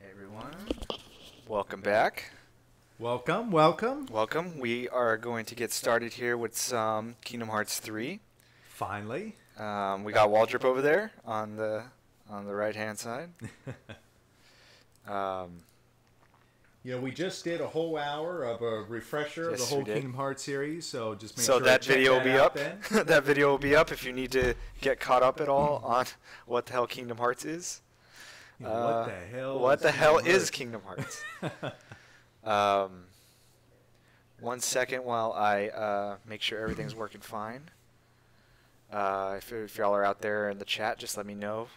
Hey everyone, welcome back. Welcome, welcome. Welcome. We are going to get started here with some Kingdom Hearts 3. Finally. Um, we got Waldrop over there on the on the right hand side. Um, You know, we just did a whole hour of a refresher Yes, of the whole. Kingdom Hearts series, so just make so sure that video will that be up. that video will be up if you need to get caught up at all on what the hell Kingdom Hearts is. You know, Uh, what the hell? What is the hell Kingdom is Kingdom Hearts? um, one second while I uh, make sure everything's working fine. Uh, if, if y'all are out there in the chat, just let me know.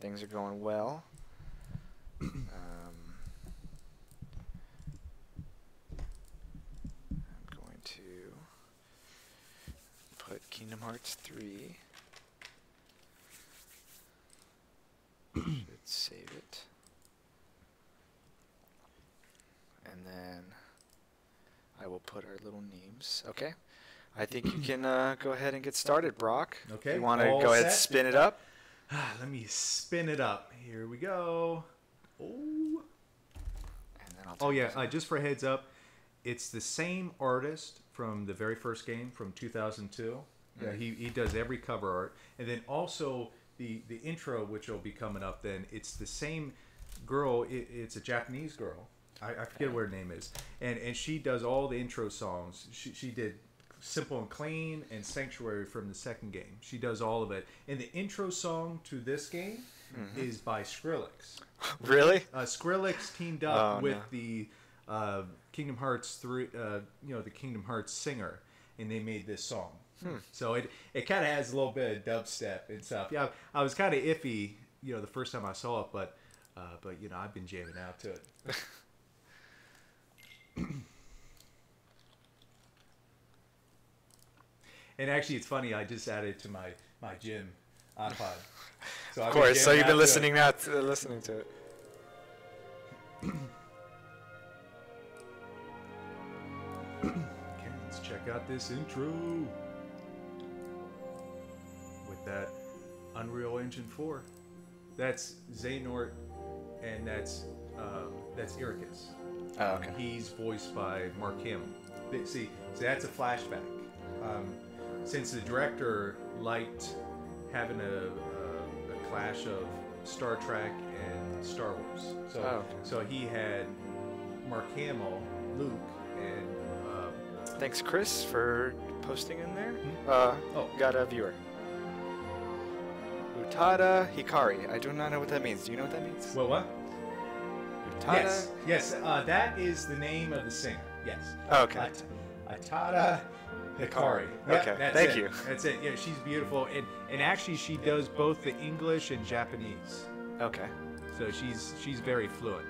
Things are going well. Um, I'm going to put Kingdom Hearts 3. Should save it. And then I will put our little names. Okay. I think you can uh, go ahead and get started, Brock. Okay, You want to go ahead and spin it up? Let me spin it up. Here we go. Oh. And then I'll Oh yeah, uh, just for a heads up, it's the same artist from the very first game from 2002. Yeah, Mm. he, he does every cover art, and then also the the intro, which will be coming up. Then it's the same girl. It, it's a Japanese girl. I, I forget what her name is, and and she does all the intro songs. She she did Simple and Clean and Sanctuary from the second game. She does all of it, and the intro song to this game Mm-hmm. is by Skrillex. really? Uh, Skrillex teamed up Oh, with no. the uh, Kingdom Hearts three, uh, you know, the Kingdom Hearts singer, and they made this song. Hmm. So it it kind of has a little bit of dubstep and stuff. Yeah, I was kind of iffy, you know, the first time I saw it, but uh, but you know, I've been jamming out to it. and actually, it's funny. I just added it to my my gym iPod. So Of course. So you've been listening now, to, listening to it. Okay, let's check out this intro that Unreal Engine 4. That's Xehanort, and that's um, that's Eraqus. Oh, okay. He's voiced by Mark Hamill. See, so that's a flashback. Um, since the director liked having a, a, a clash of Star Trek and Star Wars, so Oh, okay. so he had Mark Hamill, Luke, and um, Thanks, Chris, for posting in there. Hmm? Uh, Oh. got a viewer. Utada Hikari. I do not know what that means. Do you know what that means? well, what? Utada. Yes, yes, uh, that is the name of the singer. Yes. Oh, okay. At- Atada Hikari. Yeah, Okay, thank it. you. That's it. Yeah, she's beautiful, and and actually she does both the English and Japanese, Okay. so she's she's very fluent.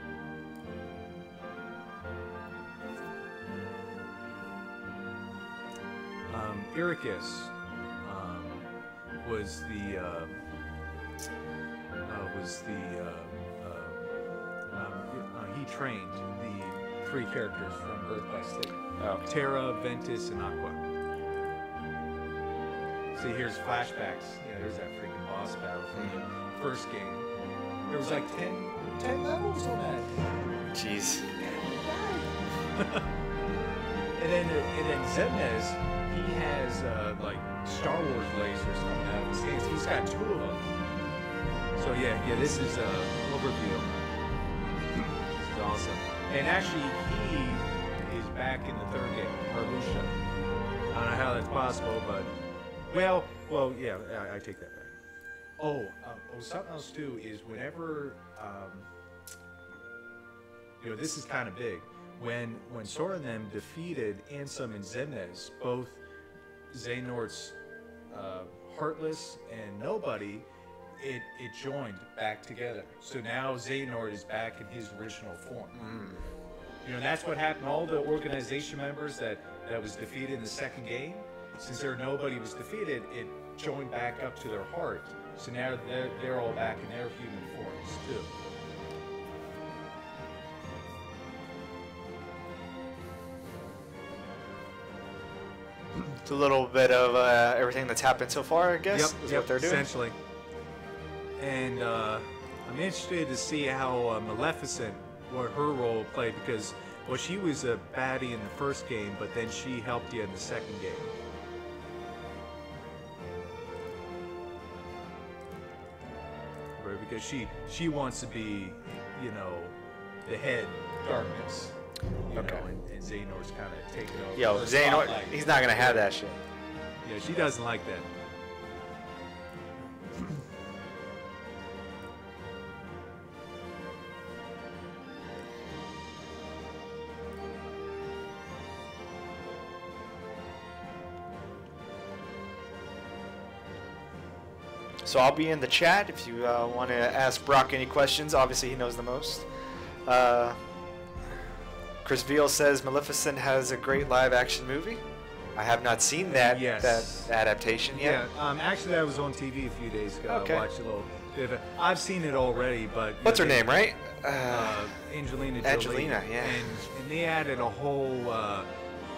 Um, Eraqus um, was the uh, uh, was the uh, uh, um, uh, he trained the three characters from Birth by Sleep. Oh. Terra, Ventus, and Aqua. See, here's flashbacks. Yeah, there's that freaking boss battle from the first game. There was like 10, 10 levels on that. Jeez. And then, and then Xemnas, he has uh, like Star Wars lasers coming out of his hands. He's got two of them. So yeah, yeah, this is a overview. This is awesome. And actually, he is back in the third game, Arlusha. I don't know how that's possible, but well, well, yeah, I, I take that back. Oh, um, oh, something else too is whenever um, you know, this is kind of big. When when Sora and them defeated Ansem and Xemnas, both Xehanort's uh, Heartless and Nobody, it it joined back together. So now Xehanort is back in his original form. You know, that's what happened. All the organization members that that was defeated in the second game, since there Nobody was defeated, it joined back up to their heart. So now they're they're all back in their human forms too. It's a little bit of uh, everything that's happened so far, I guess. Yep, is yep, what they're doing. essentially. And uh, I'm interested to see how uh, Maleficent, what her role played, because well, she was a baddie in the first game, but then she helped you in the second game. Right, because she she wants to be, you know, the head darkness. You Okay. know, and, and Xehanort's kind of taking over. Yo, Xehanort, he's not gonna have that shit. Yeah, she doesn't like that. So I'll be in the chat if you uh, want to ask Brock any questions. Obviously, he knows the most. Uh, Chris Veal says Maleficent has a great live-action movie. I have not seen that Yes. that adaptation yet. Yeah, um, actually, that was on TV a few days ago. Okay. I watched a little bit of it. I've seen it already, but What's know, her they- name, right? Uh, Uh, Angelina Jolie. Angelina, yeah. And, and they added a whole uh,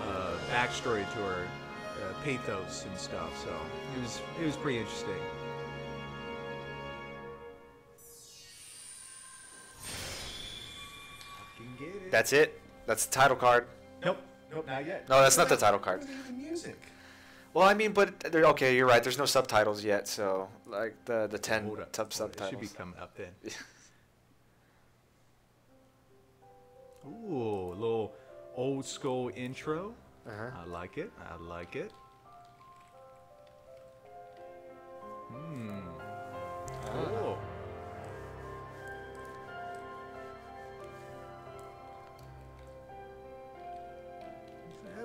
uh, backstory to her, uh, pathos and stuff. So it was it was pretty interesting. That's it. That's the title card. nope, nope, not yet. No, that's not the title card. The music. Well, I mean, but okay, you're right. There's no subtitles yet, so like the the ten Hold up. sub Hold up, It should be coming up then. Ooh, a little old school intro. Uh-huh. I like it. I like it. Hmm. Cool.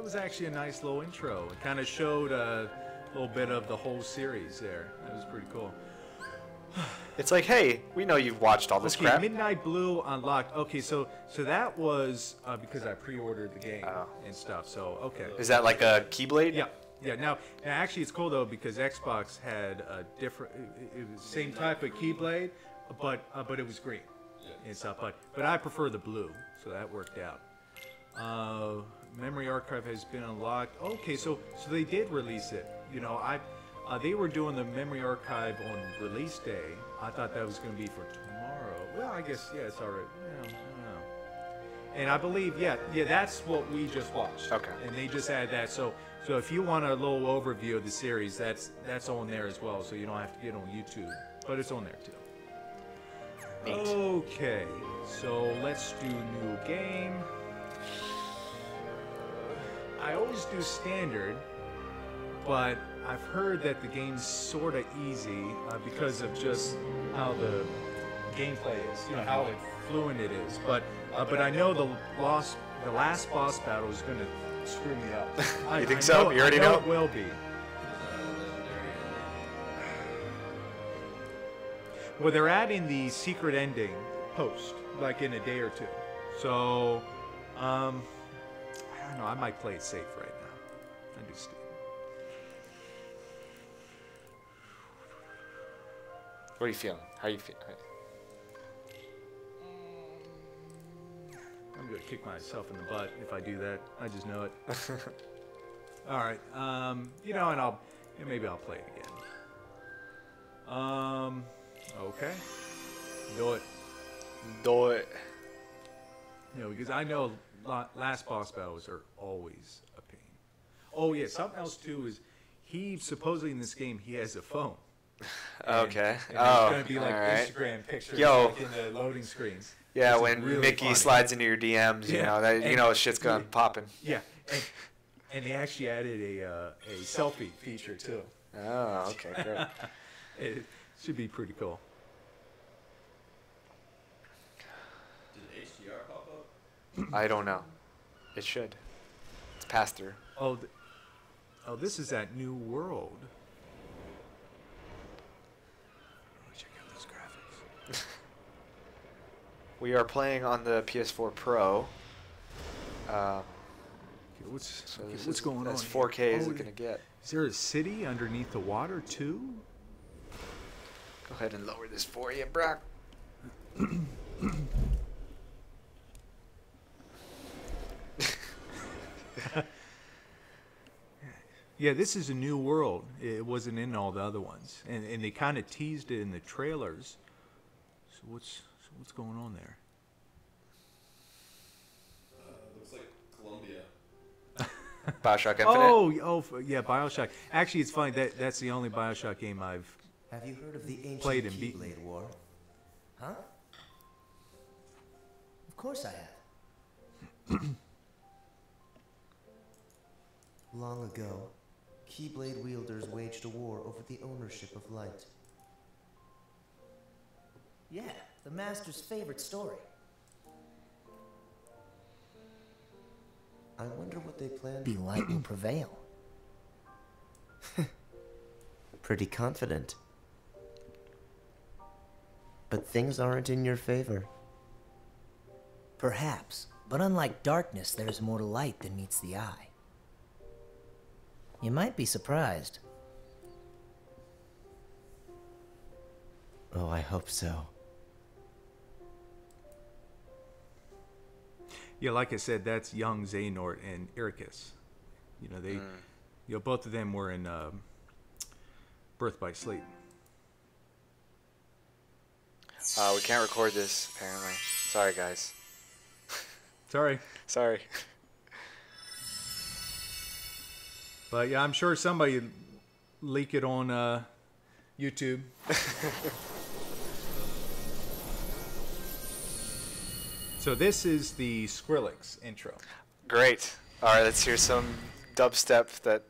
That was actually a nice little intro. It kind of showed a little bit of the whole series there. That was pretty cool. It's like, hey, we know you've watched all this okay, crap. Midnight Blue unlocked. Okay, so so that was uh, because I pre-ordered the game Oh. and stuff. So okay. Is that like a Keyblade? Yeah, yeah. Now, now actually, it's cool though because Xbox had a different, it, it was same type of Keyblade, but uh, but it was green and stuff. But but I prefer the blue, so that worked out. Uh, memory archive has been unlocked. Okay, so so they did release it. You know, I uh, they were doing the memory archive on release day. I thought that was going to be for tomorrow. Well, I guess yeah, it's all right. Yeah, I. And I believe, yeah, yeah, that's what we just watched. Okay. And they just added that. So, so if you want a little overview of the series, that's that's on there as well. So you don't have to get on YouTube, but it's on there too. Neat. Okay, so let's do new game. I always do standard, but I've heard that the game's sort of easy uh, because of just how the gameplay is, you know, how fluent it is. But uh, but I know the lost, the last boss battle is going to screw me up. I, You think I so? know- You already I know know? it will be. Well, they're adding the secret ending post, like in a day or two. So, um, I know. I might play it safe right now. I do. What are you feeling? How are you feeling? I'm gonna kick myself in the butt if I do that. I just know it. All right. Um, you know, and I'll yeah, maybe I'll play it again. Um, okay. Do it. Do it. You know, because I know la- last boss battles are always a pain. Oh yeah, something else too is he supposedly in this game he has a phone. And- Okay. And oh, it's gonna be like all right. Instagram pictures Yo. like in the loading screens. Yeah, is when really Mickey funny. slides into your DMs, you Yeah, know that you and- know shit's gonna popping. Yeah, and, and they actually added a uh, a selfie feature too. Oh, okay, great. It should be pretty cool. Did HDR pop up? I don't know. It should. It's passed through. Oh, th- oh, this is that new world. Check out those graphics. We are playing on the PS4 Pro. Um, Okay, what's so okay, what's is, going as on? here? 4K as Oh, it gonna get. Is there a city underneath the water too? Go ahead and lower this for you, Brock. Yeah, this is a new world. It wasn't in all the other ones, and and they kind of teased it in the trailers. So what's so what's going on there? Uh, looks like Columbia. Bioshock Infinite. Oh, oh, yeah, Bioshock. Actually, it's funny that that's the only Bioshock game I've. Have you heard of the ancient Played and beaten. Keyblade War? Huh? Of course I have. Long ago, Keyblade wielders waged a war over the ownership of light. Yeah, the Master's favorite story. I wonder what they plan. To be light will prevail. Pretty confident. But things aren't in your favor. Perhaps, but unlike darkness, there's more to light than meets the eye. You might be surprised. Oh, I hope so. Yeah, like I said, that's young Xehanort and Eraqus. You know, they, you know, both of them were in um Birth by Sleep. Uh, we can't record this apparently. Sorry, guys. Sorry, Sorry. But yeah, I'm sure somebody leak it on uh, YouTube. so this is the Skrillex intro. Great. All right, let's hear some dubstep that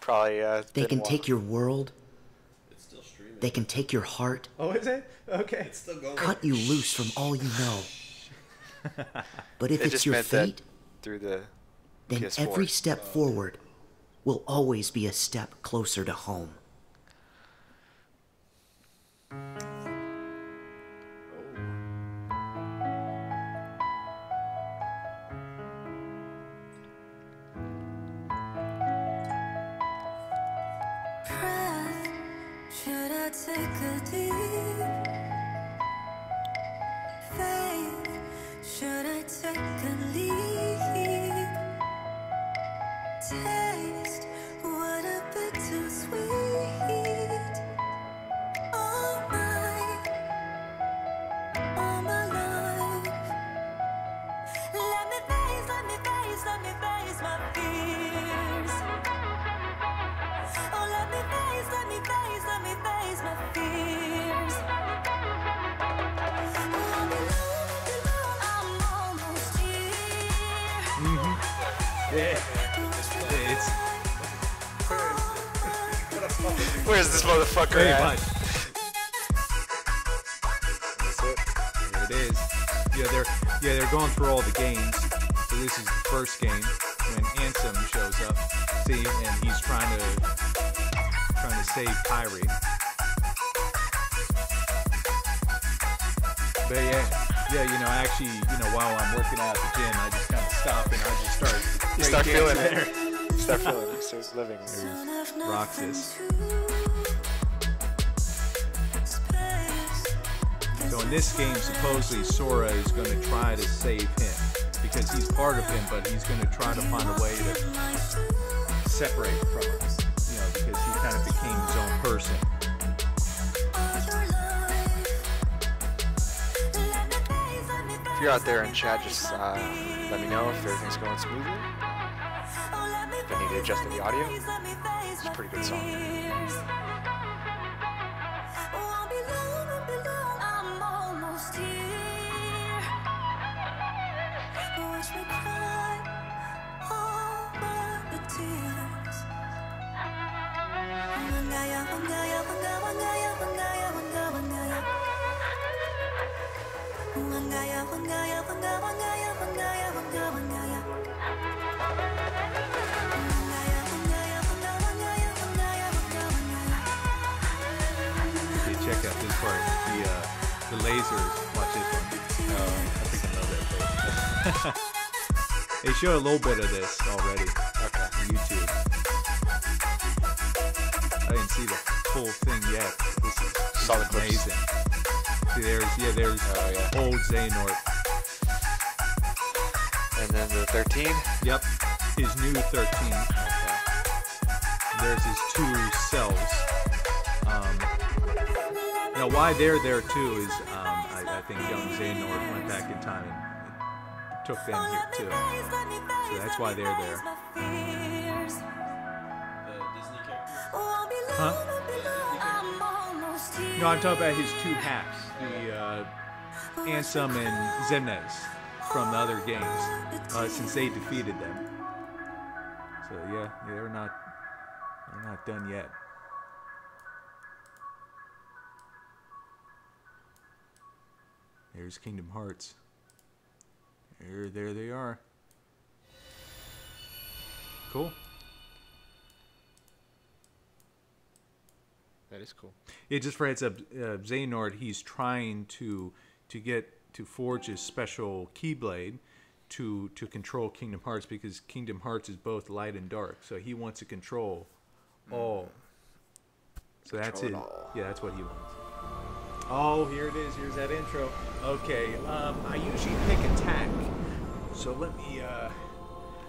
probably. Uh, They can wa- take your world, It's still streaming. they can take your heart, Oh, is it? Okay. It's still going. cut you loose from all you know. But if It it's just your meant that fate, through the then PS4. every step forward will always be a step closer to home. Motherfucker at? much. That's it. Here it is. Yeah, they're yeah they're going through all the games. So this is the first game when Ansem shows up. See, and he's trying to trying to save Kairi. But yeah, yeah, you know, actually, you know, while I'm working out at the gym, I just kind of stop and I just start. You start feeling it. there. Start feeling it. Starts living. Roxas. This game, supposedly Sora is going to try to save him because he's part of him, but he's going to try to find a way to separate from him. You know, because he kind of became his own person. If you're out there in chat, just uh, let me know if everything's going smoothly. If I need to adjust the audio, it's a pretty good song. Lasers. Watch this one. Oh, I think I know that place. they showed a little bit of this already Okay. on YouTube. I didn't see the full thing yet. This is, this is the clips. amazing. See, there's yeah, there's Oh, yeah. old Xehanort. And then the 13. Yep, his new 13. Okay. There's his two cells. Um, now, why they're there too is took them here too. So that's why they're there. The Disney. Huh? No, I'm talking about his two halves, the uh, Ansem and Xemnas from the other games, uh, since they defeated them. So yeah, they're not they're not done yet. There's Kingdom Hearts. There, there they are. Cool. That is cool. It just for heads up, uh, Xehanort, he's trying to to get to forge his special Keyblade to to control Kingdom Hearts because Kingdom Hearts is both light and dark. So he wants to control all. So that's it. It all. Yeah, that's what he wants. Oh, here it is. Here's that intro. Okay, um, I usually pick attack. So let me uh,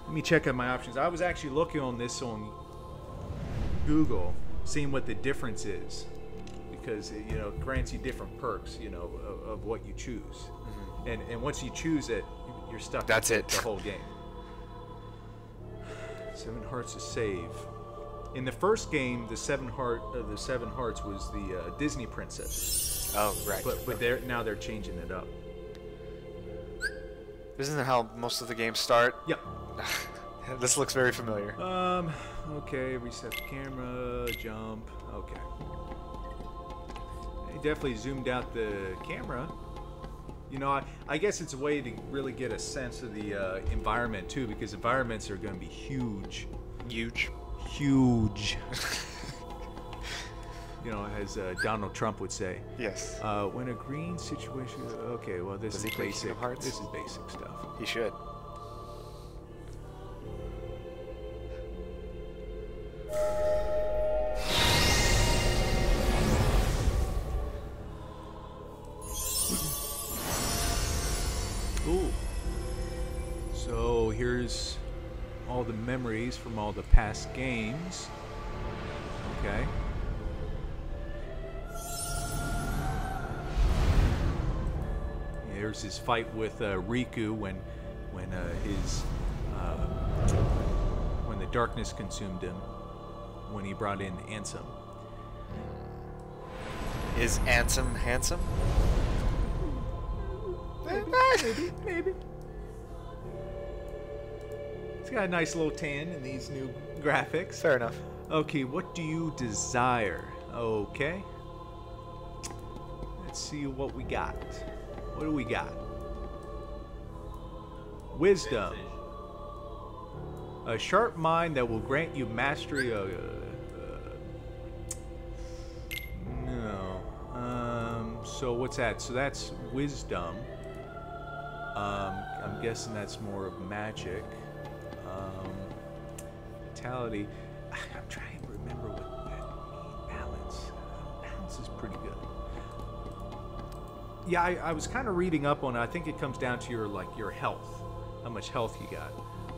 let me check out my options. I was actually looking on this on Google, seeing what the difference is, because it, you know grants you different perks, you know, of, of what you choose, Mm -hmm. and and once you choose it, you- you're stuck. That's it. The whole game. Seven hearts to save. In the first game, the seven heart, uh, the seven hearts was the uh, Disney princess, Oh, right. but but they're now they're changing it up. Isn't that how most of the games start? Yep. this looks very familiar. Um. Okay. Reset the camera. Jump. Okay. They definitely zoomed out the camera. You know, I, I guess it's a way to really get a sense of the uh, environment too, because environments are going to be huge, Huge. huge. you know, as uh, Donald Trump would say. Yes. Uh, when a green situation. Okay, well, this Does is basic. This is basic stuff. He should. Ooh. So here's all the memories from all the past games. Okay. Here's his fight with uh, Riku when, when uh, his, uh, when the darkness consumed him, when he brought in Ansem. Is Ansem handsome? Maybe, maybe. He's got a nice little tan in these new graphics. Fair enough. Okay, what do you desire? Okay. Let's see what we got. What do we got? Wisdom. A sharp mind that will grant you mastery of. Uh, no. Um, so what's that? So that's wisdom. Um, I'm guessing that's more of magic. Um, vitality. I'm trying Yeah, I, I was kind of reading up on it. I think it comes down to your like your health, how much health you got.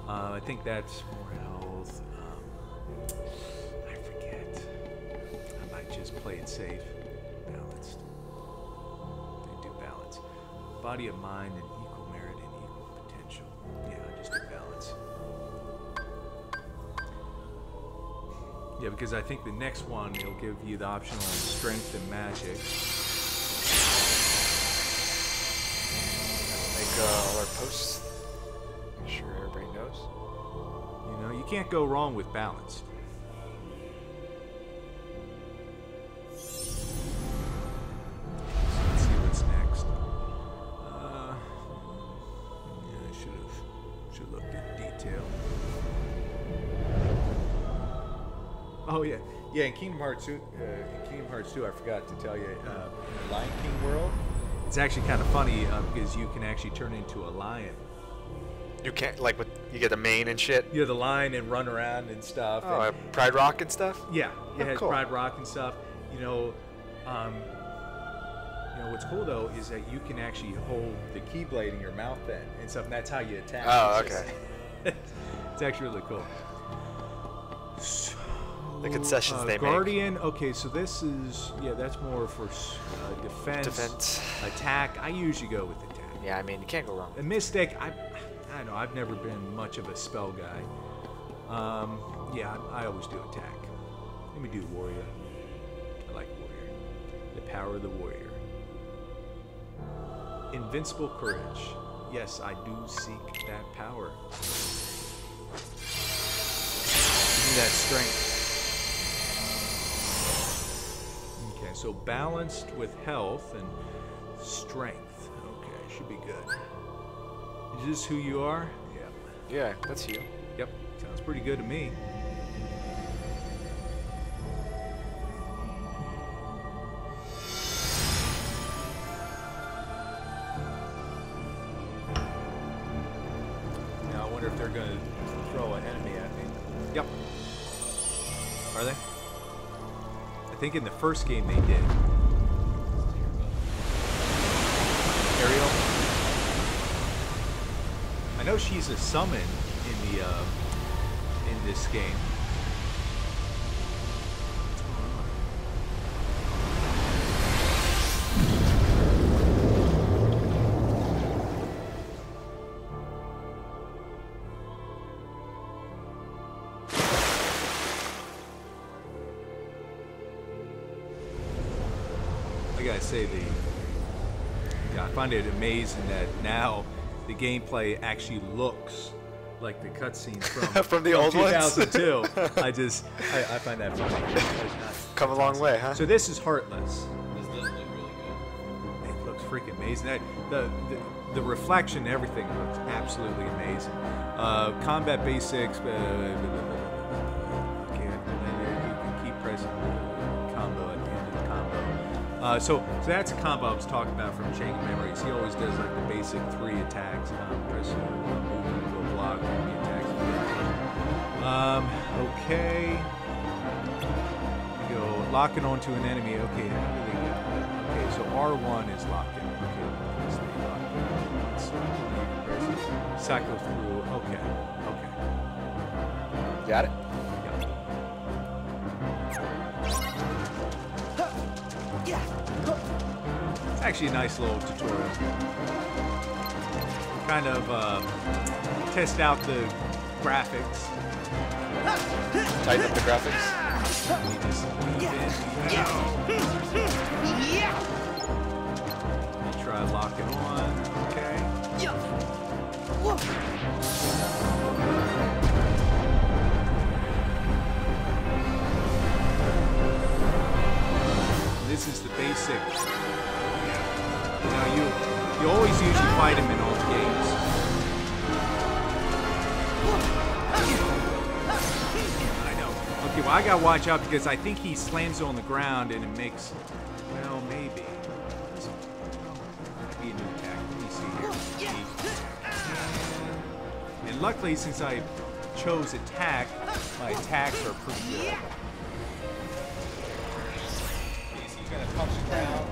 Uh, I think that's more health. Um, I forget. I might just play it safe. Balanced. They do balance. Body of mind and equal merit and equal potential. Yeah, just do balance. Yeah, because I think the next one it'll give you the option on strength and magic. Uh, all our posts. Make sure everybody knows. You know, you can't go wrong with balance. Let's see what's next. Yeah, should have should looked in detail. Oh yeah, yeah. In Kingdom Hearts 2, uh, in Kingdom Hearts 2, I forgot to tell you, uh, Lion King world, it's actually kind of funny uh, because you can actually turn into a lion. You can't like with you get the mane and shit. You're the lion and run around and stuff. Oh, and- uh, Pride Rock and stuff. Yeah, Oh, it has cool. Pride Rock and stuff. You know, um, you know what's cool though is that you can actually hold the keyblade in your mouth then and stuff, and that's how you attack. Oh, It's just- it's actually really cool. The concessions Uh, they make. Guardian. Okay, so this is yeah, that's more for uh, defense, Defense. attack. I usually go with attack. Yeah, I mean, you can't go wrong. A Mystic, I, I don't know. I've never been much of a spell guy. Um, yeah, I, I always do attack. Let me do warrior. I like warrior. The power of the warrior. Invincible courage. Yes, I do seek that power. Give me that strength. So balanced with health and strength. Okay, should be good. Is this who you are? Yep. Yeah, that's you. Yep. Sounds pretty good to me. First game they did. Ariel. I know she's a summon in the uh, in this game. Find it amazing that now the gameplay actually looks like the cutscenes from From the old ones? 2002. I just I, I find that funny. Come a long way, huh? So this is Heartless. This does look really good. It looks freaking amazing. That, the, the the reflection, everything looks absolutely amazing. Uh, combat basics. Uh, Uh, so, so that's a combo I was talking about from Chain of Memories. He always does like the basic three attacks. Um, press uh, movement, go block, three attacks. Um, okay. We go locking onto an enemy. Okay, how do they? Okay, so R1 is locking. Okay, stay locked cycle through. Okay, okay. Got it? Actually a nice little tutorial. Kind of uh, test out the graphics. Tighten up the graphics. We just weave in, weave try locking on. Okay. This is the basic. You you you always usually fight him in all games. I know. Okay, well I gotta watch out because I think he slams on the ground and it makes. Well, maybe. Maybe a new attack. Let me see here. And luckily, since I chose attack, my attacks are pretty good. Okay, so you're gonna touch the ground.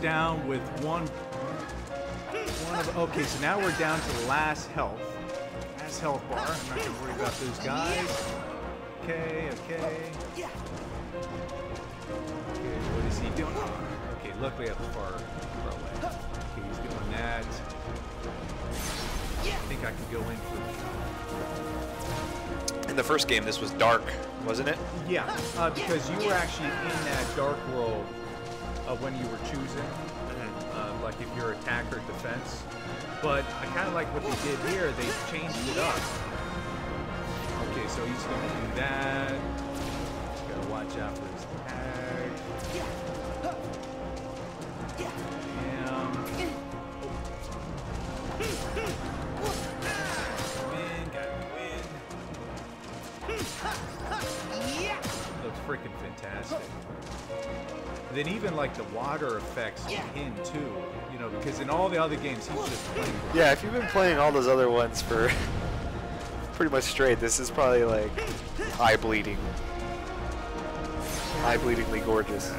Down with one. One of. Okay, so now we're down to the last health. Last health bar. I'm not gonna worry about those guys. Okay, okay. Okay, what is he doing? Okay, luckily at the far, far away. Okay, he's doing that. I think I can go in for. In the first game, this was dark, wasn't it? Yeah, uh, because you were actually in that dark world of when you were choosing, uh, like if you're attack or defense. But I kind of like what they did here. They changed it up. Okay, so he's gonna do that. Just gotta watch out for his tag. Freaking fantastic. Then even like the water effects on him too, you know, because in all the other games he's just playing. Yeah, if you've been playing all those other ones for pretty much straight, this is probably like eye bleeding. Eye bleedingly gorgeous.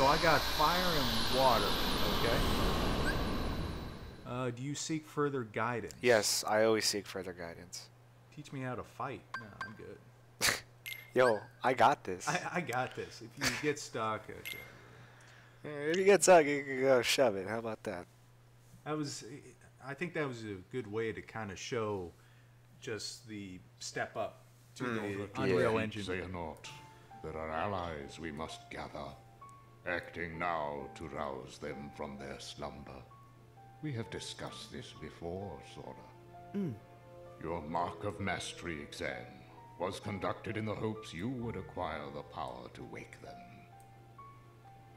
So I got fire and water, okay? Uh, do you seek further guidance? Yes, I always seek further guidance. Teach me how to fight. No, I'm good. Yo, I got this. I, I got this. If you get stuck, okay. If you get stuck, you can go shove it. How about that? That was, I think that was a good way to kind of show just the step up to the Unreal Defeat Engine. not. There are allies we must gather, acting now to rouse them from their slumber. We have discussed this before, Sora. Your Mark of Mastery exam was conducted in the hopes you would acquire the power to wake them.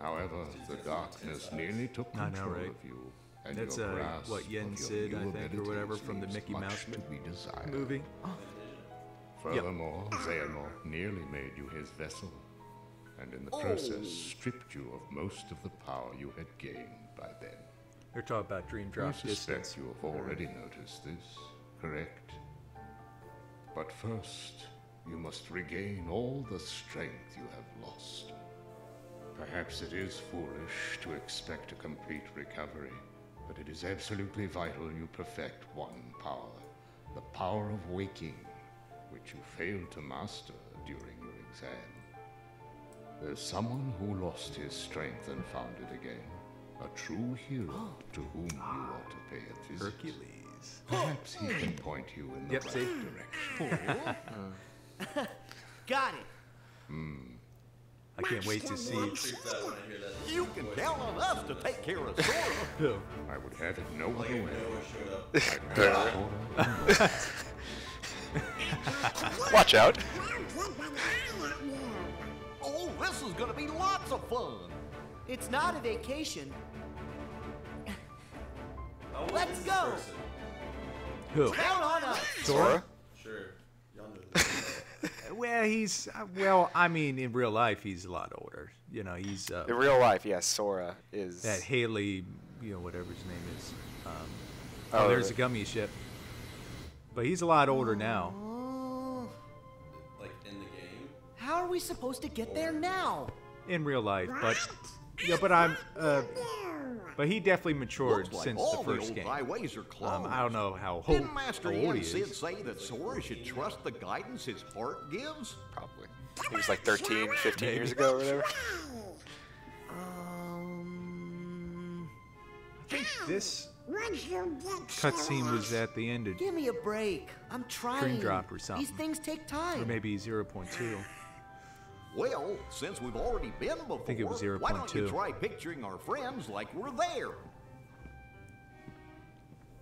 However, the darkness nearly took I know, control right? of you, and That's, your uh, grasp what, Yen of your Sid, I think, or whatever, from the Mickey Mouse to be desired. movie. Furthermore, Xehanort nearly made you his vessel, and in the oh. process stripped you of most of the power you had gained by then. They're talking about Dream I Drop suspect Distance. you have already noticed this, correct? But first, you must regain all the strength you have lost. Perhaps it is foolish to expect a complete recovery, but it is absolutely vital you perfect one power the power of waking, which you failed to master during your exam. There's someone who lost his strength and found it again. A true hero to whom you ah. ought to pay a visit. Hercules. Perhaps he can point you in the Yep, right see? direction. Got it. Hmm. I can't wait to see. Freaks out when I hear that. You can count on us to take care of Sora. I would have it no other way. Noah showed up. Sora, Watch out. Oh, this is gonna be lots of fun. It's not a vacation. How Let's go. person? Who? Count on us. Sora? Sure. Y'all know this. Well, he's uh, well. I mean, in real life, he's a lot older. You know, he's uh, In real life, yes, Sora is. that Haley, you know, whatever his name is. Um, Oh, oh, there's the- a gummy ship. But he's a lot older now. How are we supposed to get there now? in real life, but yeah, but I'm, uh, but he definitely matured Looks like since all the first old game. are. Um, I don't know how old, Didn't Master old Yen he Sid is. say that Sora should trust the guidance his heart gives? Probably. He was like 13, 15 years ago or whatever. Um, I think this cutscene was at the end of, give me a break. I'm trying. Dream Drop or something. These something. things take time. or maybe 0.2. Well, since we've already been before, think it was why don't you try picturing our friends like we're there?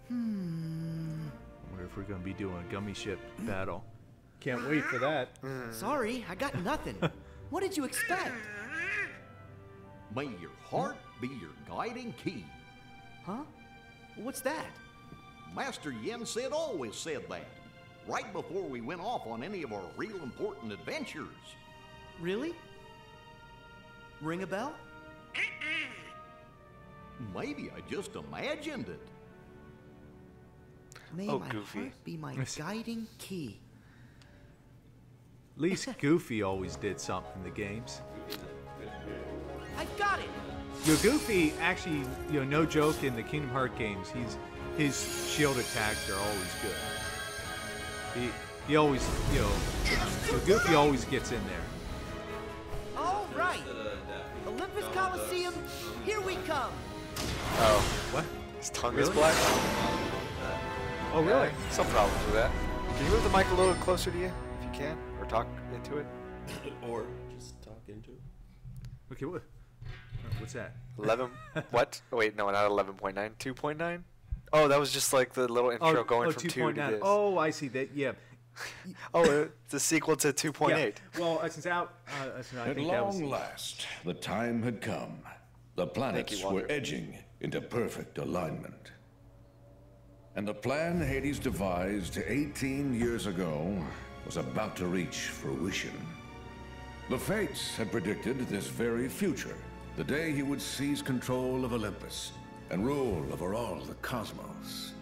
Hmm. I wonder if we're gonna be doing a gummy ship battle. Can't wait for that. Sorry, I got nothing. what did you expect? May your heart be your guiding key. Huh? What's that? Master Yen Sid always said that, right before we went off on any of our real important adventures. Really? Ring a bell? Maybe I just imagined it. May Oh, my Goofy. heart be my guiding key. At least Goofy always did something in the games. I got it. Yo, Goofy actually, you know, no joke in the Kingdom Heart games, he's his shield attacks are always good. He he always, you know, so Goofy always gets in there. All right. Instead of Daffy Olympus Coliseum, here we come. Oh, What? his tongue Really? is black. Oh, really? Yeah, some problems with that. Can you move the mic a little closer to you, if you can, or talk into it? or just talk into it. Okay, what? Uh, what's that? 11. what? Oh, wait, no, not 11.9. 2.9? Oh, that was just like the little intro oh, going oh, from 2 to 2.9. this. Oh, I see that. Yeah. Oh, it's a sequel to 2.8. Yeah. Well, uh, since out, uh, since I At think that was long last, the time had come. The planets Walter. were edging into perfect alignment. And the plan Hades devised 18 years ago was about to reach fruition. The Fates had predicted this very future, the day he would seize control of Olympus and rule over all the cosmos.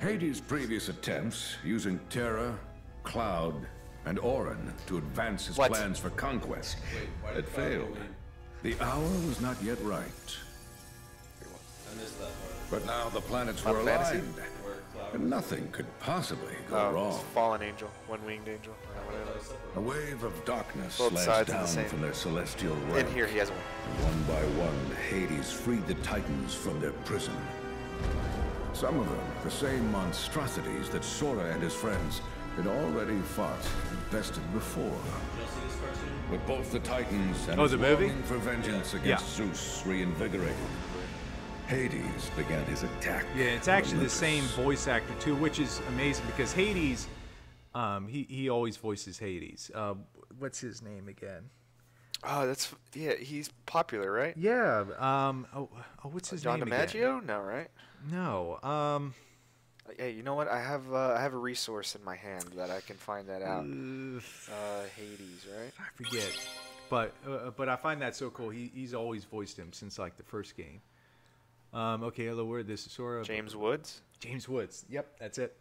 Hades' previous attempts, using Terra, Cloud, and Auron to advance his What? plans for conquest, why had did Cloud go failed. The hour was not yet right. I missed that part. But now the planets were Fantasy? aligned, Where and nothing could possibly go Oh, wrong. it's Fallen Angel. One winged angel. A wave of darkness Both slashed sides of the down from their celestial realm. In here, he has one. One by one, Hades freed the Titans from their prison. Some of them, the same monstrosities that Sora and his friends had already fought and bested before. With both the Titans and Oh, his the movie? longing for vengeance against Zeus reinvigorated, Hades began his attack. Yeah, it's on actually the same voice actor too, which is amazing because Hades, um, he he always voices Hades. Uh, what's his name again? Oh, that's yeah. He's popular, right? Yeah. Um. Oh, oh what's his John name again? DiMaggio? No, right? No. Um. Hey, you know what? I have uh, I have a resource in my hand that I can find that out. Uh, Hades, right? I forget. But uh, but I find that so cool. He he's always voiced him since like the first game. Um. Okay. Hello, word. This is Sora. James Woods. James Woods. Yep. That's it.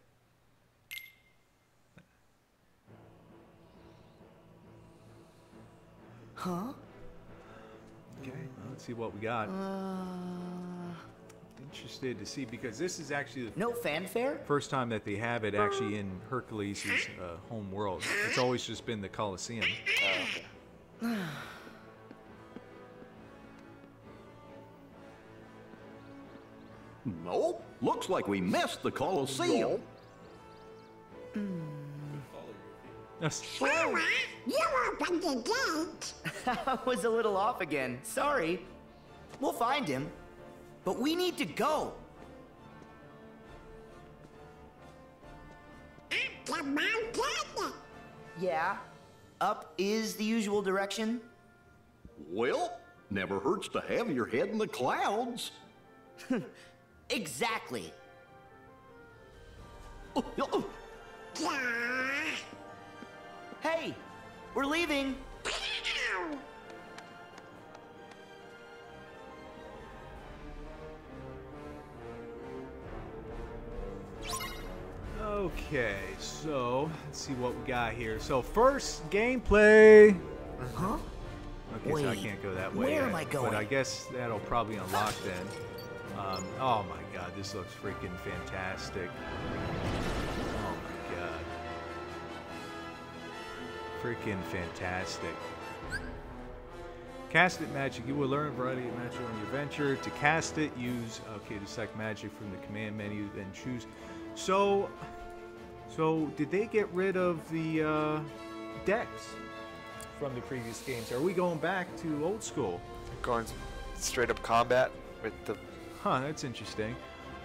Huh? Okay. well, let's see what we got. Uh, Interested to see because this is actually the no fanfare? first time that they have it actually in Hercules' uh, home world. It's always just been the Colosseum. Oh, okay. Nope. Looks like we missed the Colosseum. Yes. You opened the gate. I was a little off again. Sorry. We'll find him. But we need to go. Up The mountain. Yeah. Up is the usual direction. Well, never hurts to have your head in the clouds. Exactly. Oh, oh, Yeah. Hey, we're leaving. Okay, so let's see what we got here. So first gameplay. Huh? Okay, so I can't go that way. where am yet, I But going? I guess that'll probably unlock then. Um, oh my god, this looks freaking fantastic. Oh my god. Freaking fantastic. Cast it magic. You will learn a variety of magic on your venture. To cast it, use okay to select magic from the command menu, then choose. So, so did they get rid of the uh, decks from the previous games? Are we going back to old school? Going straight up combat with the. Huh, that's interesting.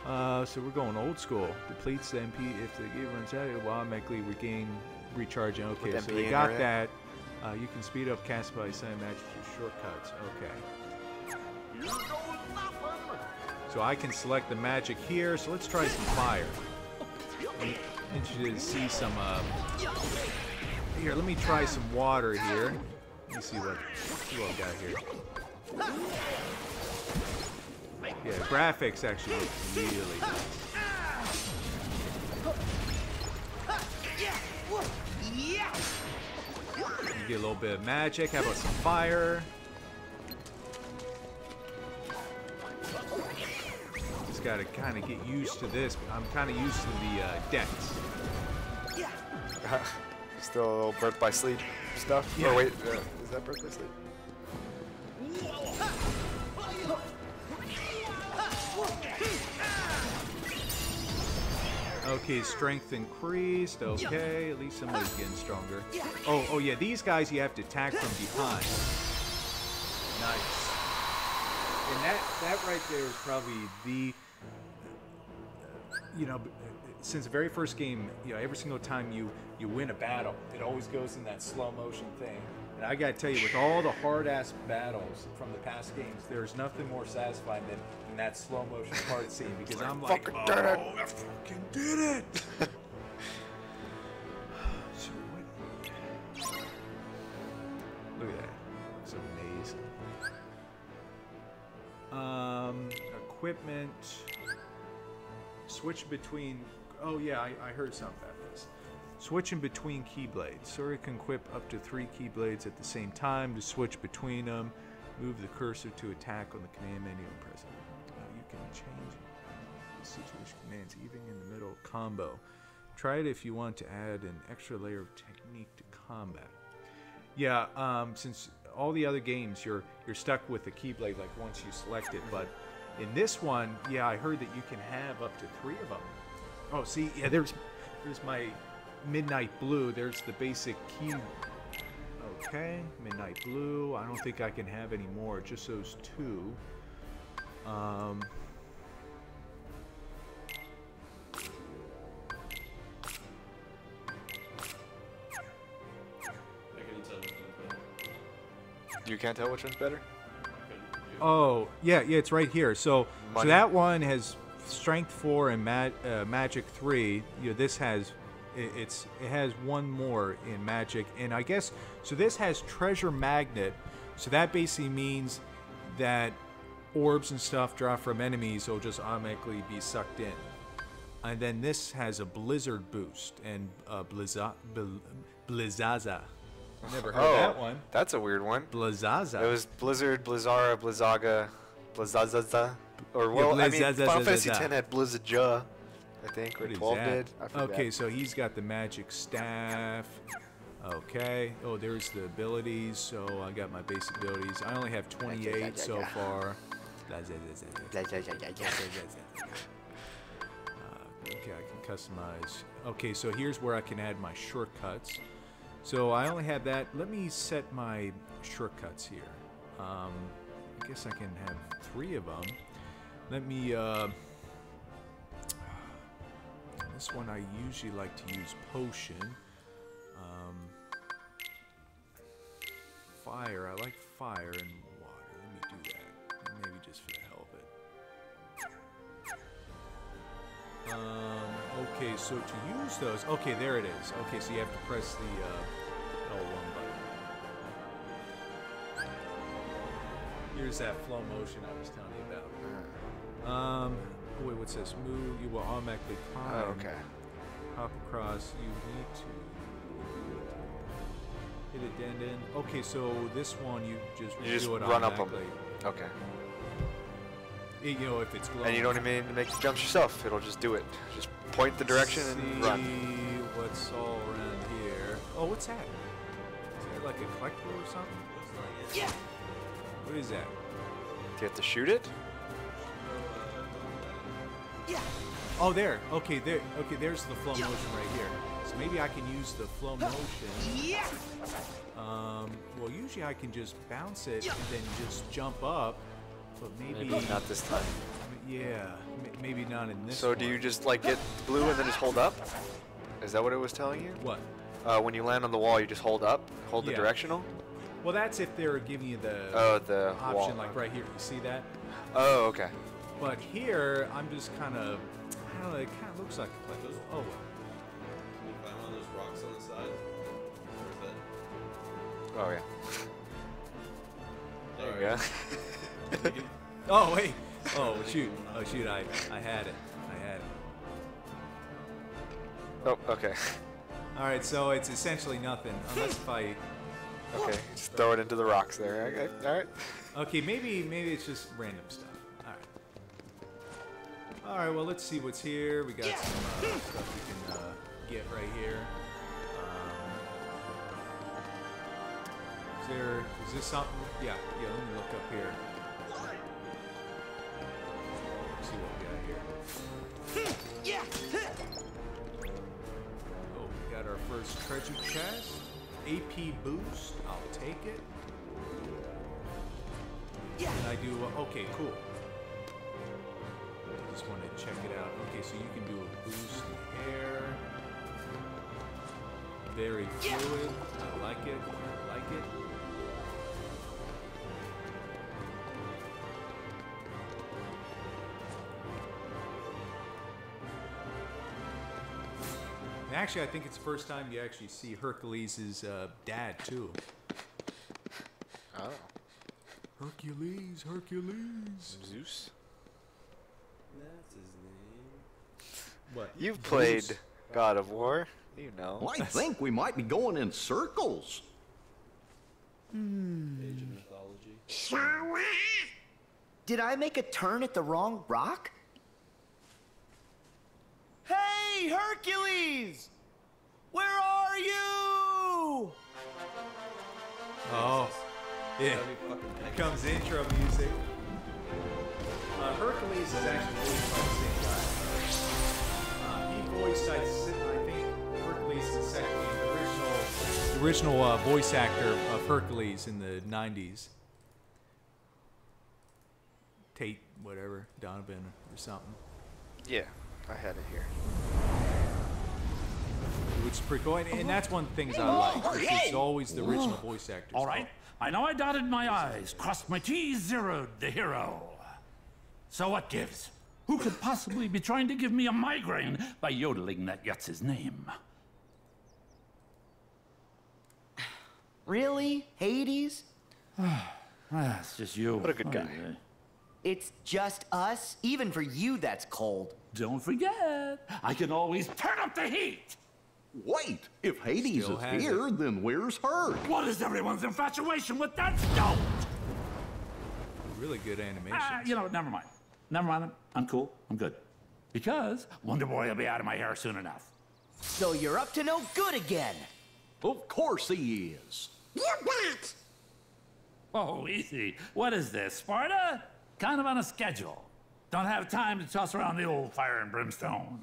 Uh, so we're going old school. Depletes the MP if the game runs out. It will automatically regain recharging. Okay, so MP they got that. Uh, you can speed up cast by assigning magic to shortcuts. Okay. So I can select the magic here. So let's try some fire. Interested to see some. Uh, here, let me try some water here. Let me see what, see what got here. Yeah, graphics actually look really nice. You get a little bit of magic. How about some fire? Just gotta kind of get used to this. I'm kind of used to the uh, decks. Still a little birth by sleep stuff. Yeah. Oh wait, uh, is that birth by sleep? Okay, strength increased. Okay, at least somebody's getting stronger. Oh, oh yeah, these guys you have to attack from behind. Nice. and that that right there is probably the you know since the very first game you know every single time you you win a battle it always goes in that slow motion thing. And i gotta tell you with all the hard ass battles from the past games there's nothing more satisfying than, than that slow motion part of the scene because i'm like oh did it." i fucking did it. So look at that. It's amazing. Um, equipment. Switch between. Oh yeah, I, I heard something about this. Switching between keyblades. Sora can equip up to three keyblades at the same time. To switch between them, move the cursor to attack on the command menu and press it. Uh, you can change the situation commands even in the middle combo. Try it if you want to add an extra layer of technique to combat. Yeah, um, since all the other games you're you're stuck with the keyblade like once you select it, but in this one, yeah, I heard that you can have up to three of them. Oh, see, yeah, there's there's my midnight blue. There's the basic key. Okay, midnight blue. I don't think I can have any more. Just those two. Um. You can't tell which one's better. Oh, yeah, yeah, it's right here. So, so that one has strength four and ma- uh, magic three. You know, this has it, it's it has one more in magic, and I guess so. This has treasure magnet, so that basically means that orbs and stuff dropped from enemies will just automatically be sucked in. And then this has a blizzard boost and uh, blizza, bl- blizzaza. Never heard oh, that one. That's a weird one. Blizzaza. It was Blizzard, Blizzara, Blizzaga, Blizzazaza. Or, Yeah, well, I mean. Final Fantasy X had Blizzaja, I think, or What is 12 did. Okay, so he's got the magic staff. Okay. Oh, there's the abilities. So I got my basic abilities. I only have 28 so far. Uh, okay, I can customize. Okay, so here's where I can add my shortcuts. So I only have that. Let me set my shortcuts here. Um, I guess I can have three of them. Let me. Uh, this one I usually like to use potion. Um, fire. I like fire and Um, okay, so to use those, okay, there it is. Okay, so you have to press the uh, L1 button. Here's that flow motion I was telling you about. Um, oh wait, what's this? Move. You will automatically climb. Oh, okay. Hop across. You need to hit a dead end. Okay, so this one you just You just run up 'em. automatically. Okay. It- you know, if it's glowing. And you don't even need to make the jumps yourself. It'll just do it. Just point the direction and See run. what's all around here. Oh, what's that? Is that like a collectible or something? Yeah. What is that? Do you have to shoot it? Yeah. Oh, there. Okay, there. Okay, there's the flow motion right here. So maybe I can use the flow motion. Yeah. Um, well, usually I can just bounce it and then just jump up, but maybe, Maybe not this time. Yeah, m- maybe not in this. So do you just like get blue and then just hold up? Is that what it was telling you? What? Uh, when you land on the wall, you just hold up, hold the directional. Well, that's if they're giving you the Oh, the option, wall. like right here. You see that? Oh, okay. But here, I'm just kind of. I don't know. It kind of looks like a collectible. Oh well. Can you find one of those rocks on the side? Where's that? Oh yeah. There you go. Oh wait. Oh shoot. Oh shoot. I I had it. I had it. oh, okay. All right. So it's essentially nothing unless if I. Okay, just throw it into the rocks there. Okay, all right. Okay, maybe maybe it's just random stuff. All right. All right. Well, let's see what's here. We got some uh, stuff we can uh, get right here. Um, is there? Is this something? Yeah. Yeah. Let me look up here. Yeah. Oh, we got our first treasure chest. AP boost. I'll take it. Yeah. And I do, okay, cool. Just want to check it out. Okay, so you can do a boost air. Very fluid. I like it. I like it. And actually, I think it's the first time you actually see Hercules' uh, dad, too. Oh, Hercules, Hercules. Zeus. That's his name. What? You've played God of War. You know. I think we might be going in circles. Age of mythology. Did I make a turn at the wrong rock? Hey, Hercules! Where are you? Oh, yeah. That'd be fucking Here comes intro music. Uh, Hercules is actually voiced by the same guy. Uh, he voiced, I, s- I think, Hercules is second, the original, the original uh, voice actor of Hercules in the '90s. Tate, whatever, Donovan or something. Yeah, I had it here. Which is pretty cool, and, and that's one of the things I like. It's always the original voice actors. All right. I know I dotted my I's, crossed my T's, zeroed the hero. So what gives? Who could possibly be trying to give me a migraine by yodeling that Yutz's name? Really? Hades? Ah, it's just you. What a good guy. It's just us? Even for you, that's cold. Don't forget, I can always turn up the heat. Wait, if Hades Still is has here, then where's her? What is everyone's infatuation with that stone? Really good animation. Ah, you know, what, never mind. Never mind. I'm cool. I'm good. Because Wonder Boy will be out of my hair soon enough. So you're up to no good again. Of course he is. What it! Oh, easy. What is this, Sparta? Kind of on a schedule. Don't have time to toss around the old fire and brimstone.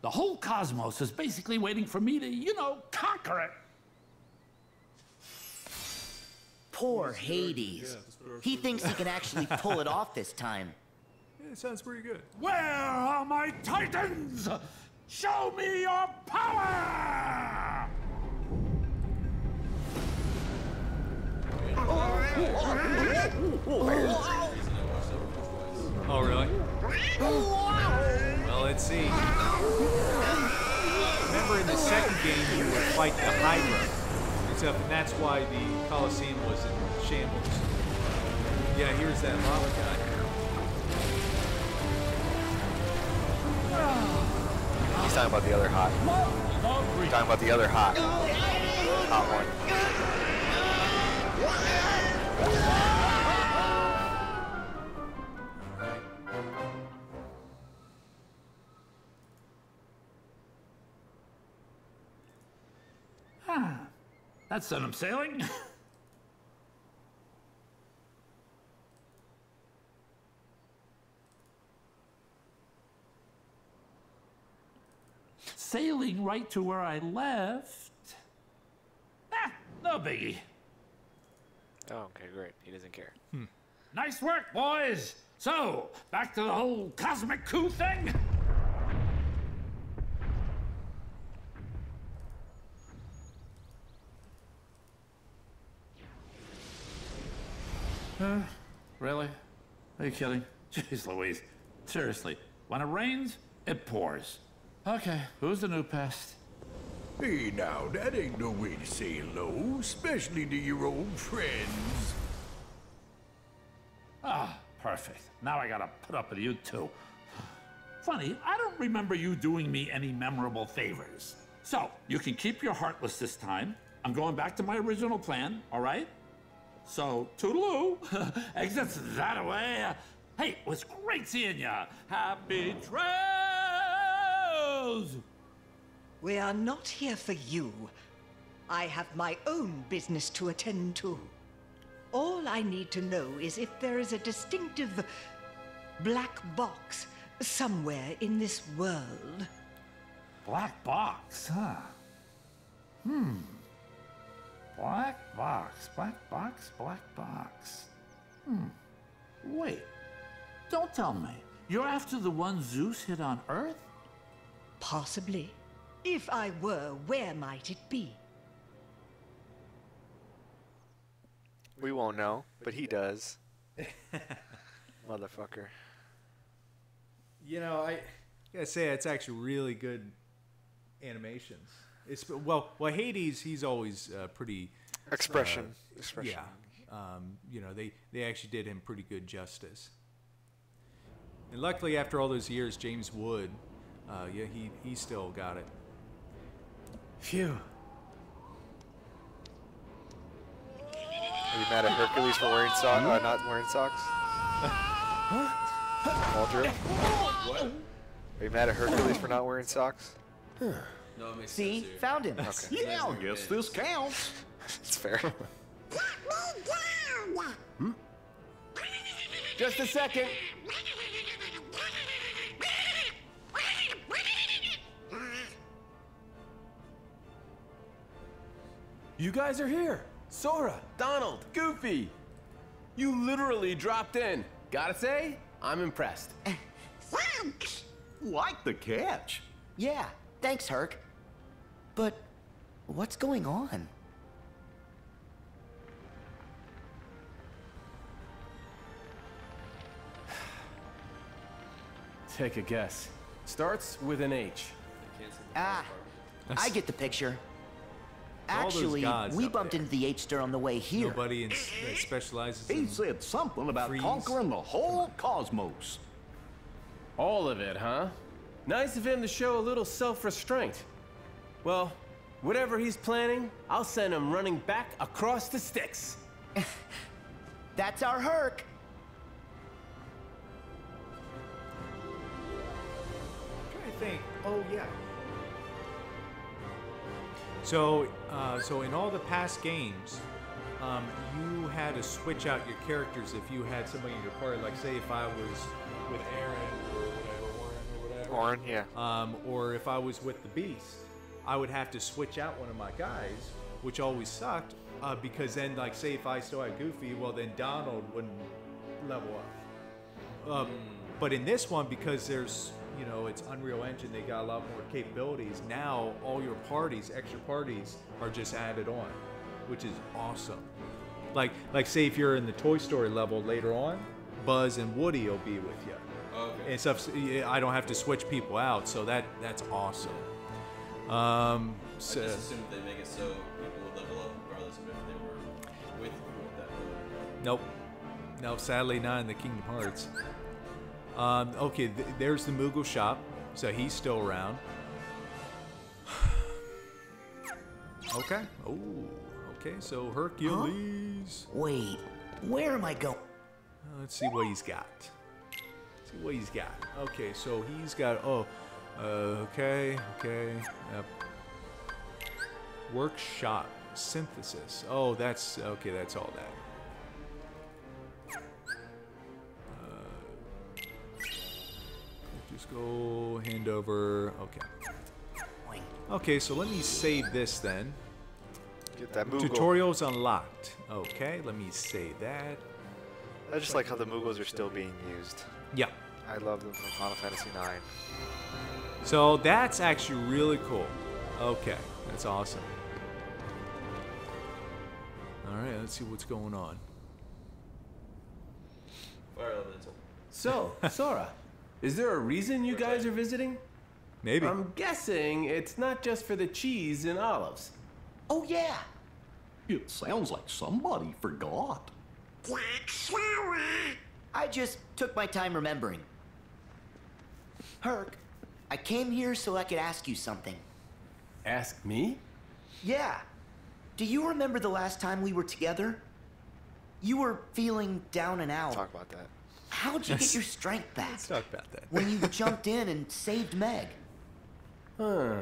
The whole cosmos is basically waiting for me to, you know, conquer it. Poor Hades. He thinks he can actually pull it off this time. Yeah, it sounds pretty good. Where are my titans? Show me your power! Oh, Oh, really? Well, let's see. Remember in the second game you would fight the Hydra. Except and that's why the Colosseum was in shambles. Yeah, here's that lava guy. He's talking about the other hot. He's talking about the other hot. Hot one. That's sent him sailing. Sailing right to where I left. Ah, no biggie. Oh, okay, great. He doesn't care. Nice work, boys. So, back to the whole cosmic coup thing. Uh, really? Are you kidding? Jeez Louise. Seriously, when it rains, it pours. Okay, who's the new pest? Hey now, that ain't no way to say hello, especially to your old friends. Ah, perfect. Now I gotta put up with you too. Funny, I don't remember you doing me any memorable favors. So, you can keep your heartless this time. I'm going back to my original plan, all right? So, toodaloo. Exits that way. Hey, it was great seeing ya. Happy trails! We are not here for you. I have my own business to attend to. All I need to know is if there is a distinctive black box somewhere in this world. Black box, huh? Hmm. Black box, black box, black box. Hmm. Wait. Don't tell me. You're after the one Zeus hid on Earth? Possibly. If I were, where might it be? We won't know, but he does. Motherfucker. You know, I gotta say it's actually really good animations. It's well, well Hades, he's always uh, pretty Expression. uh, Expression. Yeah, um, you know, they they actually did him pretty good justice. And luckily, after all those years, James Wood, uh, yeah, he he still got it. Phew. Are you mad at Hercules for wearing socks? Uh, not wearing socks? Waldrop? What? Are you mad at Hercules for not wearing socks? No, it makes See, sense found him. Okay. Yeah, I guess this counts. It's fair. Hmm? Just a second. You guys are here. Sora, Donald, Goofy. You literally dropped in. Gotta say, I'm impressed. Thanks. Like the catch. Yeah, thanks, Herc. But what's going on? Take a guess. Starts with an H. Ah, I get the picture. Actually, we up bumped into the H-star on the way here. Nobody in, that specializes He in said something about Freeze. conquering the whole cosmos. All of it, huh? Nice of him to show a little self-restraint. Well, whatever he's planning, I'll send him running back across the sticks. That's our Herc. trying to think. Oh yeah. So, uh, so in all the past games, um, you had to switch out your characters if you had somebody in your party. Like, say, if I was with Aaron or whatever, Warren or whatever. Warren, yeah. Um, or if I was with the Beast, I would have to switch out one of my guys, which always sucked. Uh, because then, like, say if I still had Goofy, well, then Donald wouldn't level up. Um, but in this one, because there's, you know, it's Unreal Engine, they got a lot more capabilities. Now, all your parties, extra parties, are just added on, which is awesome. Like, like say if you're in the Toy Story level later on, Buzz and Woody will be with you. Okay. And stuff. I don't have to switch people out, so that that's awesome. Um, I so, just assumed they make it so people would level up regardless of if they were with you that point. Nope. No, sadly not in the Kingdom Hearts. Um, okay, th- there's the Moogle shop, so he's still around. okay. Oh, okay. So Hercules. Wait, where am I going? Uh, Let's see what he's got. see what he's got. Okay, so he's got. Oh, okay, okay. Yep. Workshop synthesis. Oh, that's okay. That's all that. Uh, just go hand over. Okay. Okay, so let me save this then. Get that Moogle. Tutorials unlocked. Okay, let me save that. I just like how the Moogles are still being used. Yeah. I love them from Final Fantasy IX. So that's actually really cool. Okay, that's awesome. All right, let's see what's going on. Fire elemental. So, Sora, is there a reason you guys are visiting? Maybe. I'm guessing it's not just for the cheese and olives. Oh, yeah. It sounds like somebody forgot. I just took my time remembering. Herc, I came here so I could ask you something. Ask me? Yeah. Do you remember the last time we were together? You were feeling down and out. Talk about that. How'd you get your strength back? Let's talk about that. when you jumped in and saved Meg. Huh.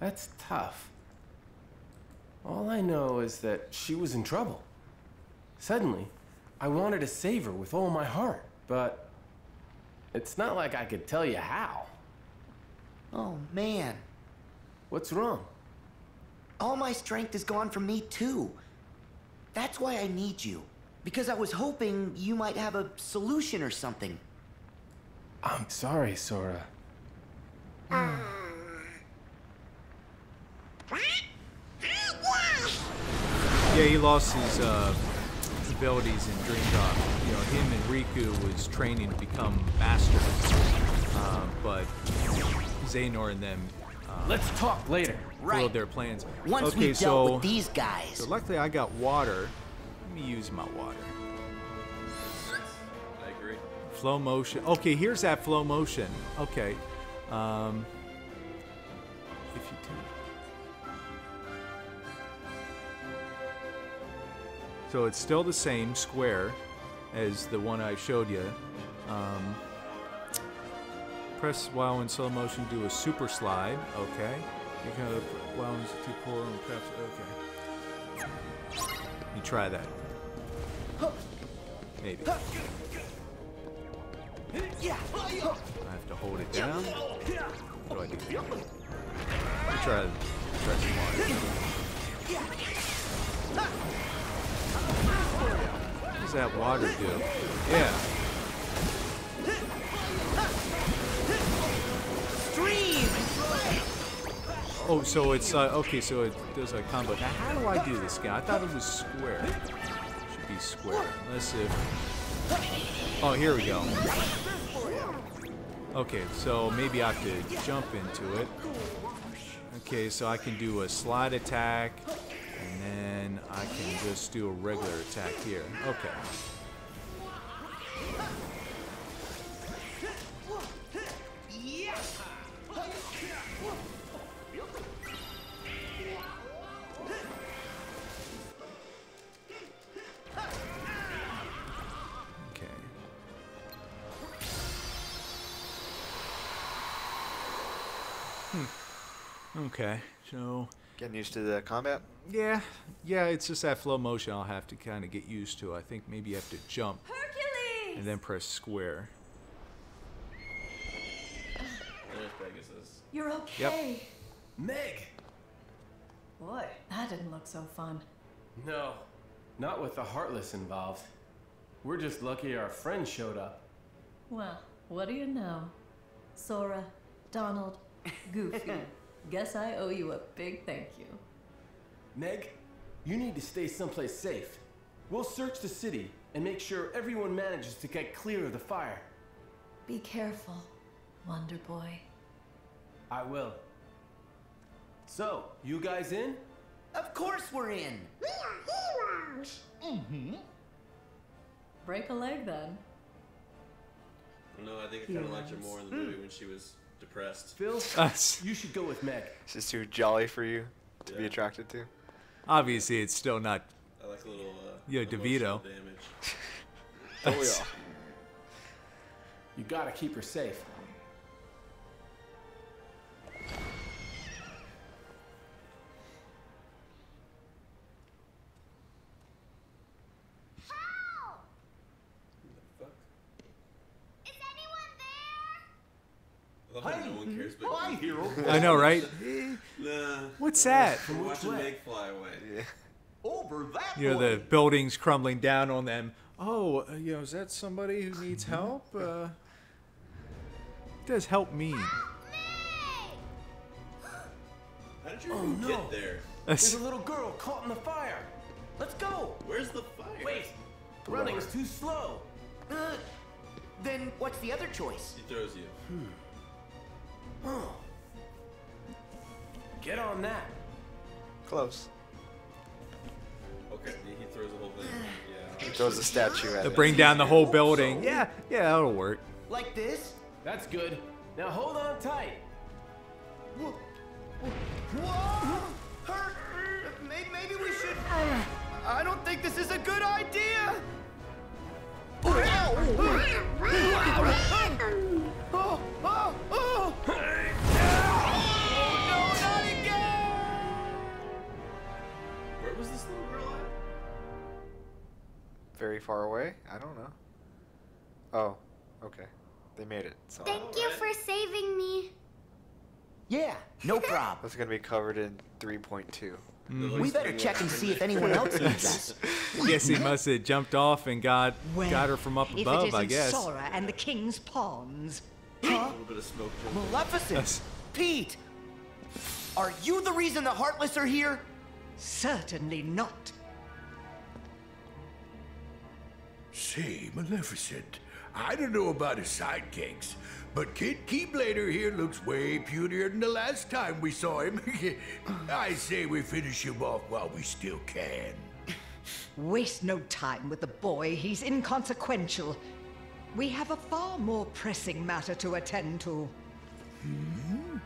That's tough. All I know is that she was in trouble. Suddenly, I wanted to save her with all my heart, but it's not like I could tell you how. Oh, man. What's wrong? All my strength is gone from me, too. That's why I need you. Because I was hoping you might have a solution or something. I'm sorry, Sora. Yeah, he lost his uh, abilities in Dream Drop. You know, him and Riku was training to become masters, uh, but Xehanort and them. Uh, Let's talk later. Foiled Right. their plans. Once okay, we've so dealt with these guys. So luckily, I got water. Let me use my water. I agree. Flow motion. Okay, here's that flow motion. Okay. Um, if you do. So it's still the same square as the one I showed you. Um, press while in slow motion, do a super slide. Okay. You kind of while two pull and press. Okay. You try that. Maybe. I have to hold it down. What do I do? Me try, try some water. What does that water do? Yeah. Stream! Oh, so it's uh, okay. So it does a combo. Now, how do I do this guy? I thought it was square. Should be square. Let's see. If... Oh, here we go. Okay, so maybe I could jump into it. Okay, so I can do a slide attack, and then I can just do a regular attack here. Okay. Okay, so Getting used to the combat. yeah, yeah, it's just that flow motion I'll have to kind of get used to. I think maybe you have to jump and then press square. There's Pegasus. You're okay. Yep. Meg! Boy, that didn't look so fun. No, not with the Heartless involved. We're just lucky our friend showed up. Well, what do you know? Sora, Donald, Goofy. Guess I owe you a big thank you. Meg, you need to stay someplace safe. We'll search the city and make sure everyone manages to get clear of the fire. Be careful, Wonder Boy. I will. So, you guys in? Of course we're in. We are heroes! Mm-hmm. Break a leg then. No, I think I kind of liked her more in the movie when she was depressed. Phil, you should go with Meg. It's just too jolly for you to be attracted to. Obviously, it's still not. I like a little. Uh, Yeah, emotional DeVito. Damage. Oh yeah. You gotta keep her safe. I love how no one cares but Hi, you. hero. I know, right? Nah. What's that? We're watching Meg fly away. Over that You know, way. the buildings crumbling down on them. Oh, uh, you know, is that somebody who needs help? Uh, what does help mean? How did you Oh, even no. get there? There's a little girl caught in the fire. Let's go. Where's the fire? Wait, running's too slow. Uh, then what's the other choice? He throws you. Oh. Get on that. Close. Okay, he he throws the whole thing. Yeah. He throws the statue at To it. bring down the whole building. Yeah, yeah, that'll work. Like this? That's good. Now hold on tight. Whoa! Hurt! Maybe, maybe we should. I don't think this is a good idea! Where was this little girl at? Very far away? I don't know. Oh, okay. They made it. So Thank you for saving me. Yeah, no problem. that's gonna be covered in 3.2. Mm-hmm. We better check and see if anyone else needs that. Guess he must have jumped off and got Well, got her from up above. if above, it isn't I guess. Sora and the king's pawns. Huh? A little bit of smoke. Maleficent! Pete! Are you the reason the Heartless are here? Certainly not. Say, Maleficent, I don't know about his sidekicks, but Kid Keyblader here looks way putier than the last time we saw him. I say we finish him off while we still can. Waste no time with the boy. He's inconsequential. We have a far more pressing matter to attend to. Hmm?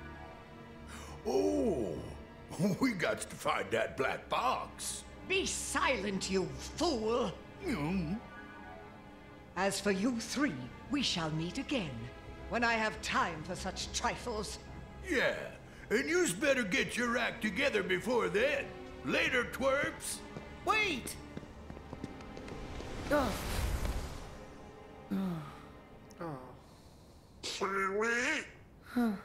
Oh, we got to find that black box. Be silent, you fool! As for you three, we shall meet again when I have time for such trifles. Yeah, and you's better get your act together before then. Later, twerps. Wait! Oh. Oh. Oh.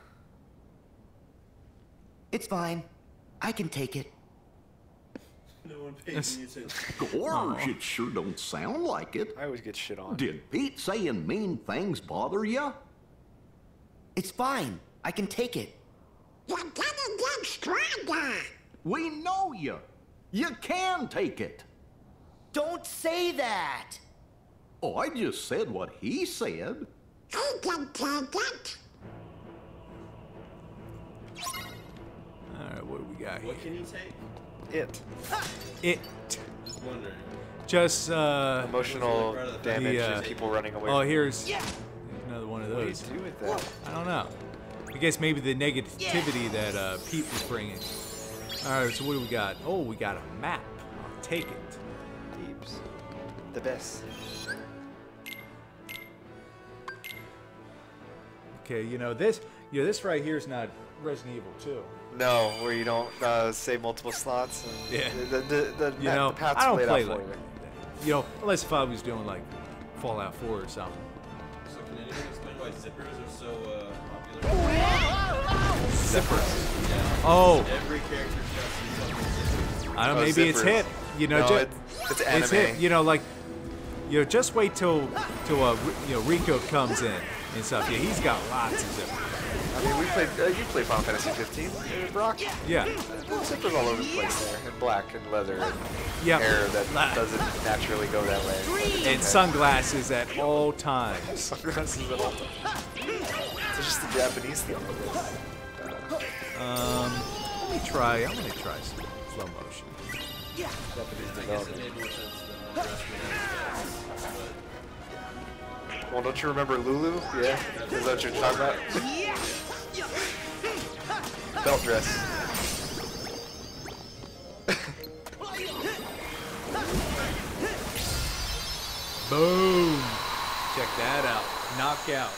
It's fine. I can take it. No one paid me attention. Gorge, it sure don't sound like it. I always get shit on. Did Pete saying mean things bother you? It's fine. I can take it. You're gonna get stronger. We know you. You can take it. Don't say that! Oh, I just said what he said. I can take it. All right, what do we got here? What can you take? It. It. Just wondering. Just uh. Emotional the damage the, uh, and people running away. Oh, here's, here's another one of those. What do you those. do with that? I don't know. I guess maybe the negativity that uh, Pete was bringing. All right, so what do we got? Oh, we got a map. I'll take it. Deeps. The best. Okay, you know this. You know this right here is not Resident Evil 2. No, where you don't uh, save multiple slots. And Yeah. The, the, the, You know, the path's I don't play out like you. that. You know, unless if I was doing like Fallout 4 or something. So can anyone explain why zippers are so uh, popular? Zippers. Yeah. Oh. Every character's got some fucking zippers. I don't know, Oh, maybe it's zippers. hit. You know, No, ju- it's- it's hit. anime. You know, like, you know, just wait till till uh, you know Riku comes in and stuff. Yeah, he's got lots of zippers. I mean, we played. Uh, you played Final Fantasy 15, uh, Brock. Yeah. Zippers all over the place there, and black and leather and Yep. hair that La- doesn't naturally go that way. And okay. sunglasses at all times. Sunglasses at all times. It's just the Japanese thing. Um, let me try. I'm gonna try some slow motion. Japanese I guess it made more sense than the rest of the Well, don't you remember Lulu? Yeah. Is that what you're talking about? Belt dress. Boom! Check that out. Knockout.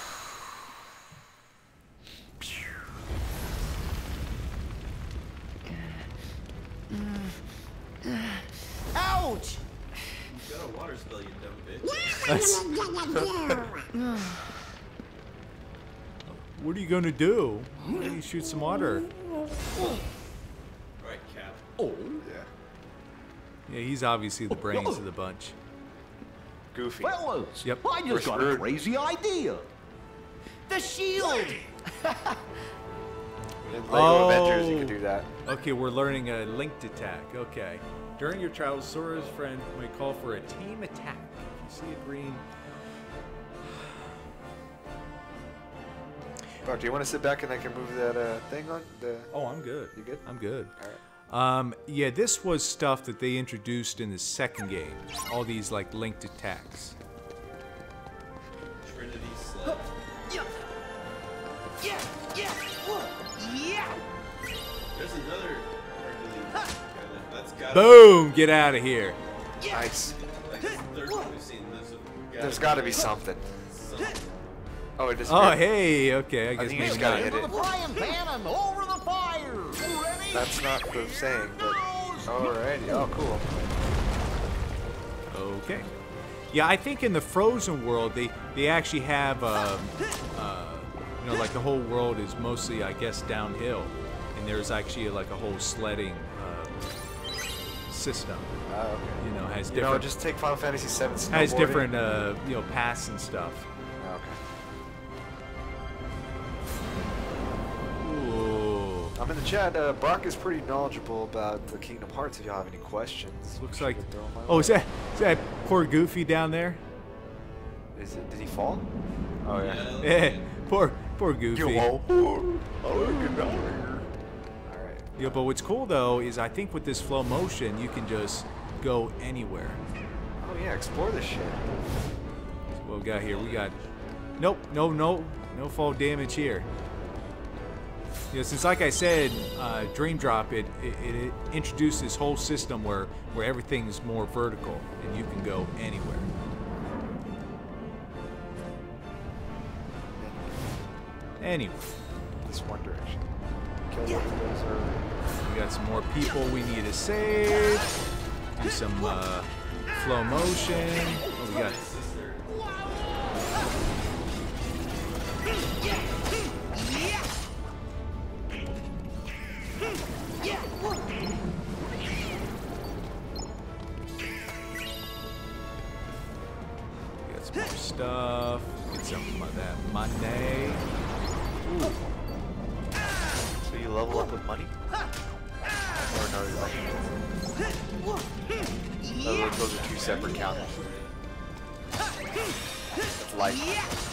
Ouch! You got a water spell, you dumb bitch. What are you gonna do? Maybe shoot some water. Right, Cap. Oh, Yeah, he's obviously the brains of the bunch. Goofy. fellas. Yep. I We're just got a crazy idea. The shield! In Lego oh. Avengers, you could do that. Okay, we're learning a linked attack. Okay. During your travels, Sora's friend may call for a team attack. If you see a green. Brock, do you want to sit back and I can move that uh, thing on? The... Oh, I'm good. You good? I'm good. All right. Um, yeah, this was stuff that they introduced in the second game. All these like linked attacks. Trinity Sled. Yeah! Yeah! Yeah! Yeah! There's another Hercules. guy that- That's got Boom! Get out of here. Nice. Like, it's the third one we've seen. There's, a- There's got to be something. Something. Oh, it just. Oh, hey. Okay, I guess think you maybe just gotta not. hit it. frying pan over the fire. That's not the saying, but. Alrighty. Oh, cool. Okay. Yeah, I think in the Frozen world they they actually have um, uh, you know like the whole world is mostly I guess downhill, and there's actually like a whole sledding uh, system. Oh, okay. You know, has You different. know, just take Final Fantasy VII has different uh, you know paths and stuff. I'm in the chat. Uh, Brock is pretty knowledgeable about the Kingdom Hearts. If y'all have any questions, Looks like. to throw 'em my Oh, way. is that is that poor Goofy down there? Is it? Did he fall? Oh yeah. Yeah, poor poor Goofy. You all. Oh, get down here. Yeah, but what's cool though is I think with this flow motion you can just go anywhere. Oh yeah, explore this shit. What we got here? We got. Nope, no, no, no fall damage here. Yeah, since like I said, uh, Dream Drop it, it it introduced this whole system where where everything's more vertical and you can go anywhere. Anyway, This one direction. Kill the windows or. we got some more people we need to save. Do some uh, flow motion. What we got? Got some more stuff. Get some of that money. Ooh. So you level up with money? Or no, like. Oh, those- those are two separate counters. It's life.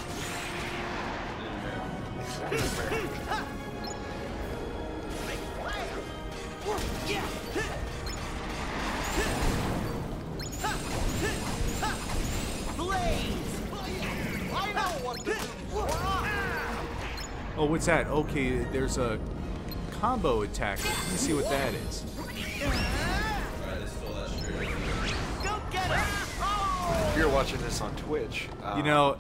Oh, what's that? Okay, there's a combo attack. Let me see what that is. If you're watching this on Twitch, uh, You know,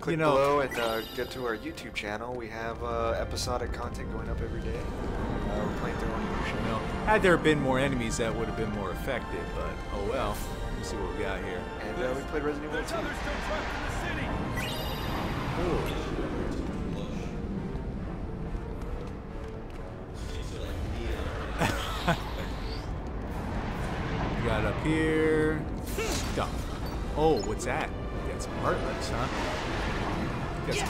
click you know- below and uh, get to our YouTube channel. We have uh, episodic content going up every day. Uh, we're playing through on You know, had there been more enemies, that would have been more effective. But oh well. Let's see what we got here. And uh, we played Resident Evil 2. We got up here. Stuff. Oh, what's that? We got some heartless, huh? We got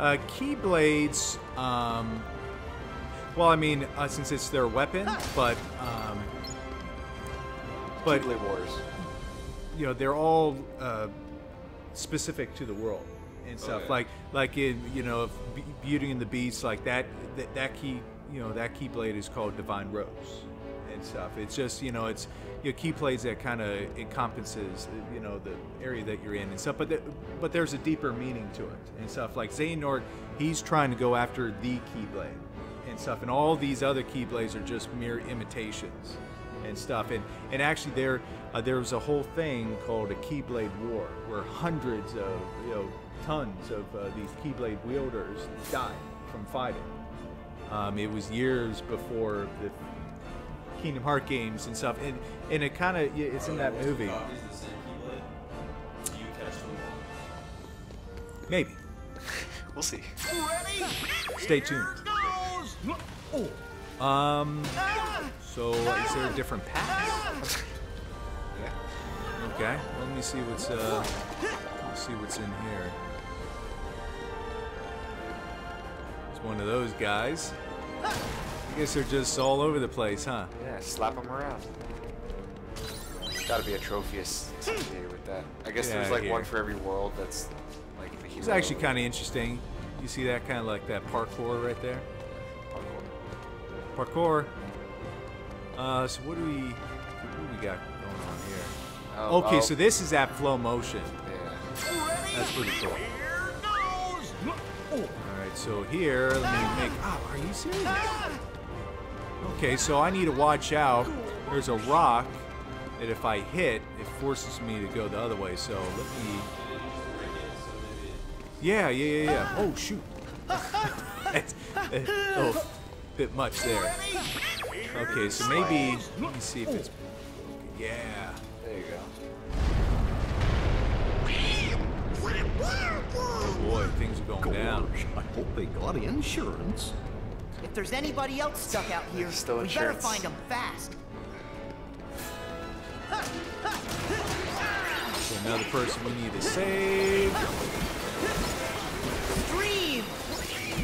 Uh, keyblades. Um, well, I mean, uh, since it's their weapon, but um, but Keyblade Wars. you know, they're all uh, specific to the world and stuff. Okay. Like like in you know, Beauty and the Beast, like that, that that key, you know, that keyblade is called Divine Rose and stuff. It's just you know, it's you know, keyblades that kind of encompasses you know the area that you're in and stuff. But the, but there's a deeper meaning to it and stuff. Like Xehanort, he's trying to go after the keyblade and stuff, and all these other keyblades are just mere imitations and stuff. And and actually, there uh, there was a whole thing called a Keyblade War, where hundreds of you know tons of uh, these Keyblade wielders died from fighting. Um, it was years before the Kingdom Heart games and stuff, and and it kind of it's in that movie. Maybe. We'll see. Stay tuned. Um. So is there a different path? Yeah. Okay. Let me see what's uh. Let's see what's in here. It's one of those guys. I guess they're just all over the place, huh? Yeah, slap them around. Gotta be a trophy associated with that. I guess Yeah, there's like here. one for every world that's like the hero. It's actually kind of interesting. You see that kind of like that parkour right there? Parkour. Uh, so what do we, what do we got going on here? Oh, okay, oh. so this is at flow motion. Yeah. That's pretty cool. All right, so here, let me make. Oh, are you serious? Okay, so I need to watch out. There's a rock that if I hit, it forces me to go the other way. So let me. Yeah, yeah, yeah, yeah. Oh shoot! Little bit much there. Okay, so maybe let me see if it's yeah. There you go. Oh boy, things are going down. I hope they got insurance. If there's anybody else stuck out here, Still we better insurance. find them fast. So another person we need to save. Stream!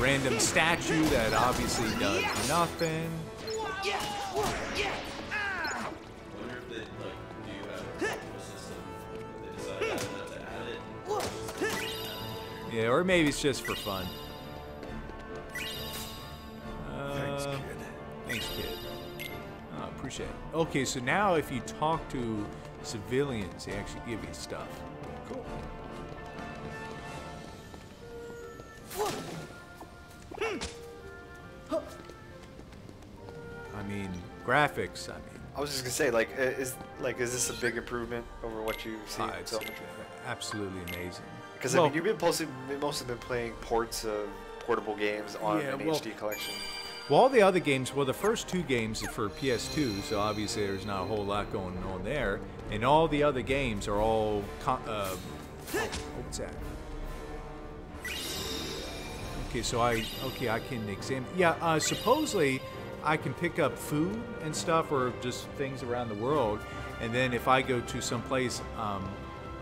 Random statue that obviously does nothing. I wonder if they like do you have a system that they decide not to add it? Yeah, or maybe it's just for fun. Thanks, Uh, kid. Thanks, kid. Oh, appreciate it. Okay, so now if you talk to civilians, they actually give you stuff. Cool. I mean, graphics. I mean, I was just gonna say, like, is like, is this a big improvement over what you've seen? uh, it's so absolutely amazing. Because I mean, you've been mostly mostly been playing ports of portable games on Yeah, an well- HD collection. Well, all the other games, well, the first two games are for PS2, so obviously there's not a whole lot going on there. And all the other games are all. Uh, what's that? Okay, so I okay I can examine. Yeah, uh, supposedly I can pick up food and stuff, or just things around the world, and then if I go to some place, um,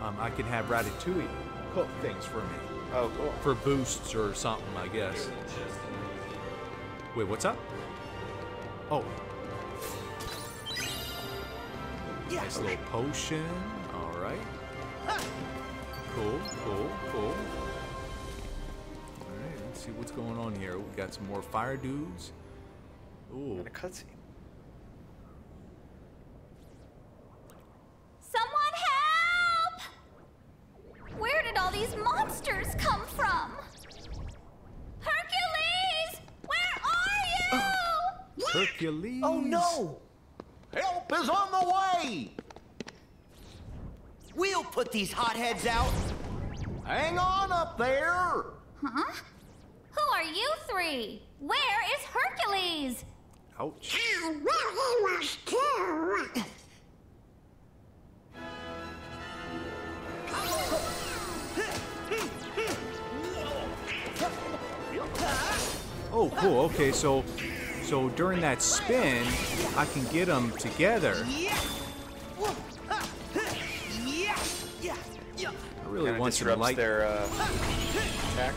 um, I can have Ratatouille cook things for me. Oh, cool. For boosts or something, I guess. Wait, what's up? Oh. Nice little potion. All right. Cool, cool, cool. All right, let's see what's going on here. We got some more fire dudes. Ooh. And a cutscene. Someone help! Where did all these monsters come from? Hercules. Oh no! Help is on the way! We'll put these hotheads out. Hang on up there! Huh? Who are you three? Where is Hercules? Ouch. Well, he was too. Oh, cool. Okay, so so during that spin, I can get them together. I really Kinda want some light. their uh, attack.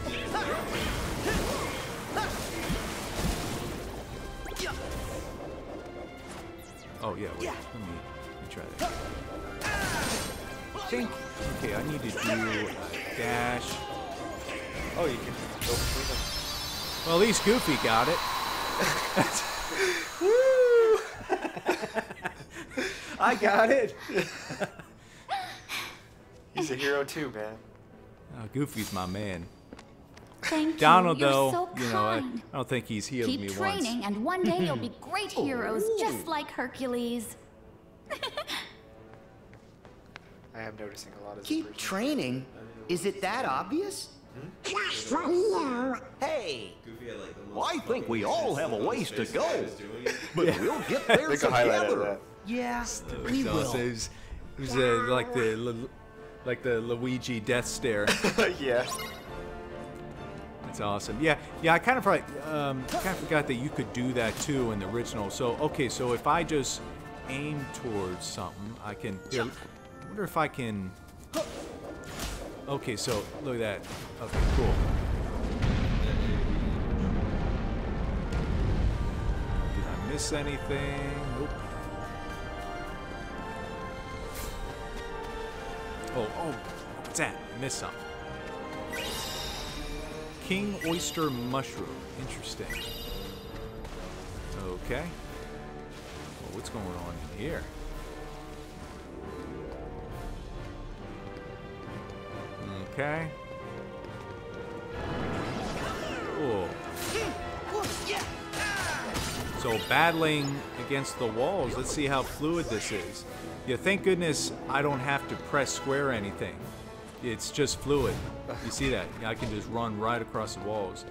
Oh yeah. Wait, let me, let me try that. I think. Okay, I need to do a dash. Oh, you can go between them. Well, at least Goofy got it. I got it. He's a hero too, man. Oh, Goofy's my man. Thank. Donald, You're though, so you know, I. I don't think he's healed Keep me training, once. and one day you'll be great oh. heroes, just like Hercules. I am noticing a lot of Keep training? Is it that obvious? Just for you. Hey! Goofy had like the Well, I think we all have a ways to go, but Yeah. we'll get there think a highlight together. that. Yeah, It we will. It was, it was uh, like the like the Luigi death stare. yeah. That's awesome. Yeah, yeah. I kind of probably, um, kind of forgot that you could do that too in the original. So okay, so if I just aim towards something, I can. Here, I wonder if I can. Okay, so look at that. Okay, cool. Did I miss anything? Nope. Oh, oh, what's that? I missed something. King oyster mushroom. Interesting. Okay. Well, what's going on in here? Okay. Cool. So battling against the walls. Let's see how fluid this is. Yeah, thank goodness I don't have to press square or anything. It's just fluid. You see that? I can just run right across the walls.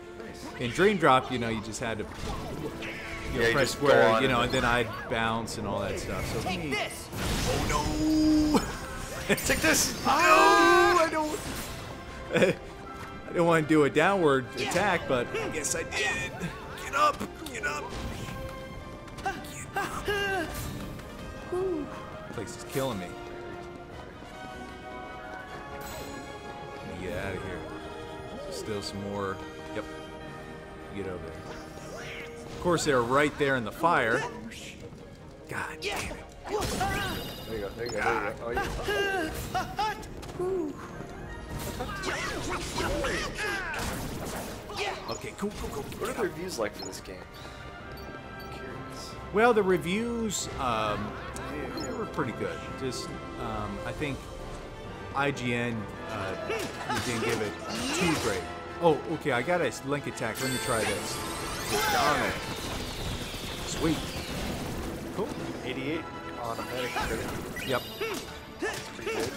in Dream Drop, you know, you just had to you know, Yeah, press just square, you know, and and then I'd bounce and all that stuff. So Take me- this! Oh no! Take this! Ah! No, I don't. I didn't want to do a downward attack, but hmm. I guess I did. Get up! Get up! This Place is killing me. Let me get out of here. Still some more. Yep. Get over there. Of course, they're right there in the fire. God damn it. There you go. There you go. There you go. Oh, you. Okay, cool, cool, cool. What are the reviews like for this game? curious. Well, the reviews um, they, they were pretty good. Just um, I think IGN uh, didn't give it too great. Oh, okay. I got a link attack. Let me try this. Darn it. Sweet. Cool. 88 on a Metacritic. Yep. Pretty good.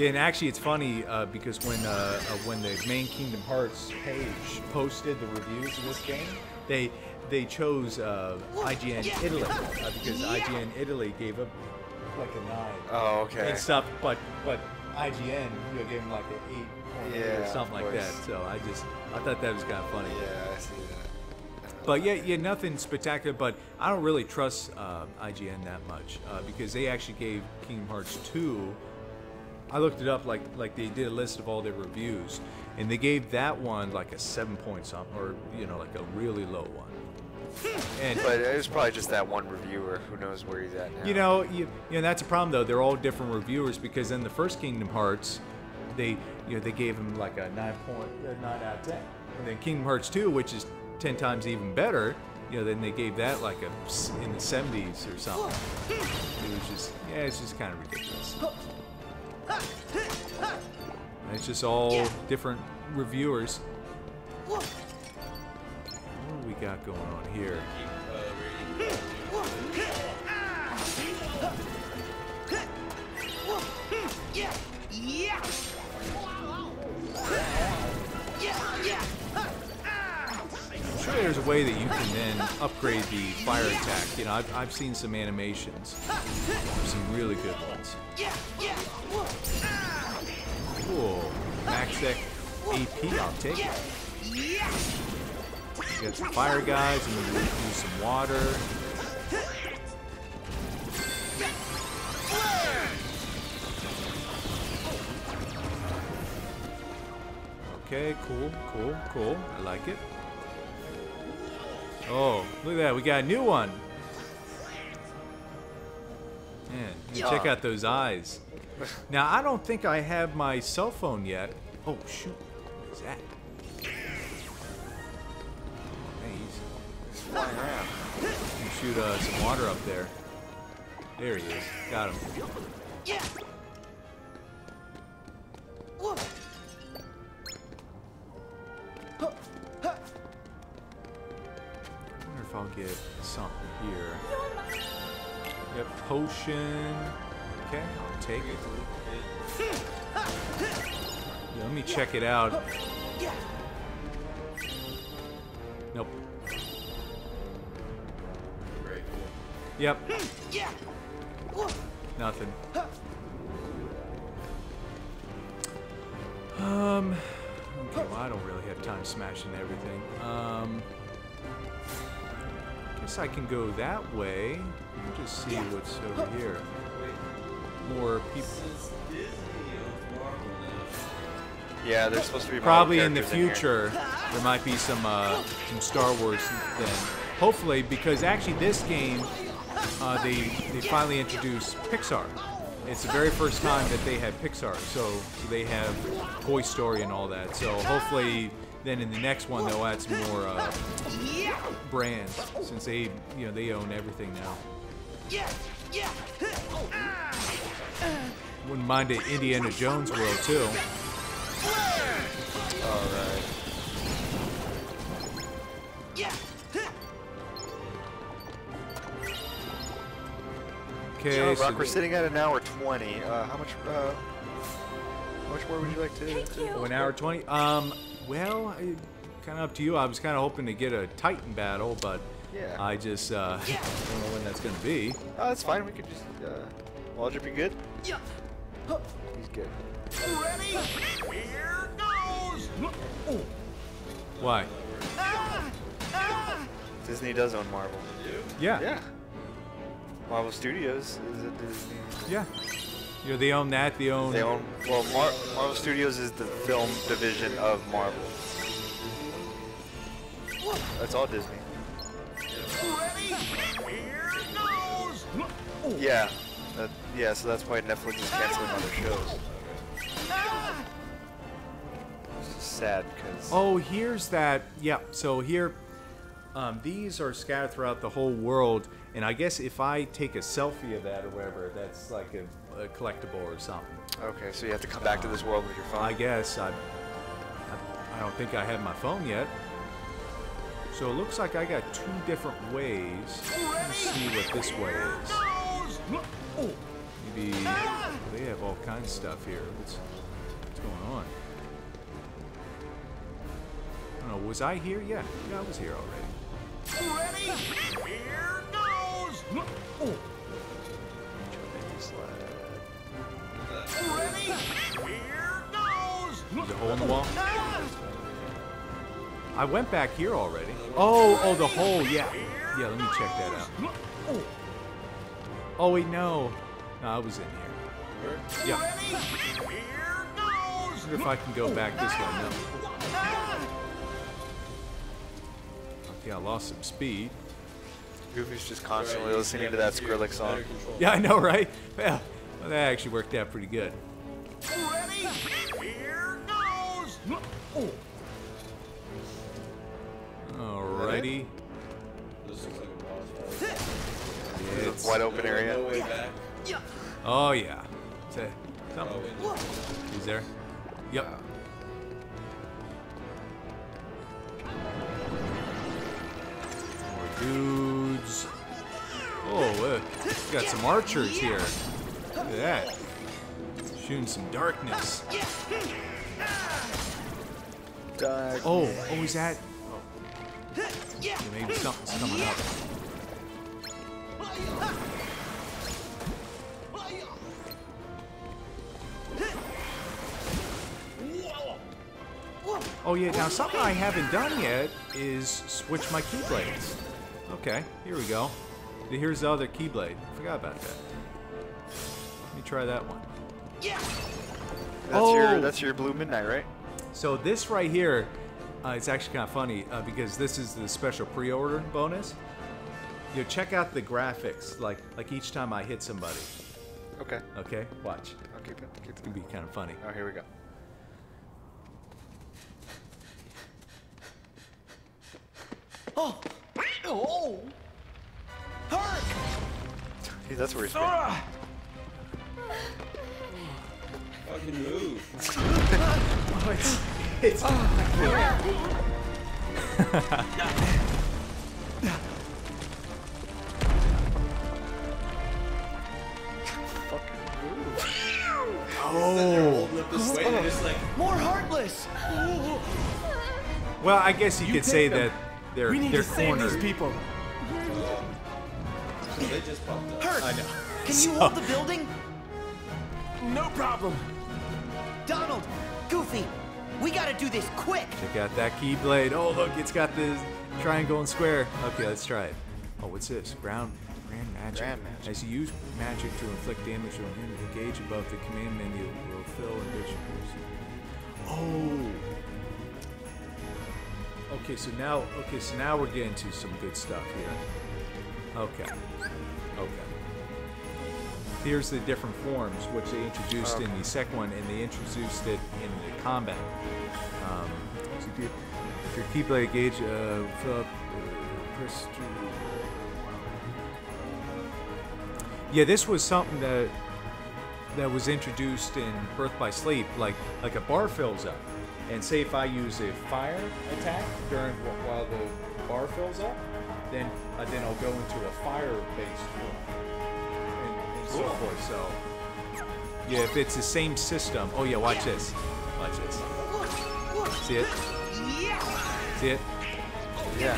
Yeah, and actually, it's funny uh, because when uh, uh, when the main Kingdom Hearts page posted the reviews of this game, they they chose uh, IGN Italy uh, because IGN Italy gave up like a nine. Oh, okay. And stuff, but but IGN you know, gave them like an eight or Yeah, something like that. So I just I thought that was kind of funny. Yeah, I see that. But yeah, yeah, nothing spectacular. But I don't really trust uh, IGN that much uh, because they actually gave Kingdom Hearts 2. I looked it up, like like they did a list of all their reviews, and they gave that one like a seven point something, or you know, like a really low one. Hmm. And But it was probably just that one reviewer. Who knows where he's at now? you know, you, you know that's a problem though. They're all different reviewers because in the first Kingdom Hearts, they you know they gave him like a nine point a nine out of ten, and then Kingdom Hearts 2, which is ten times even better, you know, then they gave that like a in the 70s or something. It was just yeah, it's just kind of ridiculous. And It's just all different reviewers. What do we got going on here? Yeah, yeah. I'm sure there's a way that you can then upgrade the fire attack. You know, I've, I've seen some animations, some really good ones. Cool. Max Deck AP, I'll take it. You some fire guys, and we use some water. Okay, cool, cool, cool. I like it. Oh, look at that. We got a new one. Man, check out those eyes. Now, I don't think I have my cell phone yet. Oh, shoot. What is that? Hey, he's, He's flying around. you shoot uh, some water up there. There he is. Got him. Yeah. If I'll get something here. Yep, potion. Okay, I'll take it. Yeah, let me check it out. Nope. Yep, nothing. Um, okay, well, I don't really have time smashing everything. Um, guess I can go that way and just see what's over here. More people. Yeah, there's supposed to be Probably in the characters here. future, there might be some uh, some Star Wars then. Hopefully, because actually this game, uh, they they finally introduced Pixar. It's the very first time that they had Pixar, so, so they have Toy Story and all that. So hopefully, then in the next one they'll add some more uh, brands, since they you know they own everything now. Yeah. Yeah. Wouldn't mind an Indiana Jones world too. Alright. Yeah. Okay, So, so Brock, we're sitting at an hour 20. Uh, how much, uh, how much more would you like to? to Oh, an hour twenty. Um, well, I, kind of up to you. I was kind of hoping to get a Titan battle, but Yeah. I just uh, don't know when that's gonna be. Oh, that's fine. We could just. Uh, Waldrop, you good? Yeah. He's good. Ready? Here goes. Why? Disney does own Marvel. Yeah. Yeah. Marvel Studios is a Disney. Yeah. You know, they own that. They own. They own. Well, Mar- Marvel Studios is the film division of Marvel. That's all Disney. Ready? Here goes. Yeah. That, yeah. So that's why Netflix is canceling other shows. It's sad because. Oh, here's that. Yeah. So here, um, these are scattered throughout the whole world, and I guess if I take a selfie of that or whatever, that's like a, a collectible or something. Okay, so you have to come back to this world with your phone. I guess I. I, I don't think I have my phone yet. So it looks like I got two different ways. Let's see what this way is. Maybe they have all kinds of stuff here. What's, what's going on? I don't know. Was I here? Yeah, yeah, I was here already. Ready? Here goes. Ready? Here goes. There's a hole in the wall. I went back here already. Oh, oh, the hole. Yeah, yeah. Let me check that out. Oh wait, no. No, I was in here. Yeah. wonder if I can go back this way. No. Okay, I lost some speed. Goofy's just constantly listening to that Skrillex song. Yeah, I know, right? Well, well, that actually worked out pretty good. Ready? Here goes. Alrighty. This looks like a boss fight. Yeah, it's- wide open area. No way back. Oh yeah. Is that something? He's there. Yep. More dudes. Oh, we got some archers here. Look at that. Shooting some darkness. Oh, oh, is that? Maybe something's coming up. Oh yeah, now something I haven't done yet is switch my keyblades. Okay, here we go. Here's the other keyblade. Forgot about that. Let me try that one. Yeah. That's your Oh. that's your Blue Midnight, right? So this right here, uh, it's actually kind of funny uh, because this is the special pre-order bonus. You know, check out the graphics, like like each time I hit somebody. Okay. Okay, watch. I'll keep it. Keep It's gonna be kind of funny. Oh, here we go. Oh! Oh! Hurt! Hey, that's where he's been. Ah! Fucking move. Ah. oh, it's it's. oh. This way, they're like, More heartless! Well, I guess you, You could say them. that they're we need they're to save cornered. these people. they just popped up. Hurt! I know. Can you So- hold the building? No problem. Donald! Goofy! We gotta do this quick! Check out that keyblade. Oh, look, it's got the triangle and square. Okay, let's try it. Oh, what's this? Ground Grand Magic. Grand Magic. As you use magic to inflict damage on him, engage above the command menu will fill and enrich Oh. Okay, so now, okay, so now we're getting to some good stuff here. Okay. Okay. Here's the different forms which they introduced in the second one, and they introduced it in the combat. Um, so if, you, if your keyblade gauge uh, fill up, uh, Yeah, this was something that that was introduced in Birth by Sleep. Like like a bar fills up, and say if I use a fire attack during while the bar fills up, then uh, then I'll go into a fire-based form and, and so forth. So yeah, if it's the same system. Oh yeah, watch this. Watch this. See it? See it? Yeah.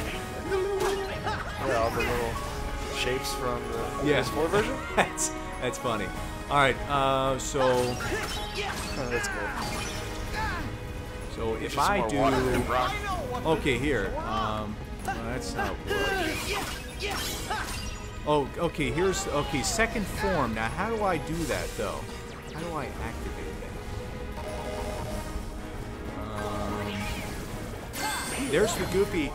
Yeah, all the little shapes from the Yeah. PS4 version. that's that's funny. All right. Uh, so Oh, that's cool. so if Just I do, water okay, here. Um, well, that's not. Oh, okay. Here's okay. Second form. Now, how do I do that though? How do I activate that? Um, there's the Goopy.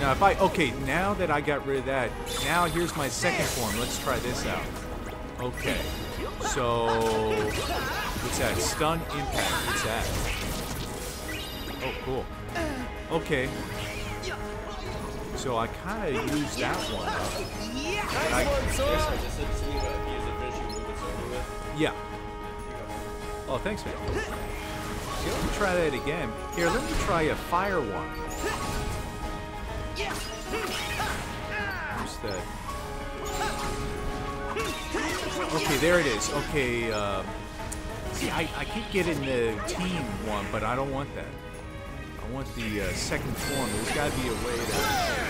Now, if I okay, now that I got rid of that, now here's my second form. Let's try this out. Okay. So, what's that? Stun impact. What's that? Oh, cool. Okay. So I kind of used that one up. I- I just said something about if you use it finish, you move it's over with. Yeah. Oh, thanks, man. Let me try that again. Here, let me try a fire one. Where's that? Okay, there it is. Okay, um, see, I, I keep getting the team one, but I don't want that. I want the uh, second form. There's got to be a way to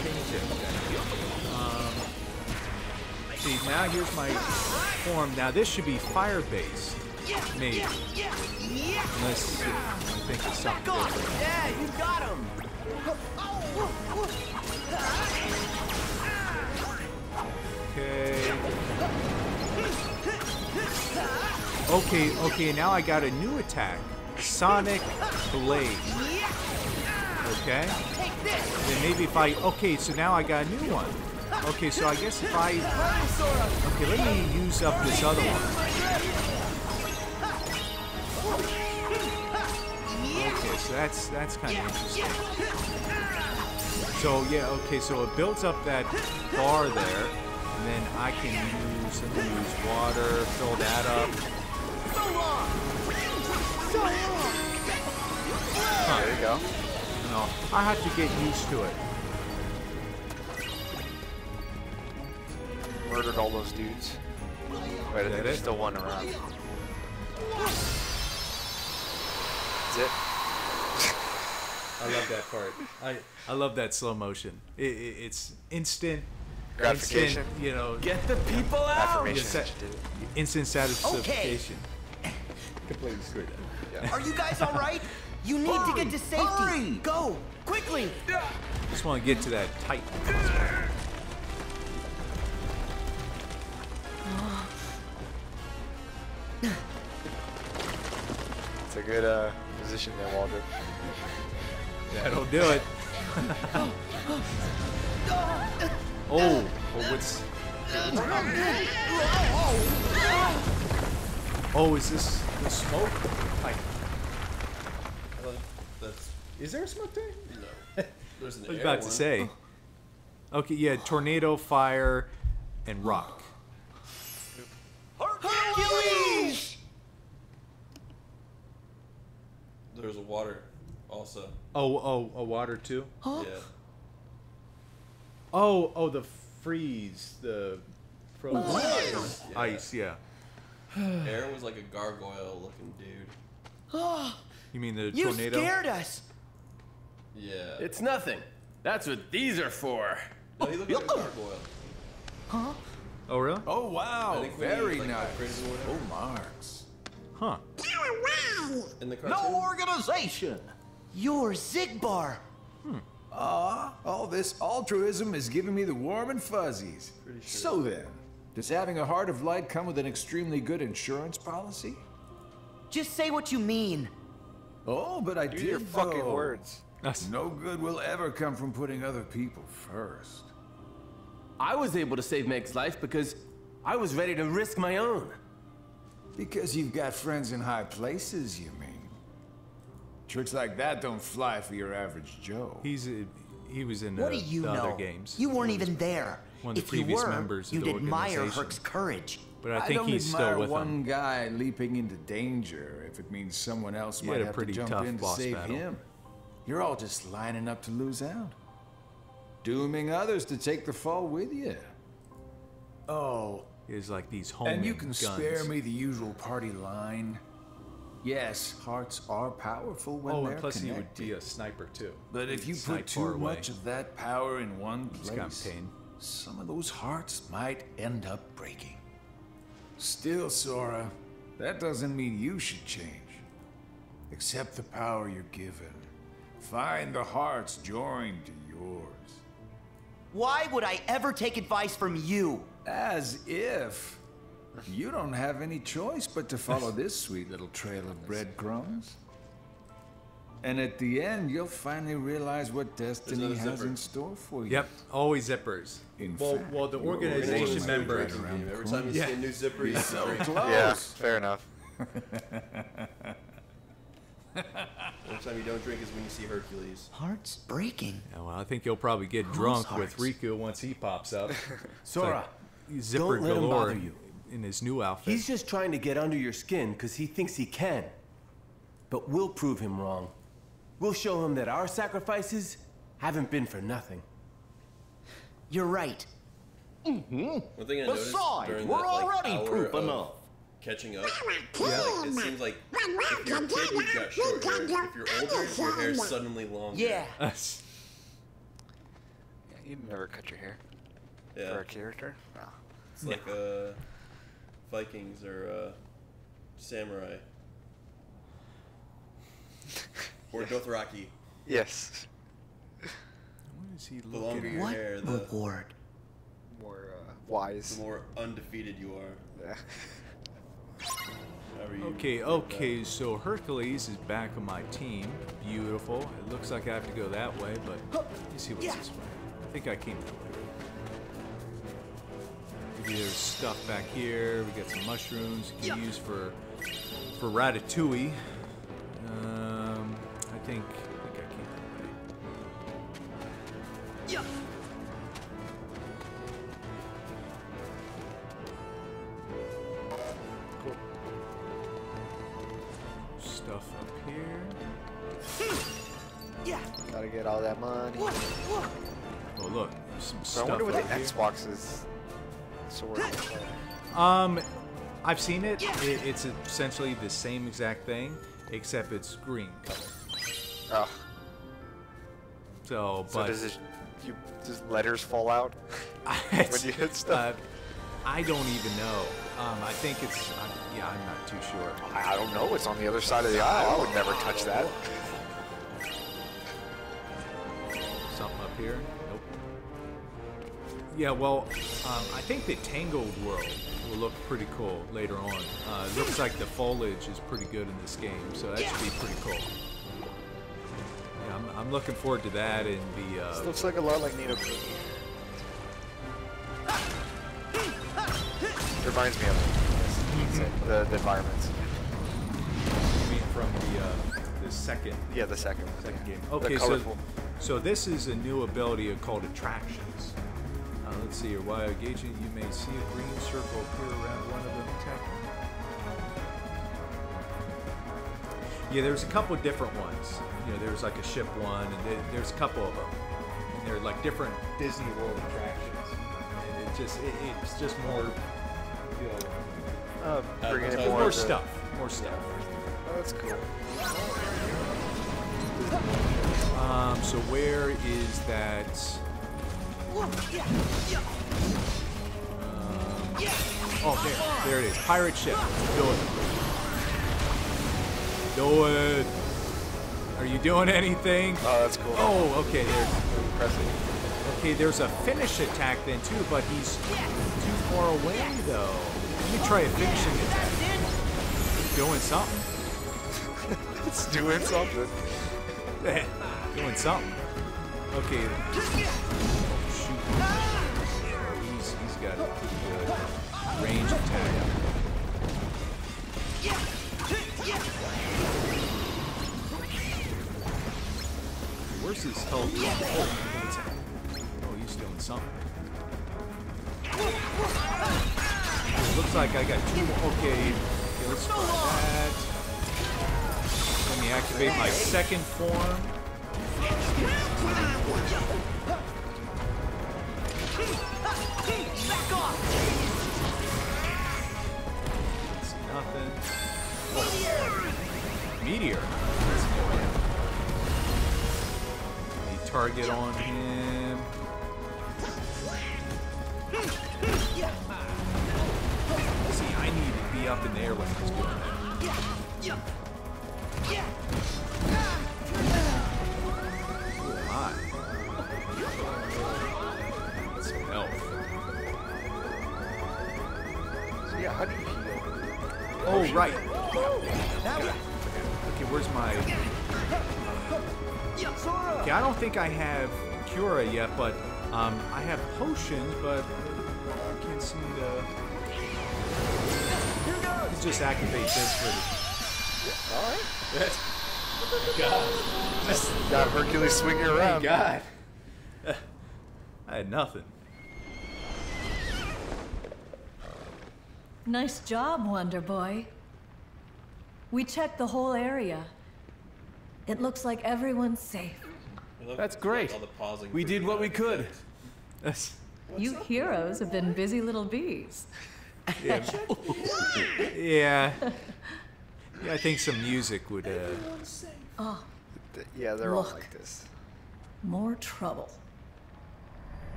change it. Um, see, now here's my form. Now this should be fire-based, maybe. Unless you think it's something different. Yeah, you got him. Okay. Okay, okay, now I got a new attack. Sonic Blade. Okay? Then maybe if I... Okay, so now I got a new one. Okay, so I guess if I... Okay, let me use up this other one. Okay, so that's that's kind of interesting. So yeah, okay, so it builds up that bar there, and then I can use let me use water, fill that up. Huh. There you go. No, I have to get used to it. Murdered all those dudes. Wait, I that think there's still one around. That's it. I love that part. I I love that slow motion. It, it, it's instant Gratification. Instant, you know, Get the people out. Affirmation Yes, that you did it. instant satisfaction. Okay. Completely screwed up. Are you guys all right? You need to get to safety. Hurry! Go quickly. Just want to get to that tight. It's a good uh, position there, Waldron. That'll do it. oh, oh, what's? Oh, is this the smoke? Like, Well, that's is there a smoke there? no. There's an I was air about one. to say. Oh. Okay, yeah, tornado, fire, and rock. Hercules! There's a water also. Oh, oh, a water too. Yeah. Oh, oh, the freeze, the frozen oh. Ice, yeah. ice, yeah. Air was like a gargoyle looking dude. Oh, You mean the you tornado? scared us. Yeah. It's nothing. That's what these are for. No, he looked like a gargoyle. Huh? Oh, really? Oh, wow. I think Very like, nice. upgraded or whatever. Oh, Marks. Huh. In the No organization. You're Xigbar. Ah, all this altruism is giving me the warm and fuzzies. So then, does having a heart of light come with an extremely good insurance policy? Just say what you mean. Oh, but I do did your fucking though. Words. No good will ever come from putting other people first. I was able to save Meg's life because I was ready to risk my own. Because you've got friends in high places, you mean? Tricks like that don't fly for your average Joe. He's a, he was in What uh, do you the know? other games. You weren't even there. one of the if you previous were, members of you'd the admire organization. Herc's courage. But I think don't he's admire still with one them. guy leaping into danger if it means someone else He might had a have pretty to jump tough in to boss save battle. him. You're all just lining up to lose out, dooming others to take the fall with you. Oh, It's like these homemade and you can guns. spare me the usual party line. Yes, hearts are powerful when oh, they're and plus he connected. would be a sniper too. But if you put too much of that power in one place, some of those hearts might end up breaking. Still, Sora, that doesn't mean you should change. Accept the power you're given. Find the hearts joined to yours. Why would I ever take advice from you? As if. You don't have any choice but to follow this sweet little trail of breadcrumbs. And at the end, you'll finally realize what destiny has zipper. in store for you. Yep, always zippers. In well, fact, well, the organization organization's member. very good game. Every time you see a new zipper, you so close. Yeah, fair enough. Every time you don't drink is when you see Hercules. Hearts breaking. Yeah, well, I think you'll probably get Whose drunk with? Riku once he pops up. It's Sora, like zipper don't let him bother you. in his new outfit. He's just trying to get under your skin because he thinks he can. But we'll prove him wrong. We'll show him that our sacrifices haven't been for nothing. You're right. Mm-hmm. One thing I noticed Besides, during we're that, like, already hour proof of enough. Catching up. is, like, it seems like if you're a kid, you've got short hair. If you're older, your hair's suddenly longer. Yeah. Yeah, you never cut your hair Yeah. for a character. No. It's like uh, Vikings or uh, samurai. Or Dothraki. Yes. What is he The longer your What hair, the, reward? More uh, wise. the more undefeated you are. Yeah. Okay, okay, so Hercules is back on my team. Beautiful. It looks like I have to go that way, but let me see what's this way. I think I came that way. Maybe there's stuff back here. We got some mushrooms you can use for for ratatouille. Um, I think I think I came that way. Cool. Gotta get all that money. Oh look, there's some So I stuff wonder what the up here. Xbox's sword looks like. Um, I've seen it. it. It's essentially the same exact thing, except it's green color. Oh, So, so but does it? You does letters fall out when you hit stuff? uh, I don't even know. Um, I think it's. Uh, yeah, I'm not too sure. I, I don't know. It's on the other side of the aisle. I would never touch that. up here? Nope. Yeah, well, um, I think the Tangled World will look pretty cool later on. Uh, looks like the foliage is pretty good in this game, so that should be pretty cool. Yeah, I'm, I'm looking forward to that and the. This Uh, looks like a lot like Ni no Kuni. Reminds me of the, the environments. you mean from the uh, the second Yeah, the second. second yeah. game? The Okay, so colorful. So this is a new ability called Attractions. Uh, let's see here. While engaging, you may see a green circle appear around one of them. Attacking. Yeah, there's a couple different ones. You know, there's like a ship one, and there, there's a couple of them, and they're like different Disney World attractions. And it just, it, it's just more, you know, Uh, more, more, stuff, more stuff. Oh, that's cool. Um, so where is that? Um, oh, there, there it is. Pirate ship. Do it. Do it. Are you doing anything? Oh, that's cool. Oh, okay. There's Impressive. okay. There's a finish attack then too, but he's too far away though. Let me try a finishing attack. Doing something. It's doing something. doing something. Okay. Oh, shoot. He's, he's got a pretty good range attack. Where's his health? Oh? Oh, he's doing something. It looks like I got two more. Okay, okay let's try that. Me activate my second form. It's nothing. Oh. meteor. A target on him. See, I need to be up in the air when he's doing that. Oh, right. Okay, where's my... Okay, I don't think I have Cura yet, but um, I have potions, but I can't seem to... Let's just activate this for Alright. God. Just got Hercules swinging around. God. I had nothing. Nice job, Wonder Boy. We checked the whole area. It looks like everyone's safe. That's I love great. all the We did what we could. That's, You heroes have been busy little bees. yeah. yeah. Yeah, I think some music would. Uh, Oh, Yeah, they're all like this. more trouble.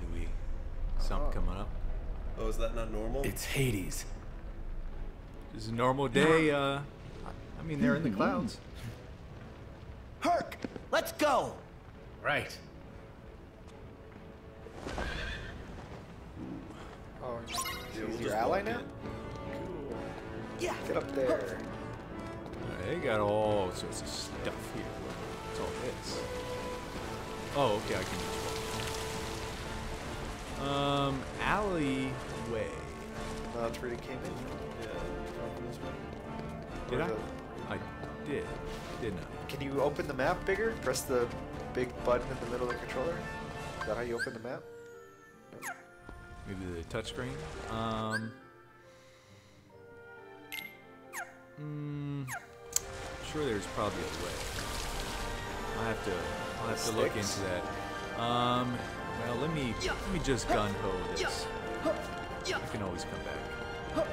do we? Something coming up. Oh, is that not normal? It's Hades. Just a normal day. Uh, I mean, they're in the clouds. Herc, let's go. Right. Oh, Yeah, he's we'll your ally now? in. Yeah. Get up there. They got all sorts of stuff here. What's all this? Oh, okay, I can alleyway. No, that's where came in. Yeah, from. Did I? I did. Didn't I? Can you open the map bigger? Press the big button in the middle of the controller. Is that how you open the map? Maybe the touchscreen. Um. Mm, sure, there's probably a way. I have to. I'll have to look into that. Um. Well, let me let me just gun ho this. I can always come back.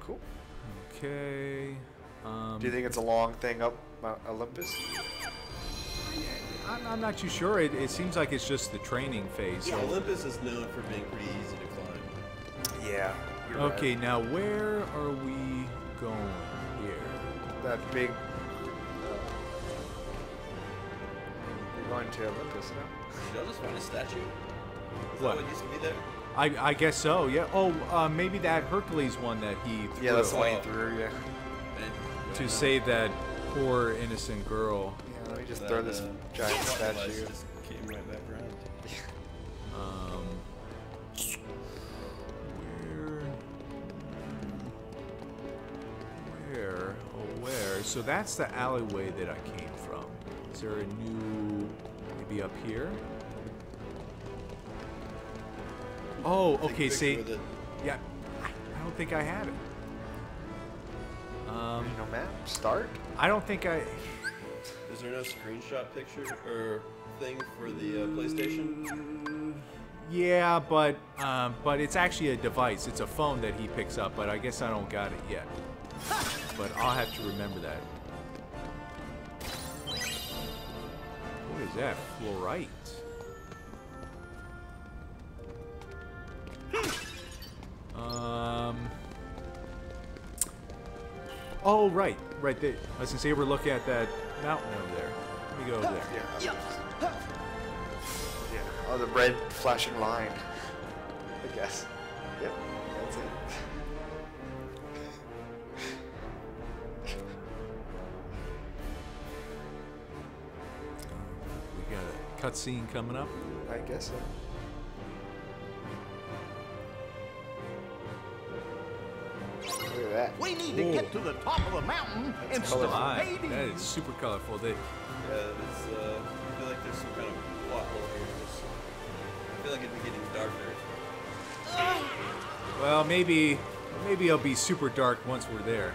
Cool. Okay. Um, Do you think it's a long thing up Mount Olympus? I'm, I'm not too sure. It, it seems like it's just the training phase. Yeah, so- Olympus is known for being pretty easy to climb. Yeah. you're right. Okay, now where are we going here? That big. Going to Olympus now. Did I just find a statue? Is What? that what used to be there? I, I guess so. Yeah. Oh, uh, maybe that Hercules one that he threw Yeah, that's the one he threw. Yeah. to save that poor innocent girl. Yeah. Let me just That, throw this uh, giant statue. Just came right back around. Um, where? Where? Oh, where? So that's the alleyway that I came from. Is there a new? Maybe up here? Oh, okay. See, yeah. I I don't think I have it. Um, no map. Start. I don't think I. Is there no screenshot picture or thing for the uh, PlayStation? Yeah, but um, but it's actually a device. It's a phone that he picks up, but I guess I don't got it yet. But I'll have to remember that. What is that? Fluorite. Um. Oh, right, right there. I was gonna say we're looking at that mountain over there. Let me go over there. Yeah. Yeah. Oh, the red flashing line. I guess. Cutscene coming up. I guess so. Look at that. We need to get to the top of the mountain That's instead of My, Hades. that is super colorful. They, Yeah, it's, uh, I feel like there's some kind of plot hole here. Just, I feel like it'd be getting darker. well, maybe, maybe it'll be super dark once we're there.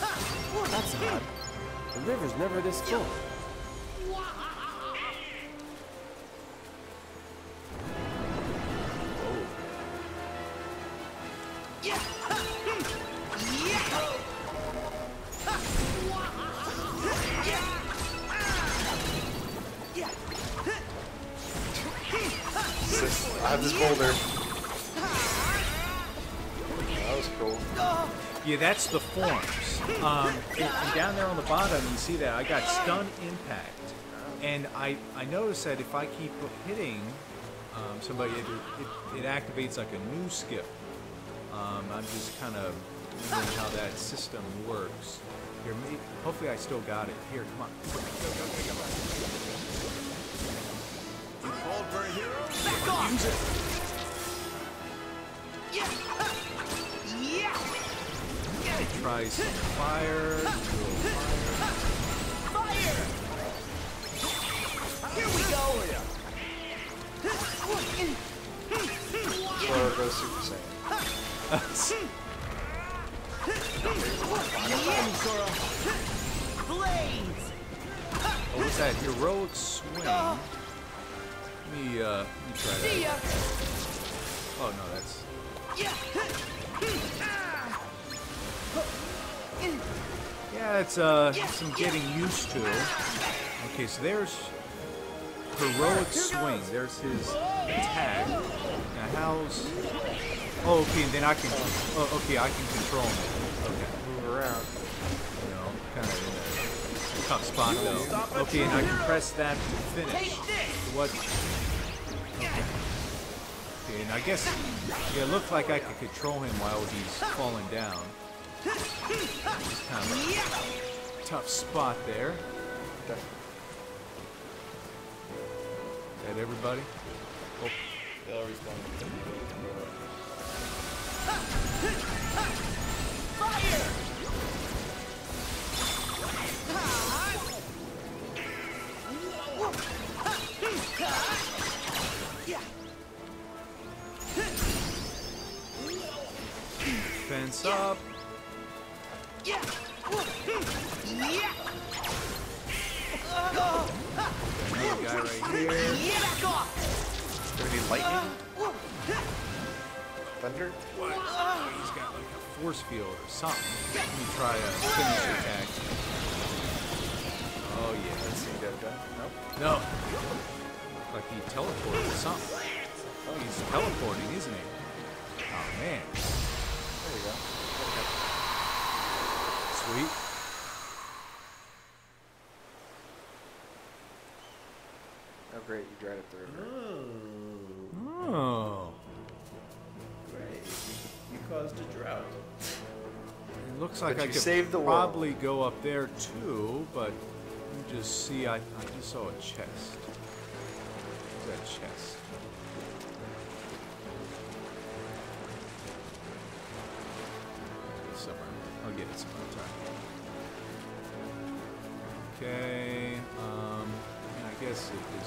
That's odd. The river's never this full. I have this boulder. That was cool. Yeah, that's the forms. Um, down there on the bottom, you see that I got stun impact and I I noticed that if I keep hitting um, somebody, it, it, it activates like a new skip. Um, I'm just kind of wondering how that system works. Here, may hopefully I still got it. Here, come on. Go, go, go, go, go. You called for a hero? Back off! Use it. Yeah! Yeah! Try some fire. do a Fire! Here we go! Sora goes Super Saiyan. Blades! Oh, what's that? Heroic swing. Let me, uh, let me try See ya! that. Oh, no, that's... Yeah, it's, uh, some getting used to. Okay, so there's heroic swing. There's his tag. Now, how's... Oh, okay, and then I can... Oh, okay, I can control him. Okay. Move around. You know, kind of in a tough spot, though. Okay, and I can press that to finish. What? Okay. Okay, and I guess... Yeah, it looked like I could control him while he's falling down. Just kind of a tough spot there. That everybody? Oh. They'll respond. Fence up. Another guy right here. Gonna be lightning? Thunder? What? He's got like a force field or something. Let me try a finish attack. Oh yeah. Let's see, go, go. Nope. No. Like he teleported or something. Oh, he's teleporting, isn't he? Oh man. There you go. Sweet. Great, you dried up the river. Oh. oh. Great. You caused a drought. It looks like But I could saved the world. probably go up there too, but you just see. I, I just saw a chest. Where's that chest?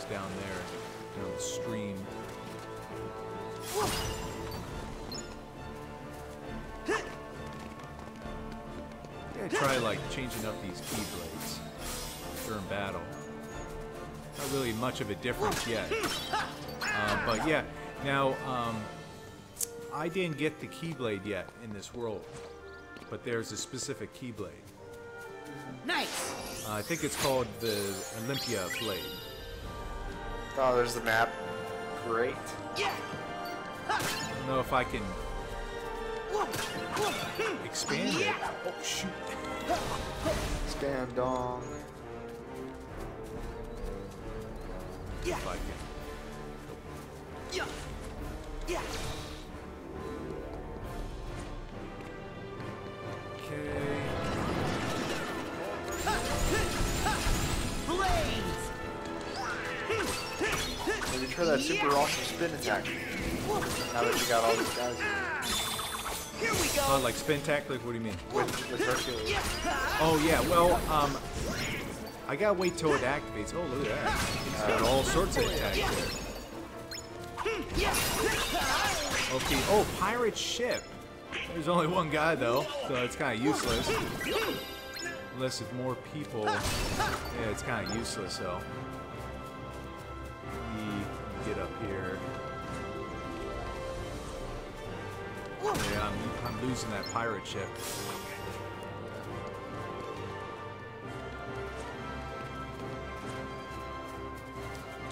Down there. You know, the stream. Yeah, try like changing up these keyblades during battle. Not really much of a difference yet. Uh, but yeah, now um, I didn't get the keyblade yet in this world, but there's a specific keyblade. Nice! Uh, I think it's called the Olympia blade. Oh, there's the map. Great. Yeah. I don't know if I can expand it. Oh shoot! Expand dong. If I can. Yeah! Yeah! Try that super awesome spin attack. Now that you got all these guys. Here we go! Oh, like spin tack? Like, what do you mean? With, with Hercules. Oh yeah, well, um, I gotta wait till it activates. Oh, look at that. He's got all sorts of attacks there. Okay, oh, pirate ship. There's only one guy though, so it's kind of useless. Unless it's more people. Yeah, it's kind of useless though. Get up here. Yeah, I'm, I'm losing that pirate ship.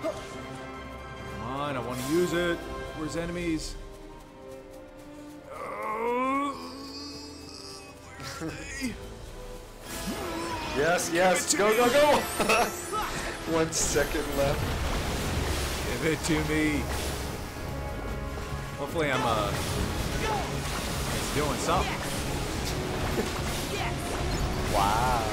Come on, I want to use it. Where's enemies? Yes, yes, go, go, go! One second left. Give it to me. Hopefully I'm uh it's doing something. Wow.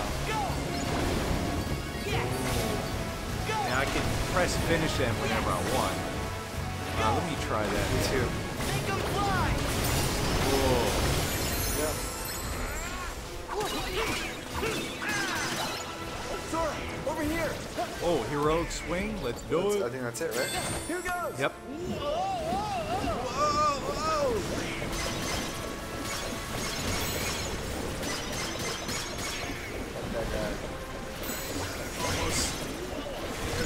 Now I can press finish them whenever I want. Uh, let me try that too. Whoa. Here. Oh, heroic swing. Let's do That's- it. I think that's it, right? Here goes. Yep. Almost.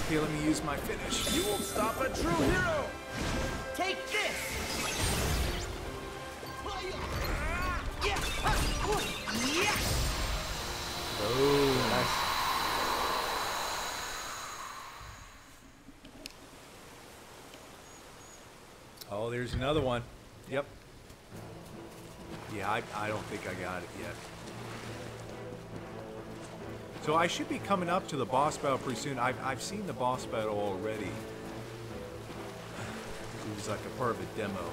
Okay, let me use my finish. You won't stop a true hero. Take this. Oh, Oh, there's another one. Yep. Yeah, I, I don't think I got it yet. So I should be coming up to the boss battle pretty soon. I've, I've seen the boss battle already. It was like a part of a demo.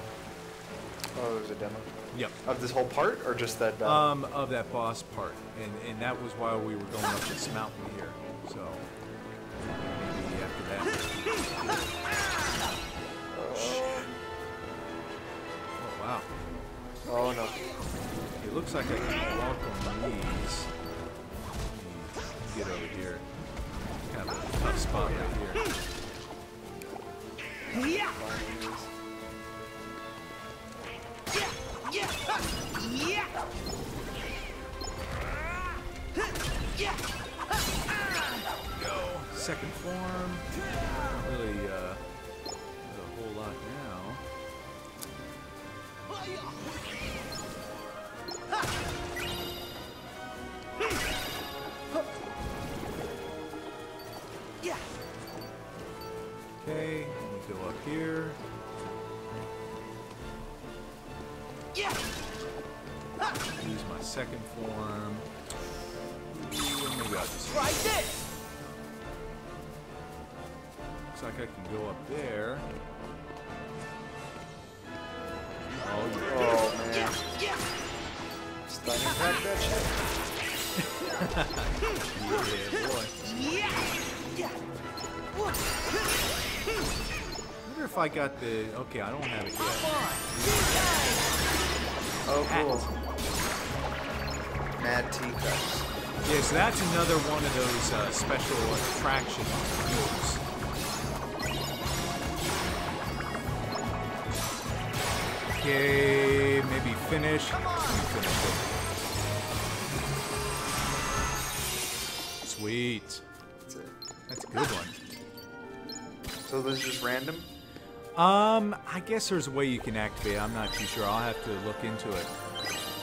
Oh, there's a demo. Yep. Of this whole part, or just that battle? Um, of that boss part, and and that was why we were going up this mountain here. So maybe after that. Oh no. It looks like I can walk on these. Get over here. Kind of a tough spot right here. Yeah. Yeah. Yeah. Yeah. Second form. Not really uh, a whole lot. Yeah. Okay, let me go up here. Yeah. Use my second form. Try this. Looks like I can go up there. Oh, Oh man. Stunning that bitch. yeah, boy. Yeah. Yeah. wonder if I got the. Okay, I don't have it yet. Oh, cool. Mad tea cups. Yeah, so that's another one of those uh, special attraction moves. Okay, maybe finish. Finish. Sweet. That's. That's a good one. So this is just random? Um, I guess there's a way you can activate. I'm not too sure. I'll have to look into it.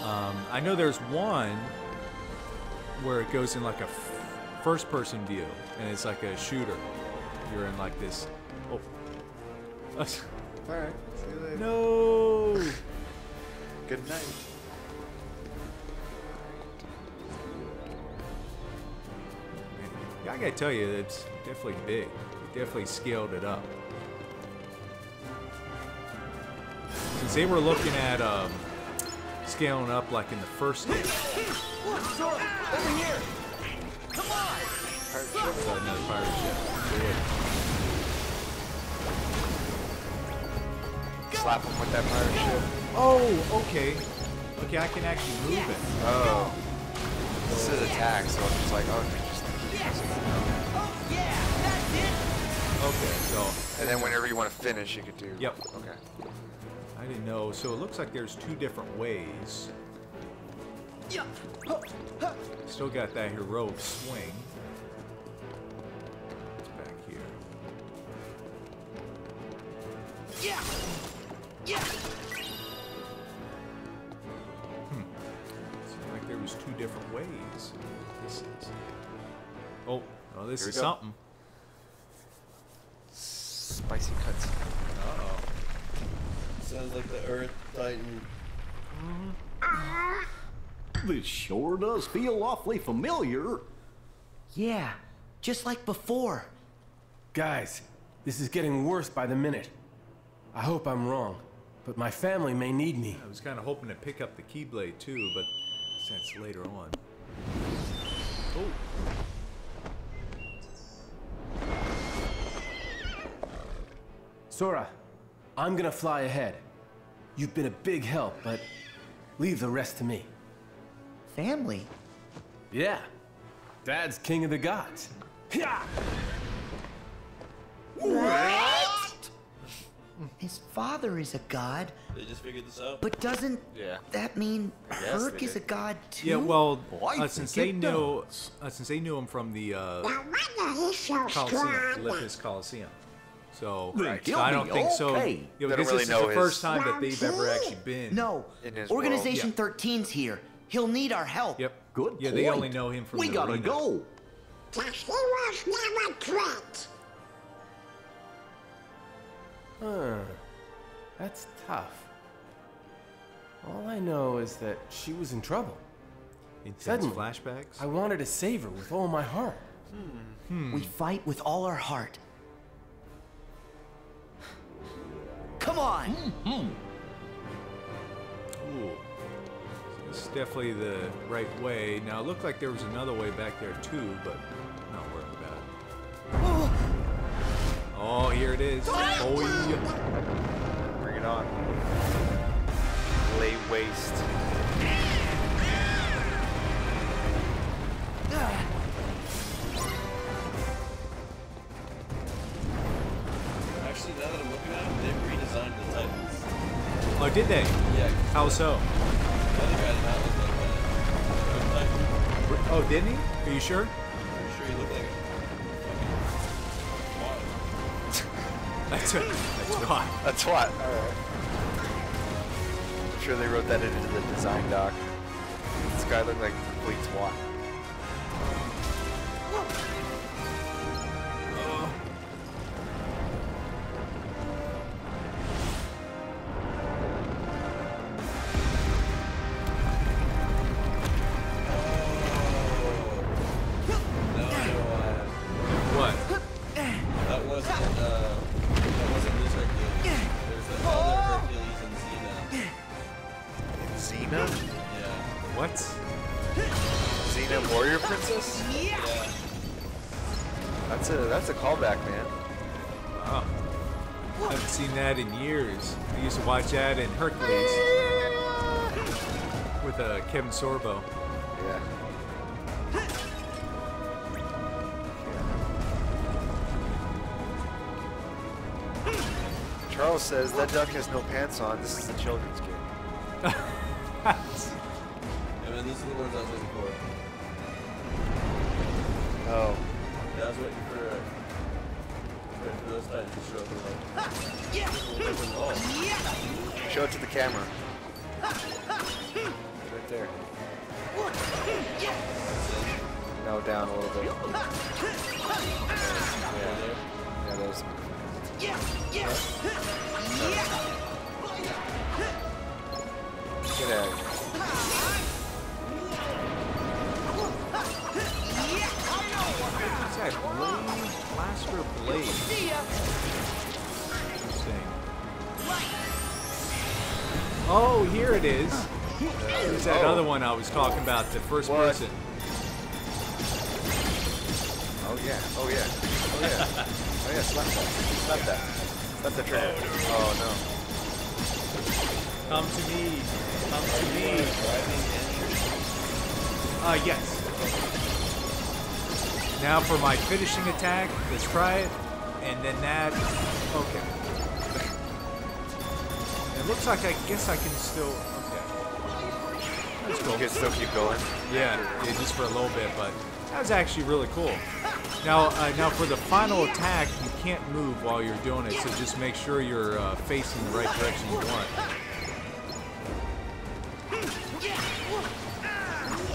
Um, I know there's one where it goes in like a f- first-person view, and it's like a shooter. You're in like this. Oh. Alright. See later. no. Good night. Yeah, I gotta tell you, it's definitely big. Definitely scaled it up. Since they were looking at um, scaling up like in the first game. Over here. Come on. Another pirate ship. Slap him with that pirate ship. Oh, okay. Okay, I can actually move it. Oh. This is attack, so I'm just like, oh, okay, just Okay, so. And then whenever you want to finish, you could do. Yep. Okay. I didn't know. So it looks like there's two different ways. Yeah. Still got that heroic swing. This is go. something. Spicy cuts. Uh oh. Sounds like the Earth Titan. This sure does feel awfully familiar. Yeah, just like before. Guys, this is getting worse by the minute. I hope I'm wrong, but my family may need me. I was kind of hoping to pick up the Keyblade too, but that's later on. Oh. Sora, I'm gonna fly ahead. You've been a big help, but leave the rest to me. Family? Yeah. Dad's king of the gods. Yeah. What? His father is a god, They just figured this out. but doesn't Yeah. that mean Yes, Herc they is a god too? Yeah, well, uh, since they it knew, uh, since they knew him from the uh, he's Coliseum, strong. Olympus Coliseum. So, Right. so I don't think be so. You know, They don't this really is know the his- first time that they've ever actually been. No, In his Organization world. 13's here. He'll need our help. Yep. Good Yeah, they only know him from We the gotta arena. go. Just he was never threat. Huh. That's tough. All I know is that she was in trouble. Intense Suddenly, flashbacks. I wanted to save her with all my heart. Hmm. We fight with all our heart. Come on! Hmm, hmm. Ooh. It's definitely the right way. Now, it looked like there was another way back there too, but I'm not worried about it. Oh, here it is. Oh, yeah. Bring it on. Lay waste. Actually, now that I'm looking at them, Oh, did they? Yeah. How so? The other guy did not look like that. The Titan, Oh, didn't he? Are you sure? pretty sure he looked like a That's that's why. That's what. Alright. I'm sure they wrote that into the design doc. This guy looked like a complete twat. Sorbo. Yeah. Charles says that duck has no pants on. This is a children's game. And then these are the ones I was looking for. Oh. Yeah, I was waiting for, uh, waiting for those Titans to show up. like, oh. Show it to the camera. Talking about, the first What? person. Oh yeah. Oh yeah. Oh yeah. Oh yeah. Slap that. Slap that. Slap the trailer. Oh no. Come to me. Come to me. Uh, yes. Now for my finishing attack, let's try it. And then that. Okay. It looks like I guess I can still. Cool. You can still keep going. Yeah, yeah, just for a little bit, but that was actually really cool. Now, uh, now for the final attack, you can't move while you're doing it, so just make sure you're uh, facing the right direction you want.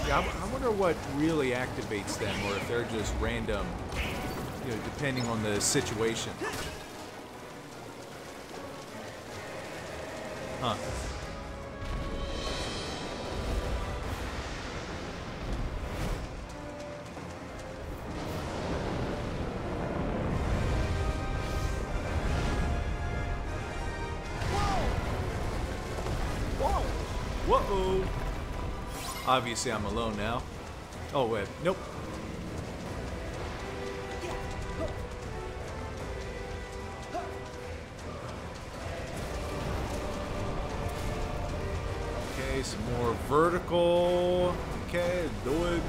Yeah, I, I wonder what really activates them, or if they're just random, you know, depending on the situation. Huh. Obviously, I'm alone now. Oh, wait. Nope. Okay, some more vertical. Okay, do it.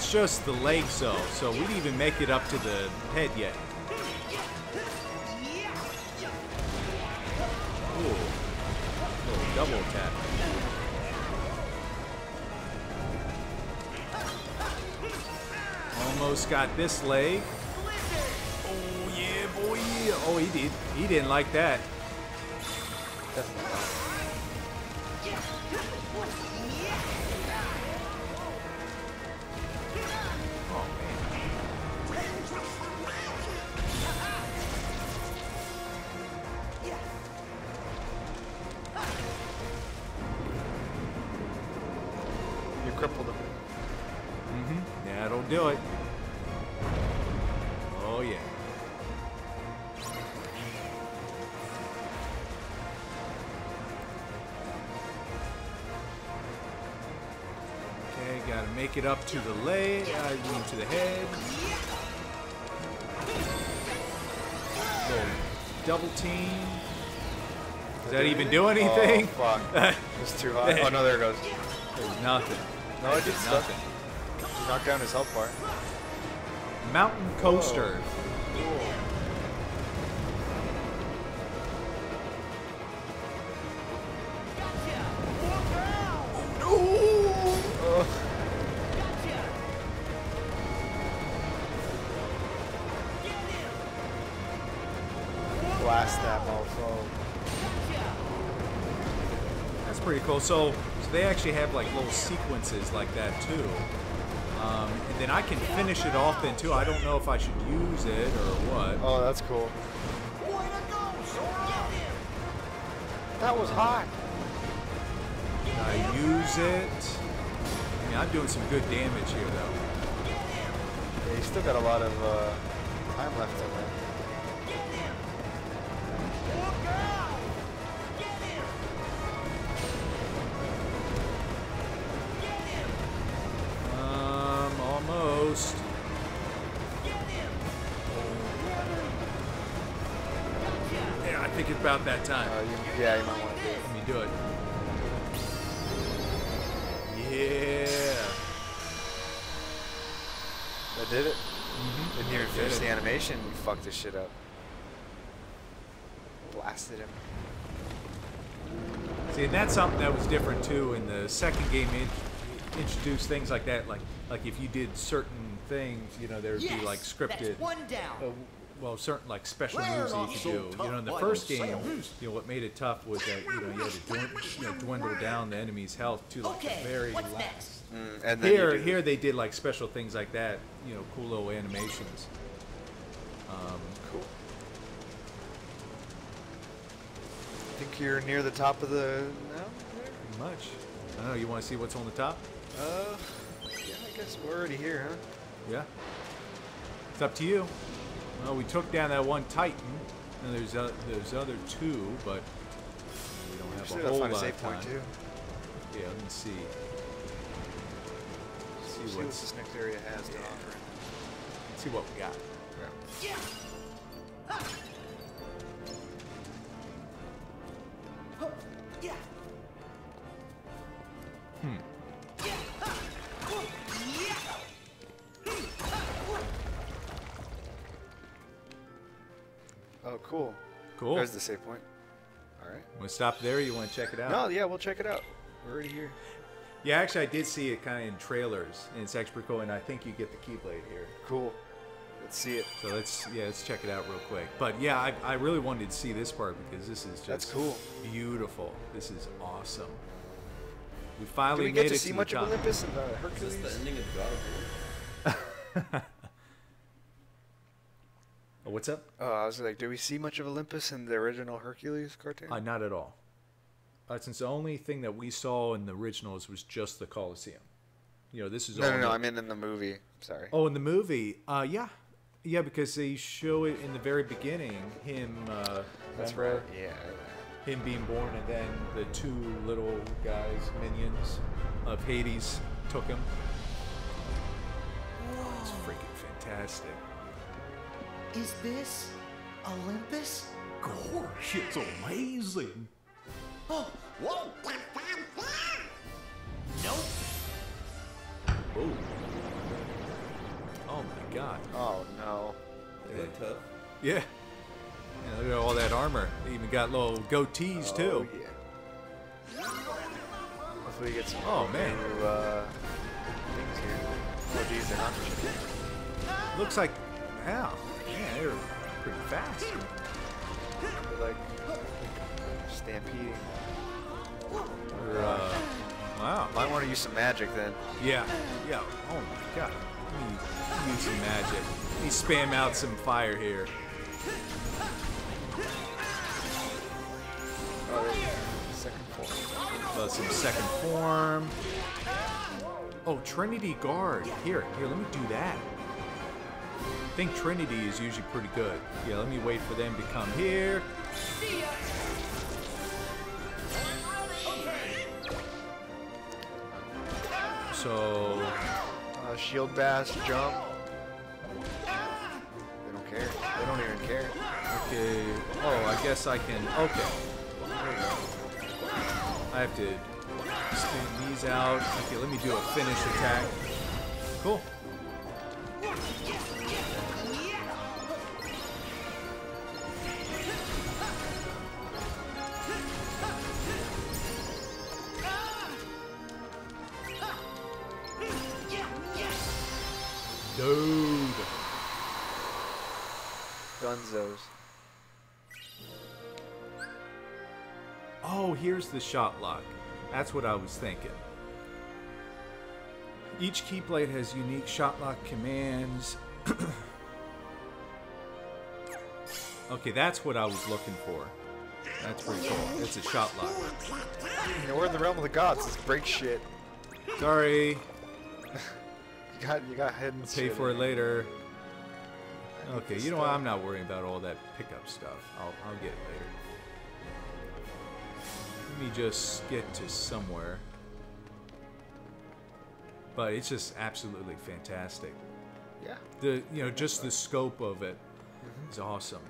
That's just the legs though, so we didn't even make it up to the head yet. Ooh. Little double attack. Almost got this leg. Oh yeah, boy. Oh, he did. He didn't like that. Okay, it up to the leg, I mean to the head. Little double team. Does that even do oh, anything? Oh, fuck. It's too high. Oh, no, there it goes. There's nothing. No, it did nothing. Knocked down his health bar. Mountain coaster. Oh. So, so they actually have like little sequences like that too. Um, and then I can finish it off then too. I don't know if I should use it or what. Oh, that's cool. That was hot. Can I use it? I mean, I'm doing some good damage here though. Yeah, he's still got a lot of uh, time. Uh, you, yeah, you might want to do it. Let me do it. Yeah. That did it. Mhm. Didn't even finish the animation. You fucked this shit up. Blasted him. See, and that's something that was different too in the second game. It introduced things like that, like like if you did certain things, you know, there would be like scripted. that's one down. uh, well, certain like special Well, moves that you so could do. You know, in the first game, themselves. you know, what made it tough was that you know you had to dwindle, you know, dwindle down the enemy's health to like Okay, the very what's last. next? Mm, and then here, here they did like special things like that. You know, cool little animations. Um, cool. Think you're near the top of the. No. Pretty much. I don't know. You want to see what's on the top? Uh, yeah, I guess we're already here, huh? Yeah. It's up to you. Well, we took down that one Titan, and there's uh, there's other two, but we don't have Still a gotta whole find a lot save of point, time. too. Yeah, let me see. See, See what this next area has to offer. Let's see what we got. Yeah. Hmm. Oh, cool. Cool. There's the save point. All right. Want to stop there? Or you want to check it out? No, yeah, we'll check it out. We're already here. Yeah, actually, I did see it kind of in trailers, and it's actually pretty cool. And I think you get the Keyblade here. Cool. Let's see it. So let's yeah, let's check it out real quick. But yeah, I, I really wanted to see this part because this is just That's cool. beautiful. This is awesome. We finally Do we made get to it see the much top. of Olympus and uh, Is Hercules? this the ending of God of War? Oh, what's up? Oh, I was like, do we see much of Olympus in the original Hercules cartoon? Uh, not at all. Uh, since the only thing that we saw in the originals was just the Colosseum. You know, this is no, all. no, no. I mean in the movie. Sorry. Oh, in the movie, uh, yeah, yeah, because they show it in the very beginning. Him, uh, That's remember? right. Yeah. Him being born, and then the two little guys, minions of Hades, took him. It's freaking fantastic. Is this Olympus? Gosh, it's amazing. Oh, whoa! Nope. Oh. Oh my God. Oh no. They look tough. Yeah. yeah. Look at all that armor. They even got little goatees too. Oh, yeah. Hopefully we get some Oh, man. new, uh, things here. Oh geez, they're not. Looks like, wow, yeah, they're pretty fast. They're like stampeding. Or, uh, wow. Might want to use some magic then. Yeah, yeah. Oh my god. Let me use some magic. Let me spam out some fire here. Oh, there you go. Second form. Uh, some second form. Oh, Trinity Guard. Here, here, let me do that. I think Trinity is usually pretty good. Yeah, let me wait for them to come here. So, Uh, shield bash, jump. They don't care. They don't even care. okay. Oh, I guess I can. Okay. I have to spin these out. Okay, let me do a finish attack. Cool. Here's the shot lock. That's what I was thinking. Each keyblade has unique shot lock commands. okay, that's what I was looking for. That's pretty cool. It's a shot lock. You know, we're in the realm of the gods. Let's break shit. Sorry. You got you got hidden. Pay for it later. Okay, you know what? I'm not worrying about all that pickup stuff. I'll, I'll get it later. Let me just get to somewhere. But it's just absolutely fantastic. Yeah. The you know just the scope of it is awesome.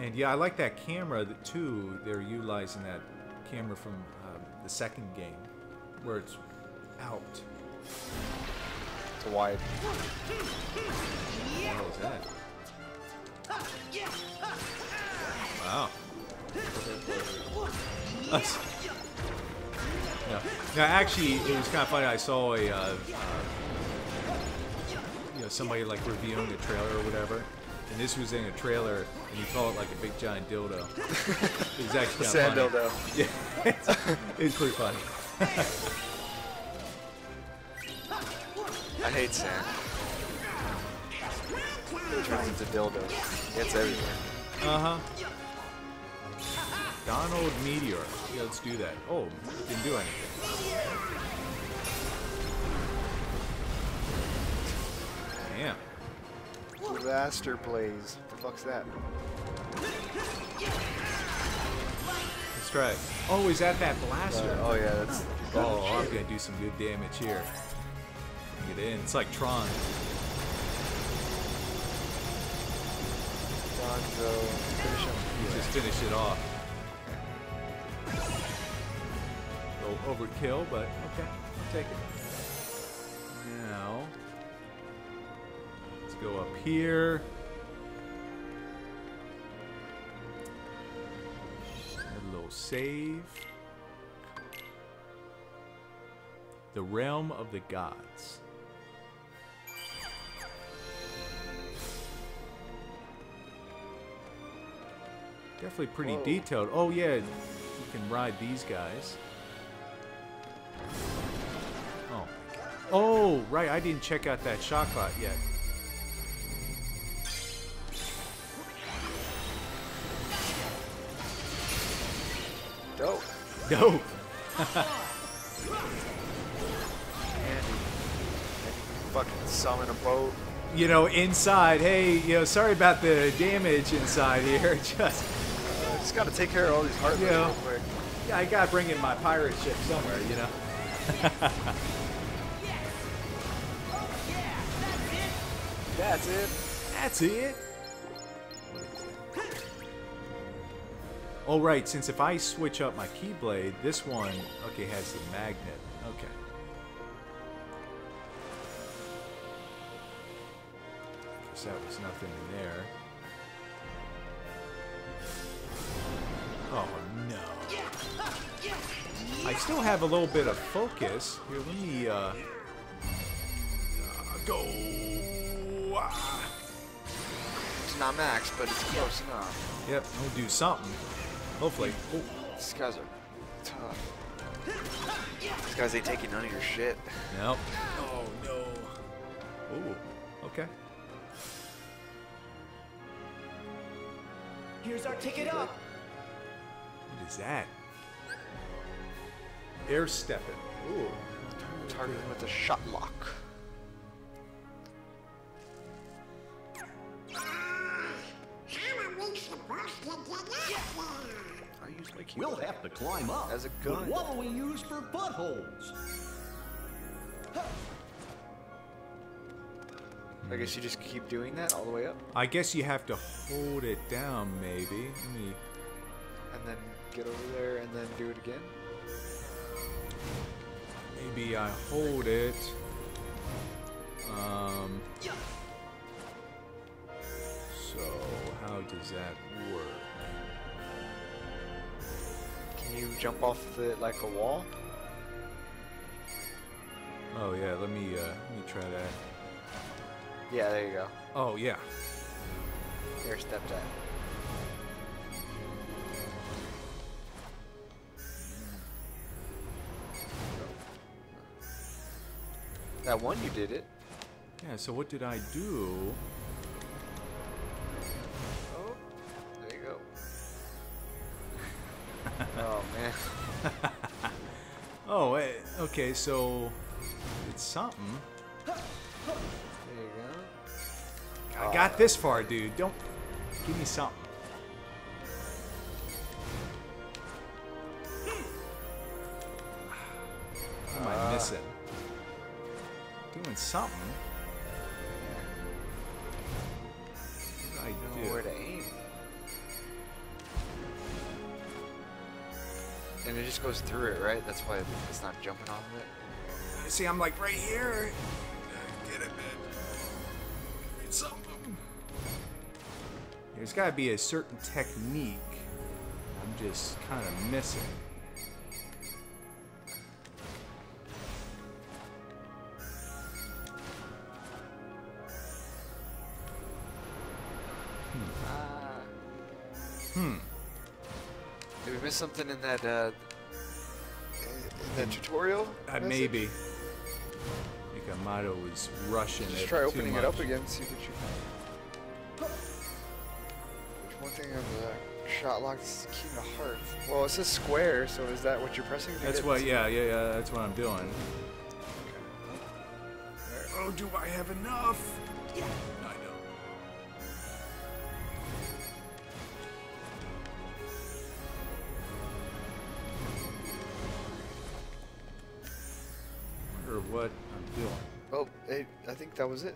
And yeah, I like that camera that, too. They're utilizing that camera from uh, the second game, where it's out. It's a wide. What the hell is that? Wow. Us. Yeah. Now, actually, it was kind of funny. I saw a, uh, uh, you know, somebody like reviewing a trailer or whatever, and this was in a trailer, and he called it like a big giant dildo. it was actually Sand funny. dildo. Yeah, it's, it's pretty funny. I hate sand. It turns into dildos. It's everywhere. Uh huh. Donald Meteor. Yeah, let's do that. Oh, didn't do anything. Damn. Disaster blaze. What the fuck's that? Let's try it. Oh, is that that blaster? Uh, oh yeah, that's. Oh, I'm gonna do some good damage here. Get in. It's like Tron. Gonzo. Finish him. You just finish it off little overkill, but okay, I'll take it. Now, let's go up here. A little save. The Realm of the Gods. Definitely pretty Whoa. detailed. Oh yeah, you can ride these guys. Oh. Oh, right, I didn't check out that shot lock yet. Dope. Dope. Fucking summon a boat. you know, inside, hey, you know, sorry about the damage inside here. Just, just gotta take care of all these heartless you real quick. yeah, I gotta bring in my pirate ship somewhere, you know. That's it. That's it. Oh, right, since if I switch up my Keyblade, this one, okay, has the magnet. Okay. Guess that was nothing in there. Oh, no. I still have a little bit of focus. Here, let me, uh... uh go... Ah. It's not max, but it's close enough. Yep, we'll do something. Hopefully. Oh, These guys are tough. These guys ain't taking none of your shit. Nope. Oh no. Ooh. Okay. Here's our ticket up. What is that? Air stepping. Ooh. Target with a shot lock. I use my key. We'll have to climb up. As a But gun. what'll we use for footholds? I guess you just keep doing that all the way up, I guess you have to hold it down, maybe. Let me. and then get over there, and then do it again. Maybe I hold it. Um. So how does that work? Can you jump off it like a wall? Oh yeah, let me uh, let me try that. Yeah, there you go. Oh yeah. Air step that. That one you did it. Yeah. So what did I do? Oh, there you go. oh man. Oh, eh, okay. So it's something. There you go. I got this far, dude. Don't give me something. Doing something. I Know do? where to aim. And it just goes through it, right? That's why it's not jumping off of it. Uh, see, I'm like right here. Uh, get it, man. Me something. There's got to be a certain technique. I'm just kind of missing. Something in that uh, in that tutorial? Uh, maybe. I think Amato was rushing Just it try too opening it up much. again, see what you. There's one thing on the shot lock. This is key to heart. Well, it says square, so is that what you're pressing? That's get what, yeah, yeah, yeah, that's what I'm doing. Oh, do I have enough? I that was it.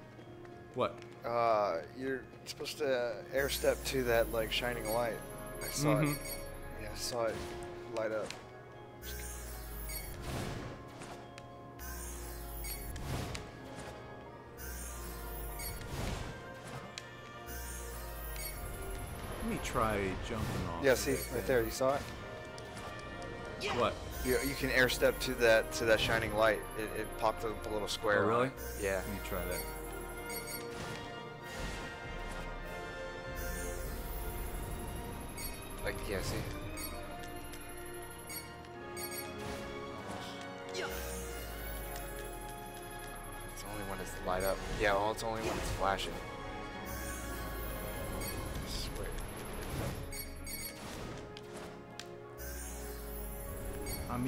What? Uh, you're supposed to air step to that like shining light. I saw Mhm. it. Yeah, I saw it light up. Let me try jumping off. Yeah, see, right there. You saw it. What? You, you can air step to that to that shining light. It, it popped up a little square. Oh, really? Yeah. Let me try that. Like yeah, see. It's only when it's light up. Yeah, well, it's only when it's flashing.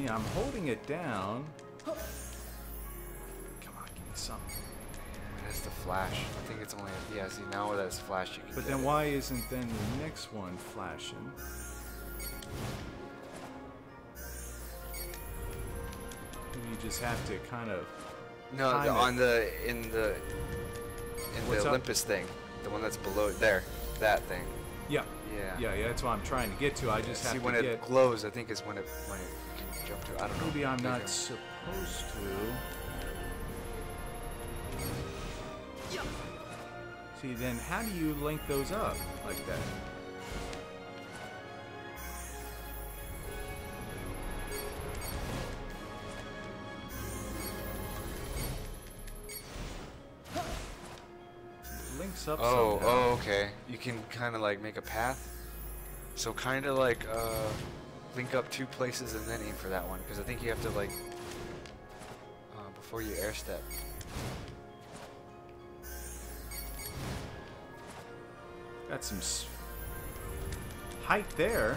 Mean, I'm holding it down. Come on, give me something. It has to flash. I think it's only yeah. See now that it's flashed, you can. But then why isn't then the next one flashing? You just have to kind of. No, the, it. on the in the in What's the up? Olympus thing, the one that's below there, that thing. Yeah. Yeah. Yeah, yeah, that's what I'm trying to get to. I just See have when to it get. glows, I think is when it when it can jump to. I don't know. Maybe I'm not supposed to. See, then how do you link those up like that? Links up Oh, somehow. oh, okay. You can kind of like make a path. So kind of like uh, link up two places and then aim for that one, because I think you have to like uh, before you air step. Got some s- height there.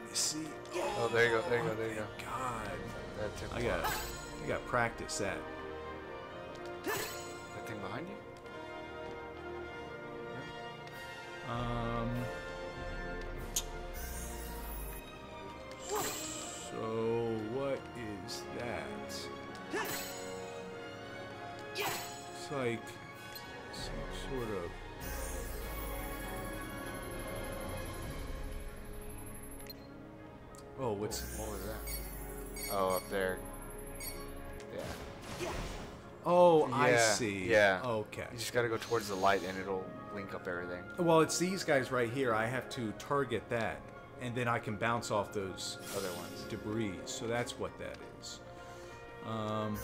Let me see. Oh, there you go, there you go, there you go. God. That took. I got. I got practice that. that thing behind you. Um. So what is that? It's like some sort of. Oh, what's What was that? Oh, up there. Yeah. Oh, I see. Yeah. Okay. You just gotta go towards the light and it'll link up everything. Well, it's these guys right here. I have to target that, and then I can bounce off those other ones debris. So that's what that is. Um,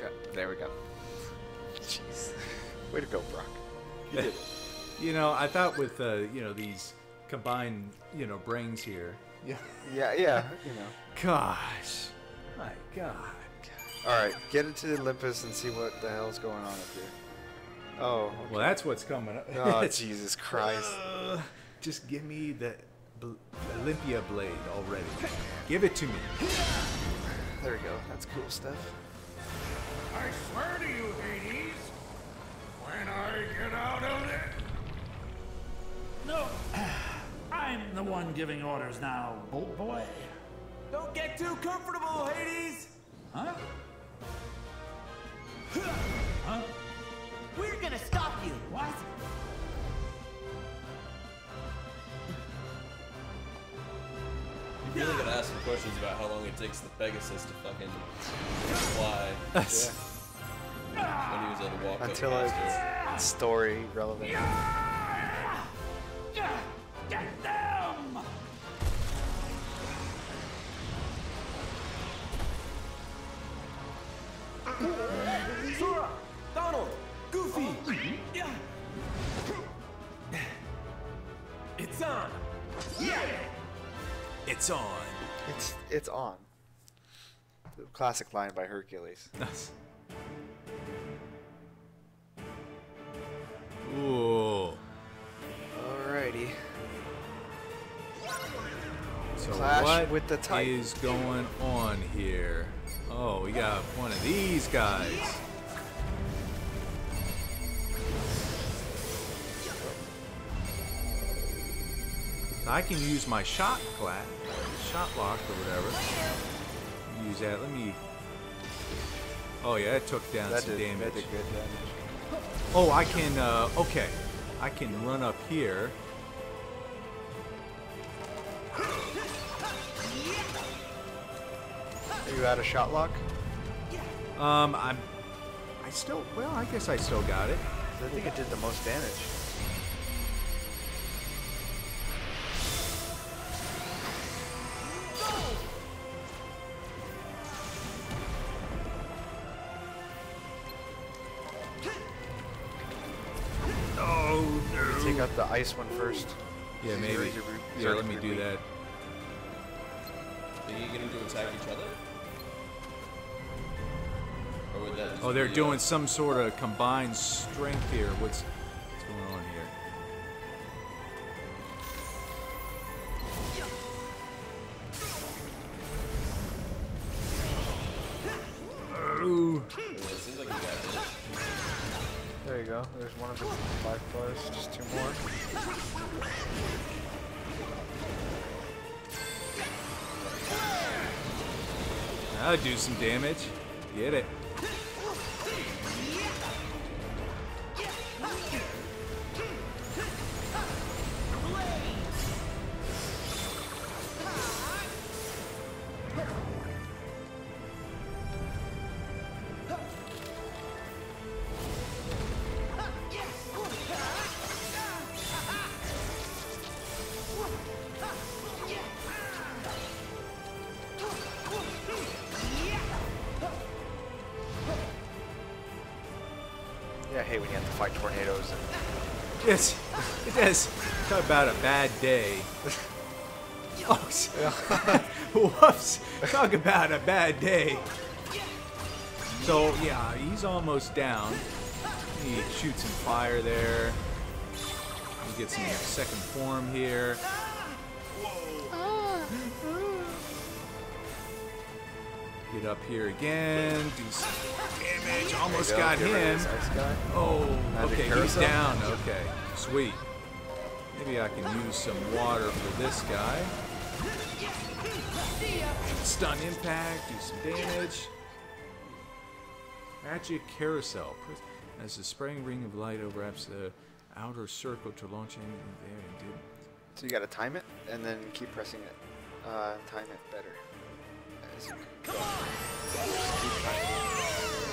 Yeah, there we go. Jeez. Way to go, Brock. You did it. you know, I thought with uh, you know these combined you know brains here. Yeah. Yeah, yeah, you know. Gosh, my God. All right, get into the Olympus and see what the hell's going on up here. Oh. Well, that's what's coming up. Oh, Jesus Christ. Uh, just give me the Olympia blade already. Give it to me. There we go. That's cool stuff. I swear to you, Hades, when I get out of it. No, I'm the one giving orders now, bolt boy. Don't get too comfortable, Hades! Huh? Huh? We're gonna stop you. What? You really gotta ask some questions about how long it takes the Pegasus to fucking fly. That's- When he was able to walk Until faster. it's story relevant. Get It's on. It's it's on. The classic line by Hercules. Ooh. Alrighty. So Clash what with the Titan. is going on here? Oh, we got one of these guys. So I can use my shot clat, shot lock or whatever. Use that. Let me. Oh yeah, it took down That some did, damage. that did good damage. Oh, I can. Uh, okay, I can run up here. Are you out of shot lock? Um, I'm. I still. Well, I guess I still got it. I think it did the most damage. Ice one first. Yeah, maybe. your- your- Yeah, let me do that. Did you get them to attack each other? Or would that Oh, they're be, doing some sort of combined strength here. What's what's going on here? Ooh. Go. There's one of his life bars. Just two more. That'll do some damage. Get it. Day. Oh, whoops. Talk about a bad day. So, yeah, he's almost down. He shoots some fire there. He gets some second form here. Get up here again. Do some damage. Almost go, got get him. this ice. Oh, Magic okay, he's down. Okay, sweet. Maybe I can use some water for this guy. Stun impact, do some damage. Magic carousel. As the spraying ring of light overlaps the outer circle to launch anything there and do. So you gotta time it and then keep pressing it. Uh, time it better. As you go. Just keep timing it.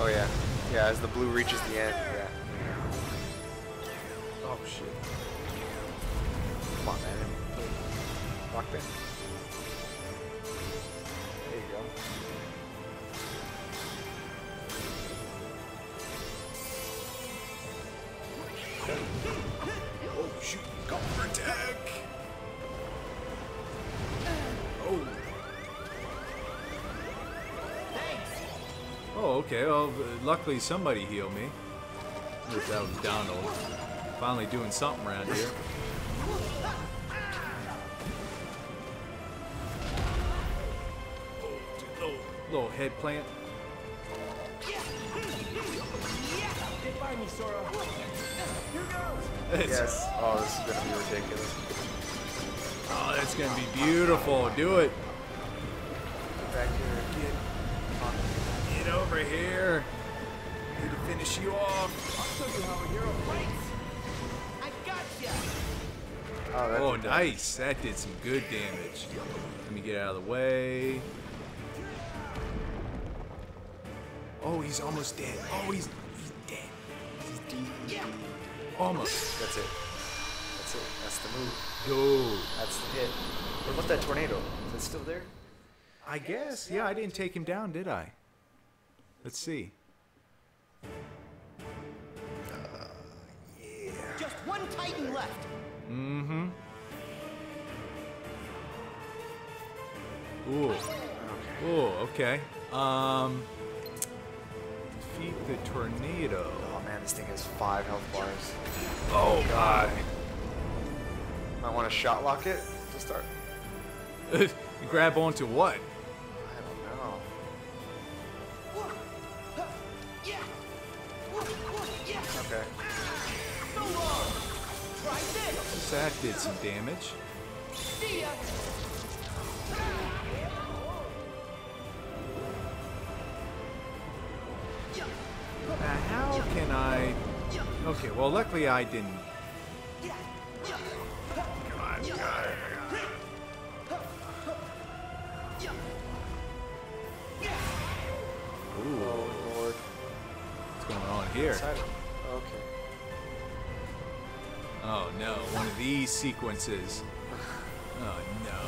Oh yeah, yeah. As the blue reaches the end, yeah. Oh shit. Come on, man. Lock in. Okay. Well, luckily somebody healed me. If that was Donald. Finally doing something around here. Little, head plant. Get me, Sora. Here goes. Yes. Oh, this is gonna be ridiculous. Oh, that's gonna be beautiful. Do it. Back here. Get over here. Need to finish you off. I'll show you how a hero fights. I gotcha. Oh, Oh, did that. nice. That did some good damage. Let me get out of the way. Oh, he's almost dead. Oh, he's he's dead. Almost. That's it. That's it. That's the move. Dude. That's the hit. What about that tornado? Is it still there? I guess. Yeah, I didn't take him down, did I? Let's see. Just one Titan left. Mm-hmm. Ooh. Ooh, okay. Um defeat the tornado. Oh man, this thing has five health bars. Oh god. Might want to shot lock it to start. grab onto what? That did some damage. How can I... Okay, well, luckily I didn't... Ooh, Oh lord. what's going on here? Oh no, one of these sequences. Oh no.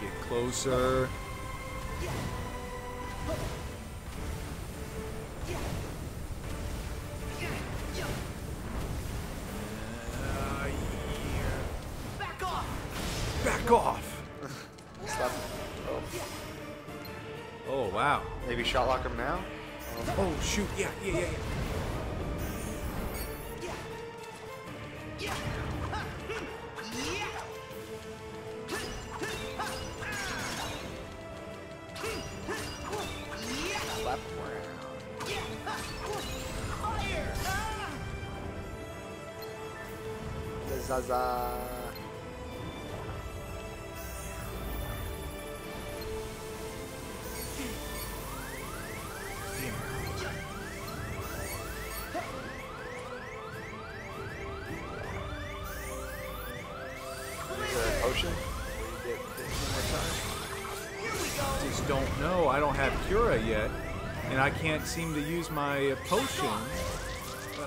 Get closer. Shoot! Yeah, yeah, yeah. yeah. Zaza. Can't seem to use my uh, potion. Uh,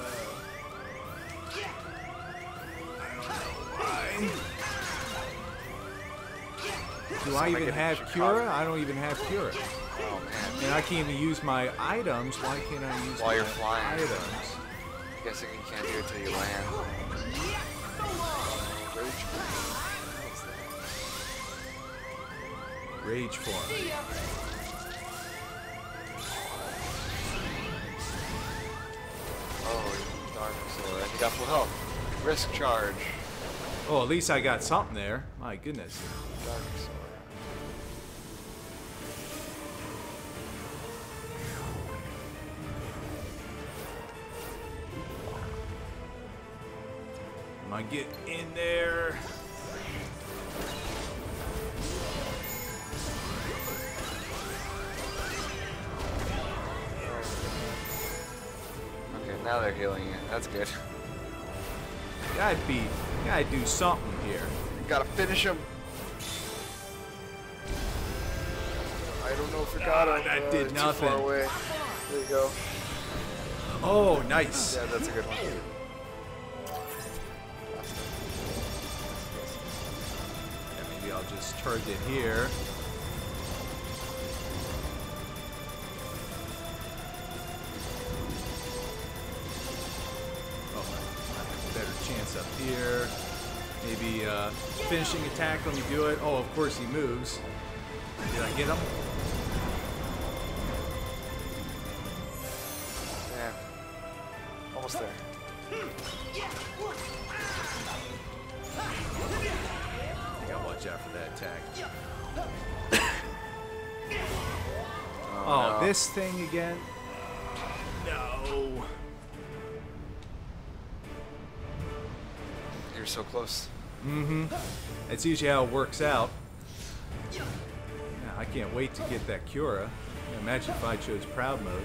Do I even have should Cura? I don't even have Cura. Oh man. And I can't even use my items. Why can't I use While my you're flying. items? Guessing you can't do it till you land. Rage form. Oh, sword. And you got full health. Risk charge. Oh, at least I got something there. My goodness. Dark sword. Am I get in there? Okay, now they're healing you. That's good. Gotta be, gotta do something here. Gotta finish him. I don't know if we got him. that Uh, did too nothing. Far away. There you go. Oh, nice. Yeah, that's a good one. Yeah, maybe I'll just target here. Finishing attack when you do it. Oh, of course he moves. Did I get him? Yeah. Almost there. I gotta watch out for that attack. Oh, oh, no. this thing again? No. You're so close. Mm-hmm. That's usually how it works out. Yeah, I can't wait to get that Cura. Imagine if I chose Proud Mode.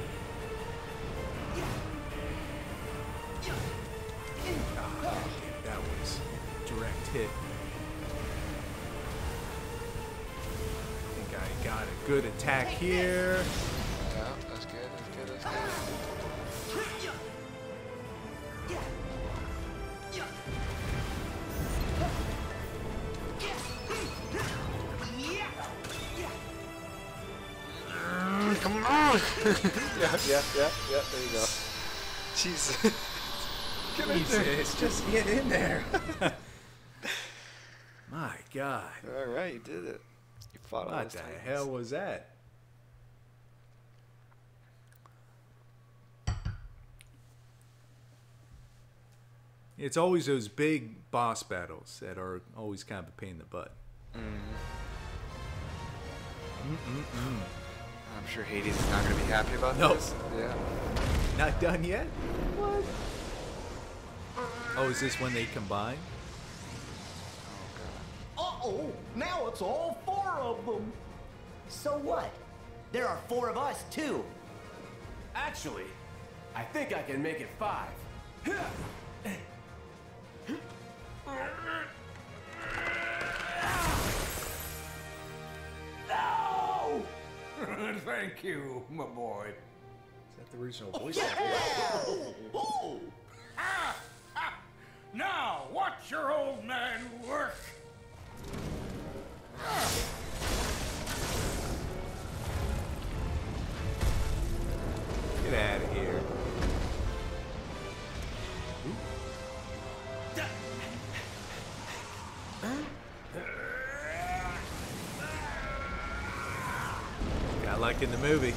Ah, that was direct hit. I think I got a good attack here. Yeah, yeah, yeah, yeah. There you go. Jesus. Get in there. Jesus, just get in there. My God. All right, you did it. You fought all What those the titans. hell was that? It's always those big boss battles that are always kind of a pain in the butt. Mm-hmm. Mm-mm-mm. I'm sure Hades is not going to be happy about Nope. this. Yeah. Not done yet? What? Oh, is this when they combine? Oh, Uh-oh! Now it's all four of them! So what? There are four of us, too. Actually, I think I can make it five. Thank you, my boy. Is that the original oh, voice. Now, watch your old man work. Like in the movie.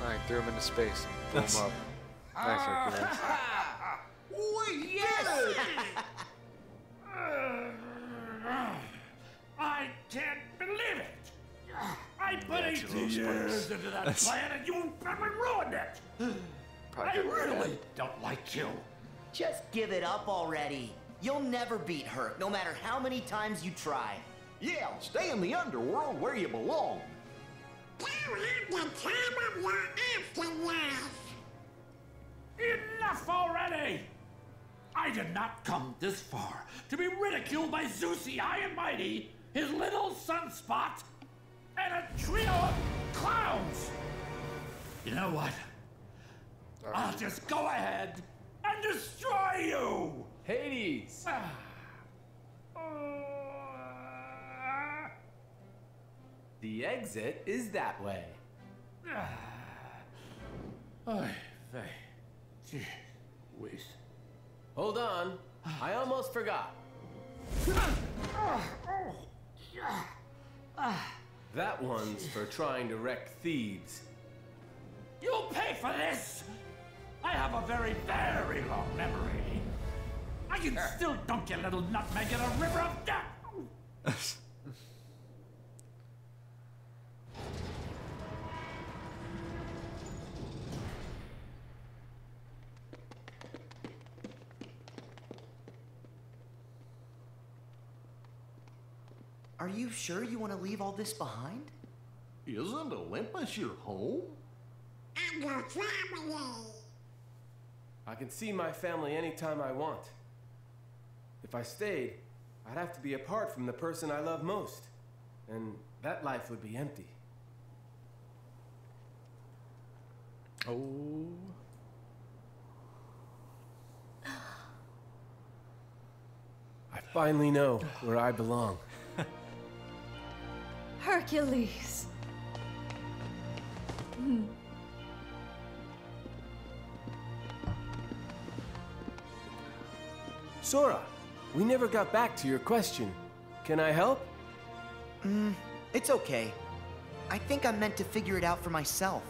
Alright, threw him into space. Blew him up. Nice, Hercules. You. Just give it up already. You'll never beat Herc, no matter how many times you try. Yeah, stay in the underworld where you belong. Enough already! I did not come this far to be ridiculed by Zeusy High and Mighty, his little sunspot, and a trio of clowns! You know what? I'll just go ahead and destroy you! Hades! Ah. The exit is that way. Oy vey. Gee whiz. Hold on. I almost forgot. That one's for trying to wreck Thebes. You'll pay for this! I have a very, very long memory. I can still dunk your little nutmeg in a river of death! Are you sure you want to leave all this behind? Isn't Olympus your home? I'm your family. I can see my family anytime I want. If I stayed, I'd have to be apart from the person I love most. And that life would be empty. Oh. I finally know where I belong. Hercules. Hmm. Sora, we never got back to your question. Can I help? Mm, it's okay. I think I'm meant to figure it out for myself.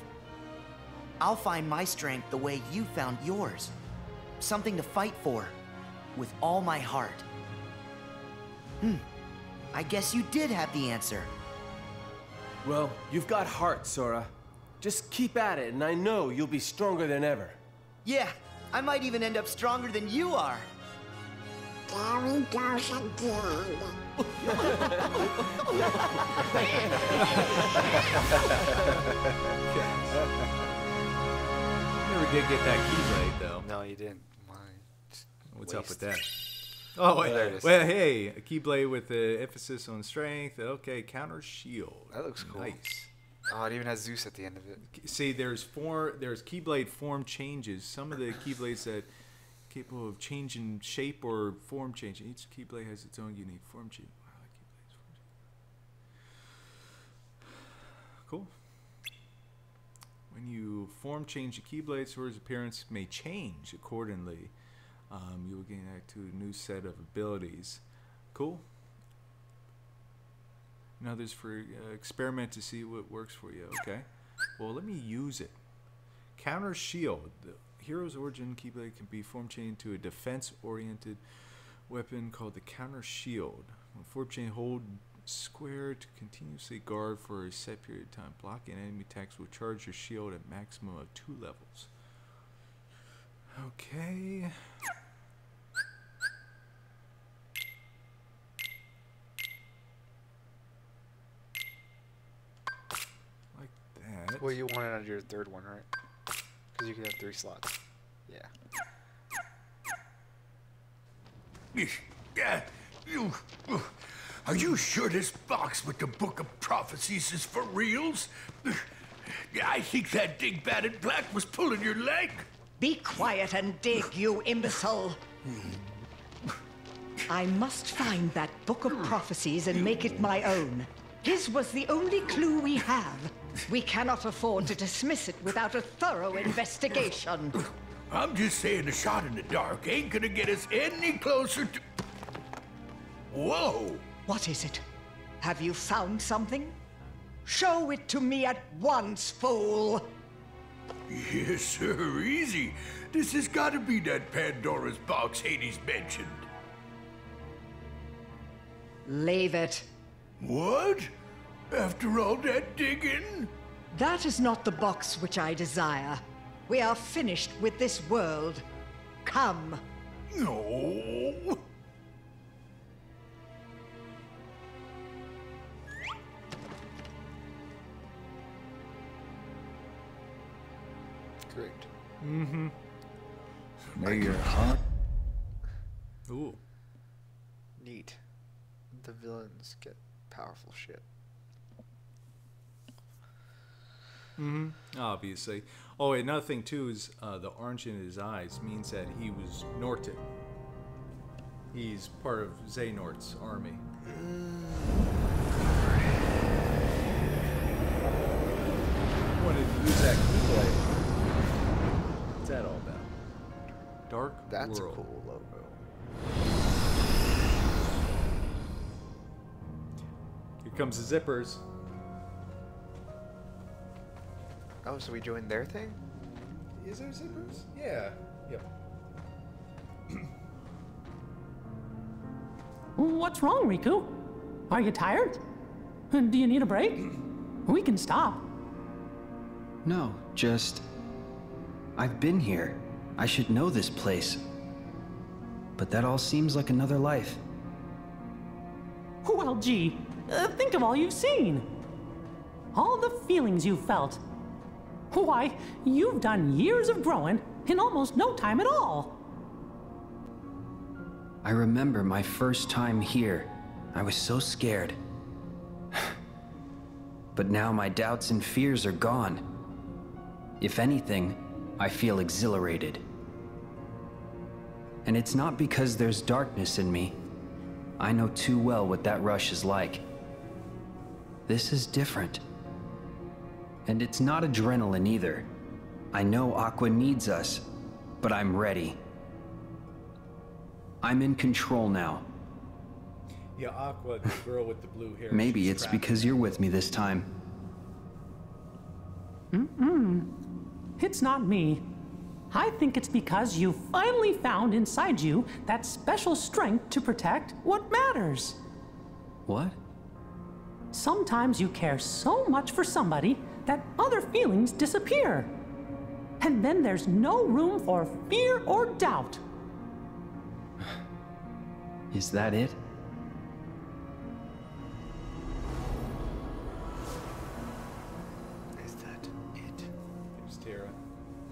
I'll find my strength the way you found yours. Something to fight for. With all my heart. Hmm. I guess you did have the answer. Well, you've got heart, Sora. Just keep at it, and I know you'll be stronger than ever. Yeah, I might even end up stronger than you are. There he goes again. Never did get that keyblade though. No, you didn't. My What's up with that? Oh, wait. There it is. well, hey, a keyblade with the emphasis on strength. Okay, counter shield. That looks cool. Nice. Oh, it even has Zeus at the end of it. See, there's four. There's keyblade form changes. Some of the keyblades that capable of changing shape or form change. Each keyblade has its own unique form change. Cool. When you form change the keyblade, Sora's appearance may change accordingly. Um, you will gain access to a new set of abilities. Cool. Now there's for uh, experiment to see what works for you. Okay. Well, let me use it. Counter shield. Hero's origin keyblade can be form chained to a defense-oriented weapon called the counter shield. When form chain, hold square to continuously guard for a set period of time. Blocking enemy attacks will charge your shield at maximum of two levels. Okay. Like that. Well, you want it on your third one, right? Because you can have three slots. Yeah. Yeah, you. Are you sure this box with the Book of Prophecies is for reals? Yeah, I think that dingbat in black was pulling your leg. Be quiet and dig, you imbecile. I must find that book of prophecies and make it my own. His was the only clue we have. We cannot afford to dismiss it without a thorough investigation. I'm just saying a shot in the dark ain't gonna get us any closer to. Whoa! What is it? Have you found something? Show it to me at once, fool! Yes, sir, easy. This has gotta be that Pandora's box Hades mentioned. Leave it. What? After all that digging? That is not the box which I desire. We are finished with this world. Come. No. Great. Mm-hmm. May your heart. Ooh. Neat. The villains get powerful shit. Hmm Obviously. Oh, another thing too is uh, the orange in his eyes means that he was Norton. He's part of Xehanort's army. Wanted to use that Keyblade. What's that all about? Dark That's World. a cool logo. Here comes the zippers. Oh, so we joined their thing? Is there zippers? Yeah. Yep. What's wrong, Riku? Are you tired? Do you need a break? We can stop. No, just. I've been here. I should know this place. But that all seems like another life. Well, gee, uh, think of all you've seen. All the feelings you've felt. Why, you've done years of growing in almost no time at all. I remember my first time here. I was so scared. But now my doubts and fears are gone. If anything, I feel exhilarated. And it's not because there's darkness in me. I know too well what that rush is like. This is different. And it's not adrenaline either. I know Aqua needs us, but I'm ready. I'm in control now. Yeah, Aqua, the girl with the blue hair. Maybe it's because you're with me this time. Mm-mm. It's not me. I think it's because you finally found inside you that special strength to protect what matters. What? Sometimes you care so much for somebody that other feelings disappear. And then there's no room for fear or doubt. Is that it? Is that it? There's Terra.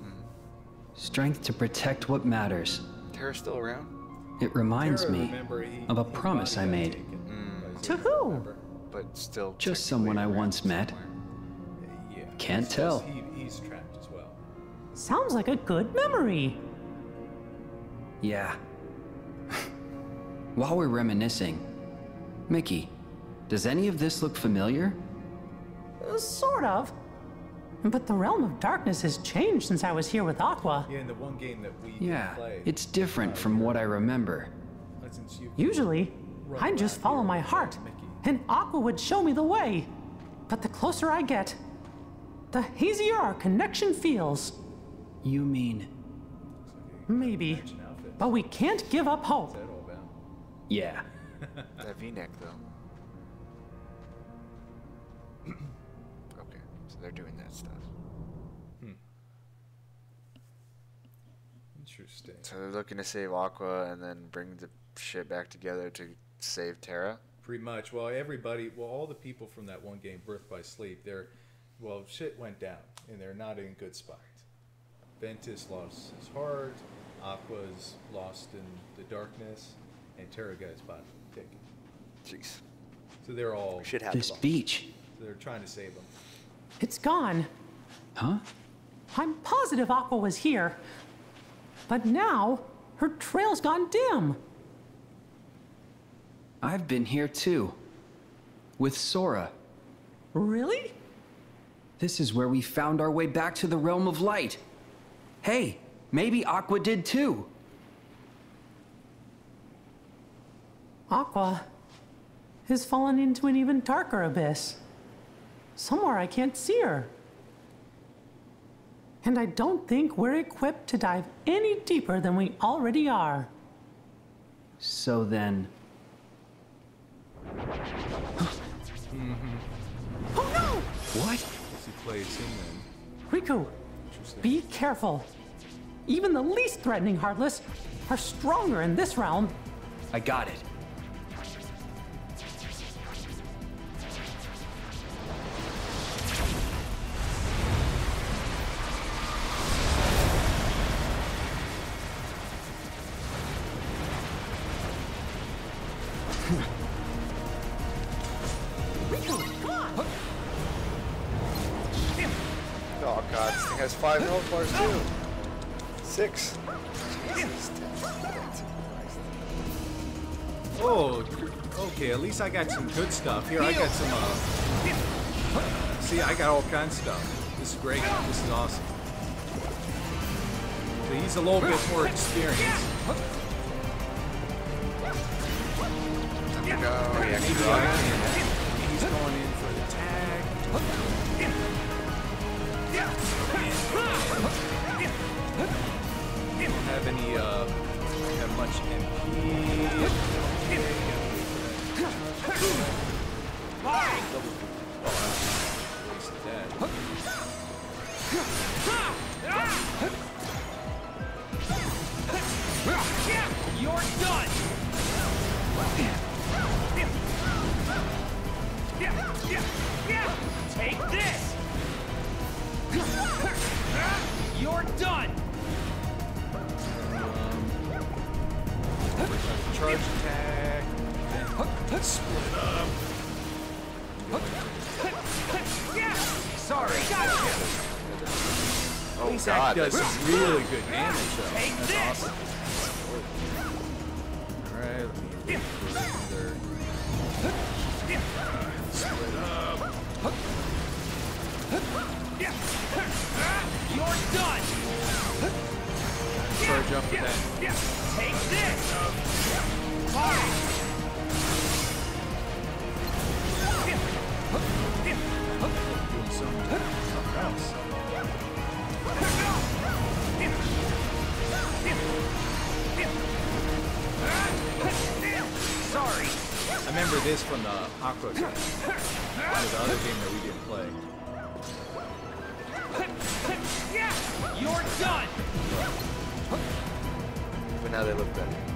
Hmm. Strength to protect what matters. Terra's still around? It reminds Terra, me remember, he- of a promise I made. taken by To who? But still. Just someone I once met. Yeah. Can't It's tell. He, he's trapped as well. Sounds like a good memory. Yeah. While we're reminiscing, Mickey, does any of this look familiar? Uh, Sort of. But the realm of darkness has changed since I was here with Aqua. Yeah, in the one game that we Yeah, play. it's different from what I remember. Usually, I'd just follow my heart, and Aqua would show me the way. But the closer I get, the hazier our connection feels. You mean? Maybe. But we can't give up hope. Yeah. That V-neck though. okay, so they're doing that stuff. Hmm. Interesting. So they're looking to save Aqua and then bring the shit back together to save Terra. Pretty much. Well, everybody, well, all the people from that one game, Birth by Sleep, they're, well, shit went down, and they're not in a good spot. Ventus lost his heart, Aqua's lost in the darkness, And Terraga is about taken. Jeez. So they're all. shit should have This beach. So they're trying to save them. It's gone. Huh? I'm positive Aqua was here. But now, her trail's gone dim. I've been here too. With Sora. Really? This is where we found our way back to the realm of light. Hey, maybe Aqua did too. Aqua has fallen into an even darker abyss. Somewhere I can't see her. And I don't think we're equipped to dive any deeper than we already are. So then. Oh no! What? She plays him then. Riku, be careful. Even the least threatening Heartless are stronger in this realm. I got it. Six. Oh, okay. At least I got some good stuff. Here, I got some. Uh, see, I got all kinds of stuff. This is great. This is awesome. So he's a little bit more experienced. Go, yeah. He's going in for the tag. Don't have any. Uh, have much MP. You're done! Take this! At God, that does some really good damage though. Take That's this! awesome. Alright, let me further. Split up. You're done! Charge up with that. Take this! Fine! Doing something else. I remember this from the Aqua game. One of the other game that we didn't play. You're done! But now they look better.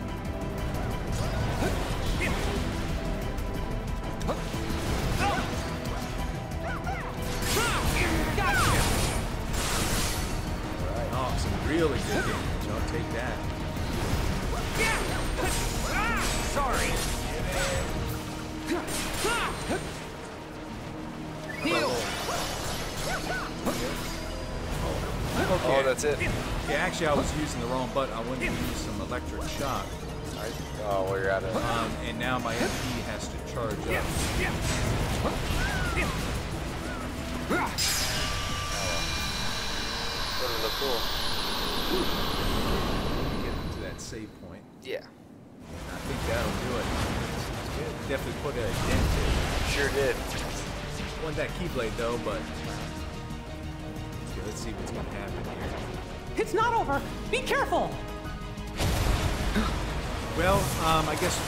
That's it. Yeah, actually, I was using the wrong button. I wanted to use some electric shock. Oh, well, you're out of Um, and now my MP has to charge up. That'll look cool. Get to that save point. Yeah. I think that'll do it. It definitely put a dent in. Sure did. Wasn't that Keyblade though, but let's see what's gonna happen here. It's not over. Be careful. Well, um, I guess.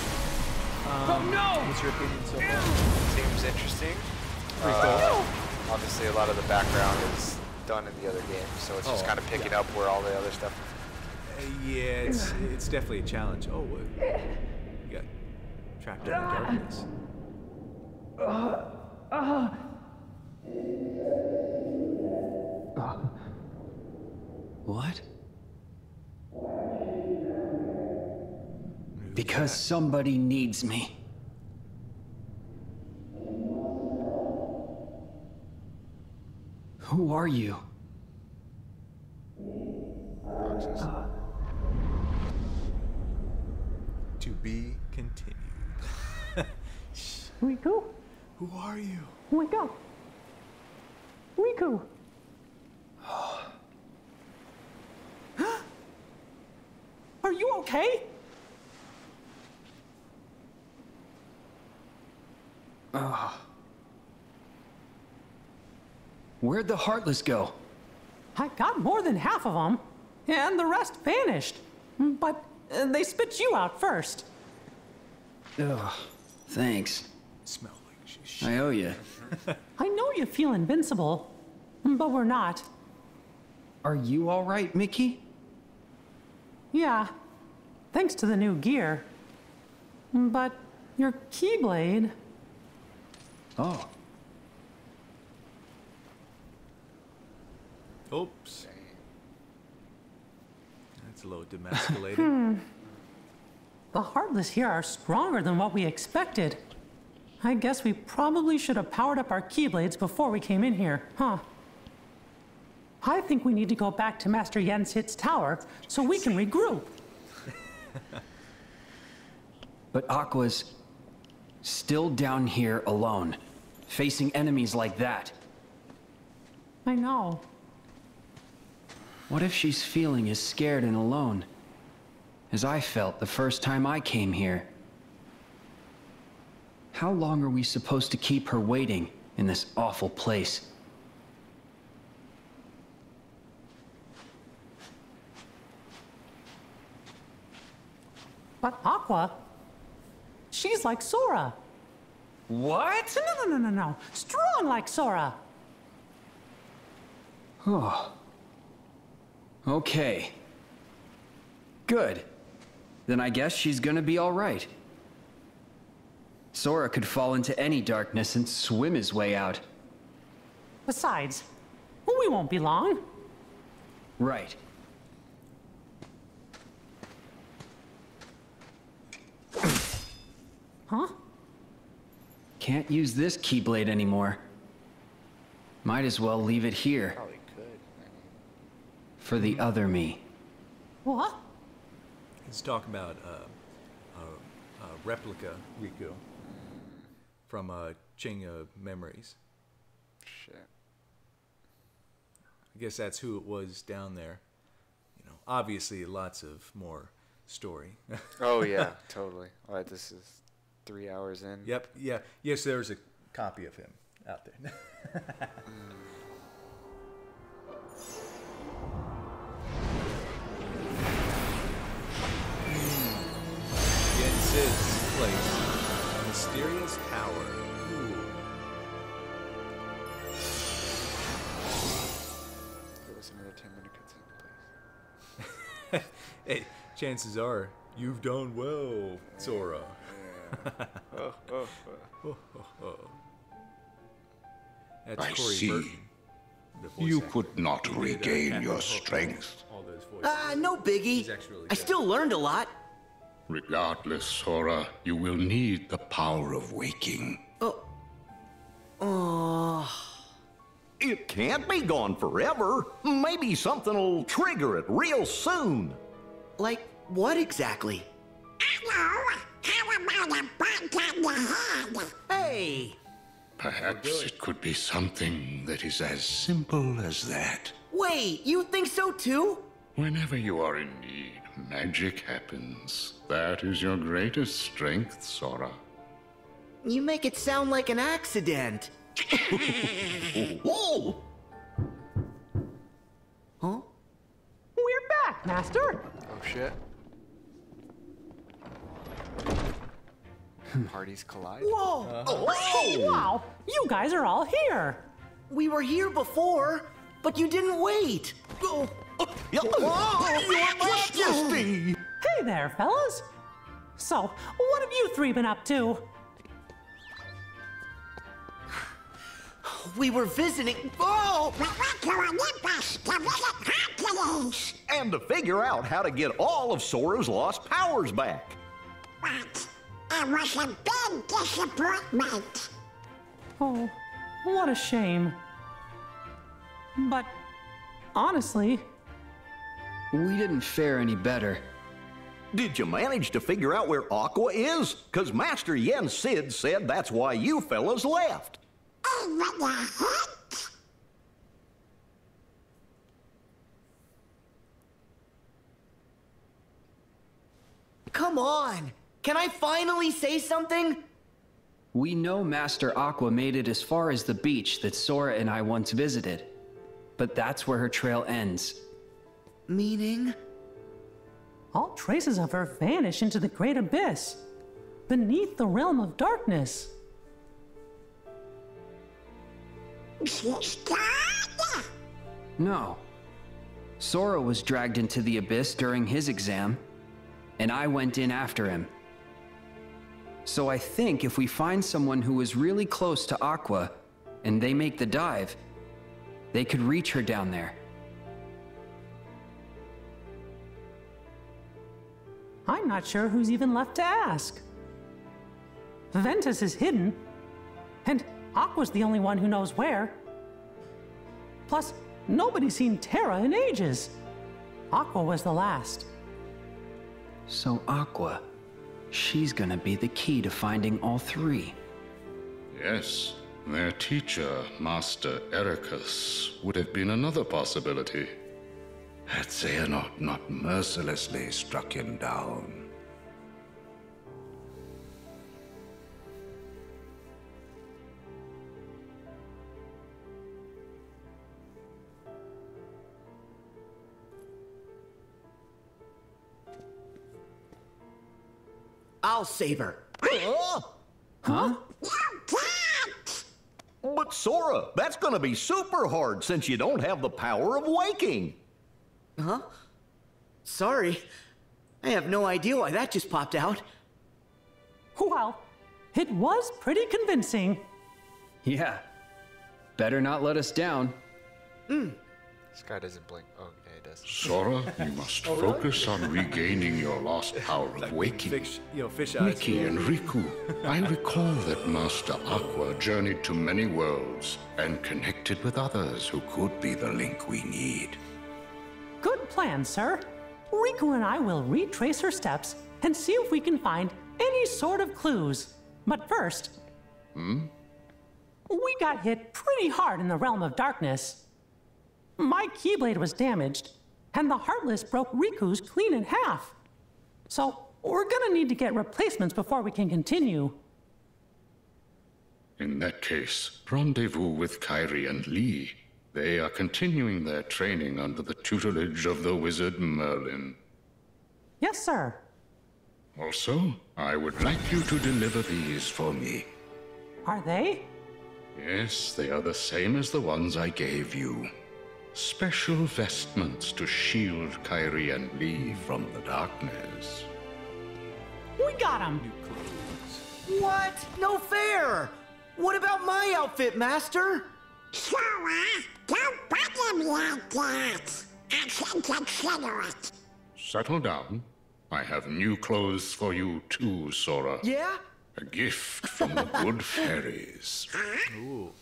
Um, Oh, no! What's your opinion so far? Seems interesting. Pretty Uh, obviously, a lot of the background is done in the other game, so it's just Oh, kind of picking up where all the other stuff. Uh, yeah, it's it's definitely a challenge. Oh, what? You got trapped in the darkness. What? Because somebody needs me. Who are you? Uh. To be continued. Riku? Who are you? Wake up. Riku. Are you okay? Ugh. Where'd the Heartless go? I got more than half of them, and the rest vanished. But uh, they spit you out first. Ugh. Thanks. Smell like I owe you. I know you feel invincible, but we're not. Are you all right, Mickey? Yeah, thanks to the new gear. But your Keyblade. Oh. Oops. That's a little demasculated. Hmm. The Heartless here are stronger than what we expected. I guess we probably should have powered up our Keyblades before we came in here, huh? I think we need to go back to Master Yen Sid's tower so we can regroup. But Aqua's still down here alone, facing enemies like that. I know. What if she's feeling as scared and alone as I felt the first time I came here? How long are we supposed to keep her waiting in this awful place? But Aqua, she's like Sora. What? No, no, no, no, no. Strong like Sora. Oh. Okay. Good. Then I guess she's gonna be alright. Sora could fall into any darkness and swim his way out. Besides, we won't be long. Right. Huh? Can't use this Keyblade anymore. Might as well leave it here. Probably could. For the other me. What? He's talking about uh, uh, uh, replica Riku from uh, Chain of Memories. Shit. I guess that's who it was down there. You know, obviously lots of more story. Oh yeah, totally. All right, this is three hours in. Yep. Yeah. Yes, there's a copy of him out there. Yen Sid's place. Mysterious Tower. Chances are you've done well, Sora. Oh, oh, Oh, oh, oh. That's I Corey see. Burton. You actor. could not He did, uh, regain your strength. all those voices. Ah, no biggie. Really I still learned a lot. Regardless, Sora, you will need the power of waking. Oh. It can't be gone forever. Maybe something will trigger it real soon. Like what exactly? Hey! Perhaps it could be something that is as simple as that. Wait, you think so too? Whenever you are in need, magic happens. That is your greatest strength, Sora. You make it sound like an accident. Whoa! Huh? We're back, Master. Oh shit. Hmm. Parties collide. Whoa! Oh! Uh-huh. Wow, you guys are all here. We were here before, but you didn't wait. Oh, oh Yeah, oh, Your Majesty! Hey there, fellas. So, what have you three been up to? We were visiting. Oh! And to figure out how to get all of Sora's lost powers back. But it was a big disappointment. Oh, what a shame. But honestly, We didn't fare any better. Did you manage to figure out where Aqua is? Because Master Yen Sid said that's why you fellas left. What the heck? Come on! Can I finally say something? We know Master Aqua made it as far as the beach that Sora and I once visited. But that's where her trail ends. Meaning? all traces of her vanish into the great abyss, beneath the realm of darkness. No. Sora was dragged into the abyss during his exam, and I went in after him. So I think if we find someone who is really close to Aqua, and they make the dive, they could reach her down there. I'm not sure who's even left to ask. Ventus is hidden, and Aqua's the only one who knows where. Plus, nobody's seen Terra in ages. Aqua was the last. So Aqua, she's gonna be the key to finding all three. Yes, their teacher, Master Eraqus, would have been another possibility. Had Xehanort not mercilessly struck him down. I'll save her. Huh? But Sora, that's gonna be super hard since you don't have the power of waking. Huh? Sorry. I have no idea why that just popped out. Well, it was pretty convincing. Yeah. Better not let us down. Hmm. This guy doesn't blink. Yeah, he does. Sora, you must Oh, really? focus on regaining your lost power of waking. Fish, you know, fish eyes. Mickey and Riku, I recall that Master Aqua journeyed to many worlds and connected with others who could be the link we need. Good plan, sir. Riku and I will retrace her steps and see if we can find any sort of clues. But first, Hmm? we got hit pretty hard in the realm of darkness. My Keyblade was damaged, and the Heartless broke Riku's clean in half. So, we're gonna need to get replacements before we can continue. In that case, rendezvous with Kairi and Lea. They are continuing their training under the tutelage of the wizard Merlin. Yes, sir. Also, I would like you to deliver these for me. Are they? Yes, they are the same as the ones I gave you. Special vestments to shield Kairi and Lea from the darkness. We got him! What? No fair! What about my outfit, Master? Sora, don't bother me like that. I can consider it. Settle down. I have new clothes for you too, Sora. Yeah? A gift from the good fairies. Ooh.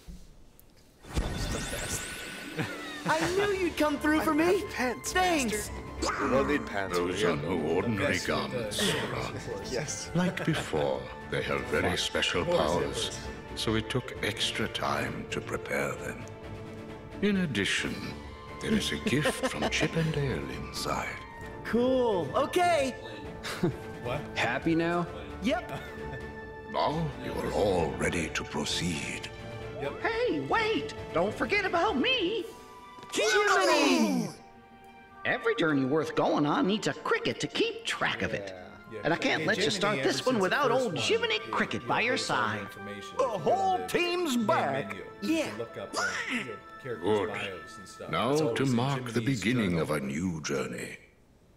I knew you'd come through for me. Pants, Thanks. We don't need pants. Those are no ordinary garments, Sora. Yes. Like before, they have very special powers, so it took extra time to prepare them. In addition, there is a gift from Chip and Dale inside. Cool. Okay. What? Happy now? Yep. Now you are all ready to proceed. Hey, wait! Don't forget about me! Jiminy! Every journey worth going on needs a cricket to keep track of it. And I can't Yeah, let you start this one without old one, Jiminy it- Cricket by your side. The whole team's back. Yeah. To look up uh, you know, characters' Good. bios and stuff. Now to mark the beginning journal. of a new journey.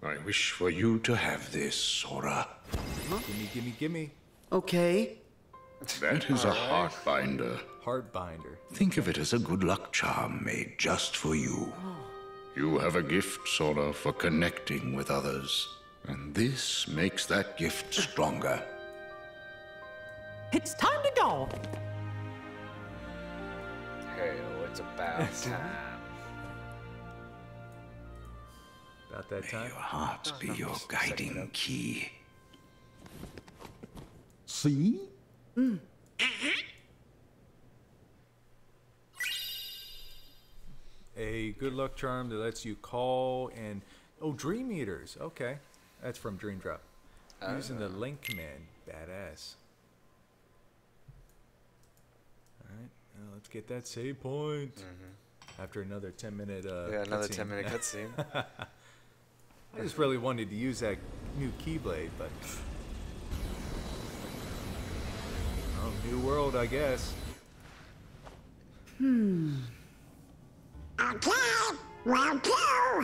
I wish for you to have this, Sora. Gimme, gimme, gimme. Okay. That is a heart binder. Heart binder. Think of it as a good luck charm made just for you. Oh. You have a gift, Sora, for connecting with others. And this makes that gift stronger. It's time to go. Hell, it's about time. About that time. Your heart be your guiding key. See? Mm-hmm. A good luck charm that lets you call and oh, Dream Eaters. Okay, that's from Dream Drop. Uh, Using the link command, badass. All right, now let's get that save point. Mm-hmm. After another ten minute uh, Yeah, another 10 minute cutscene. I just really wanted to use that new Keyblade, but oh, new world, I guess. Hmm. Okay, well, two.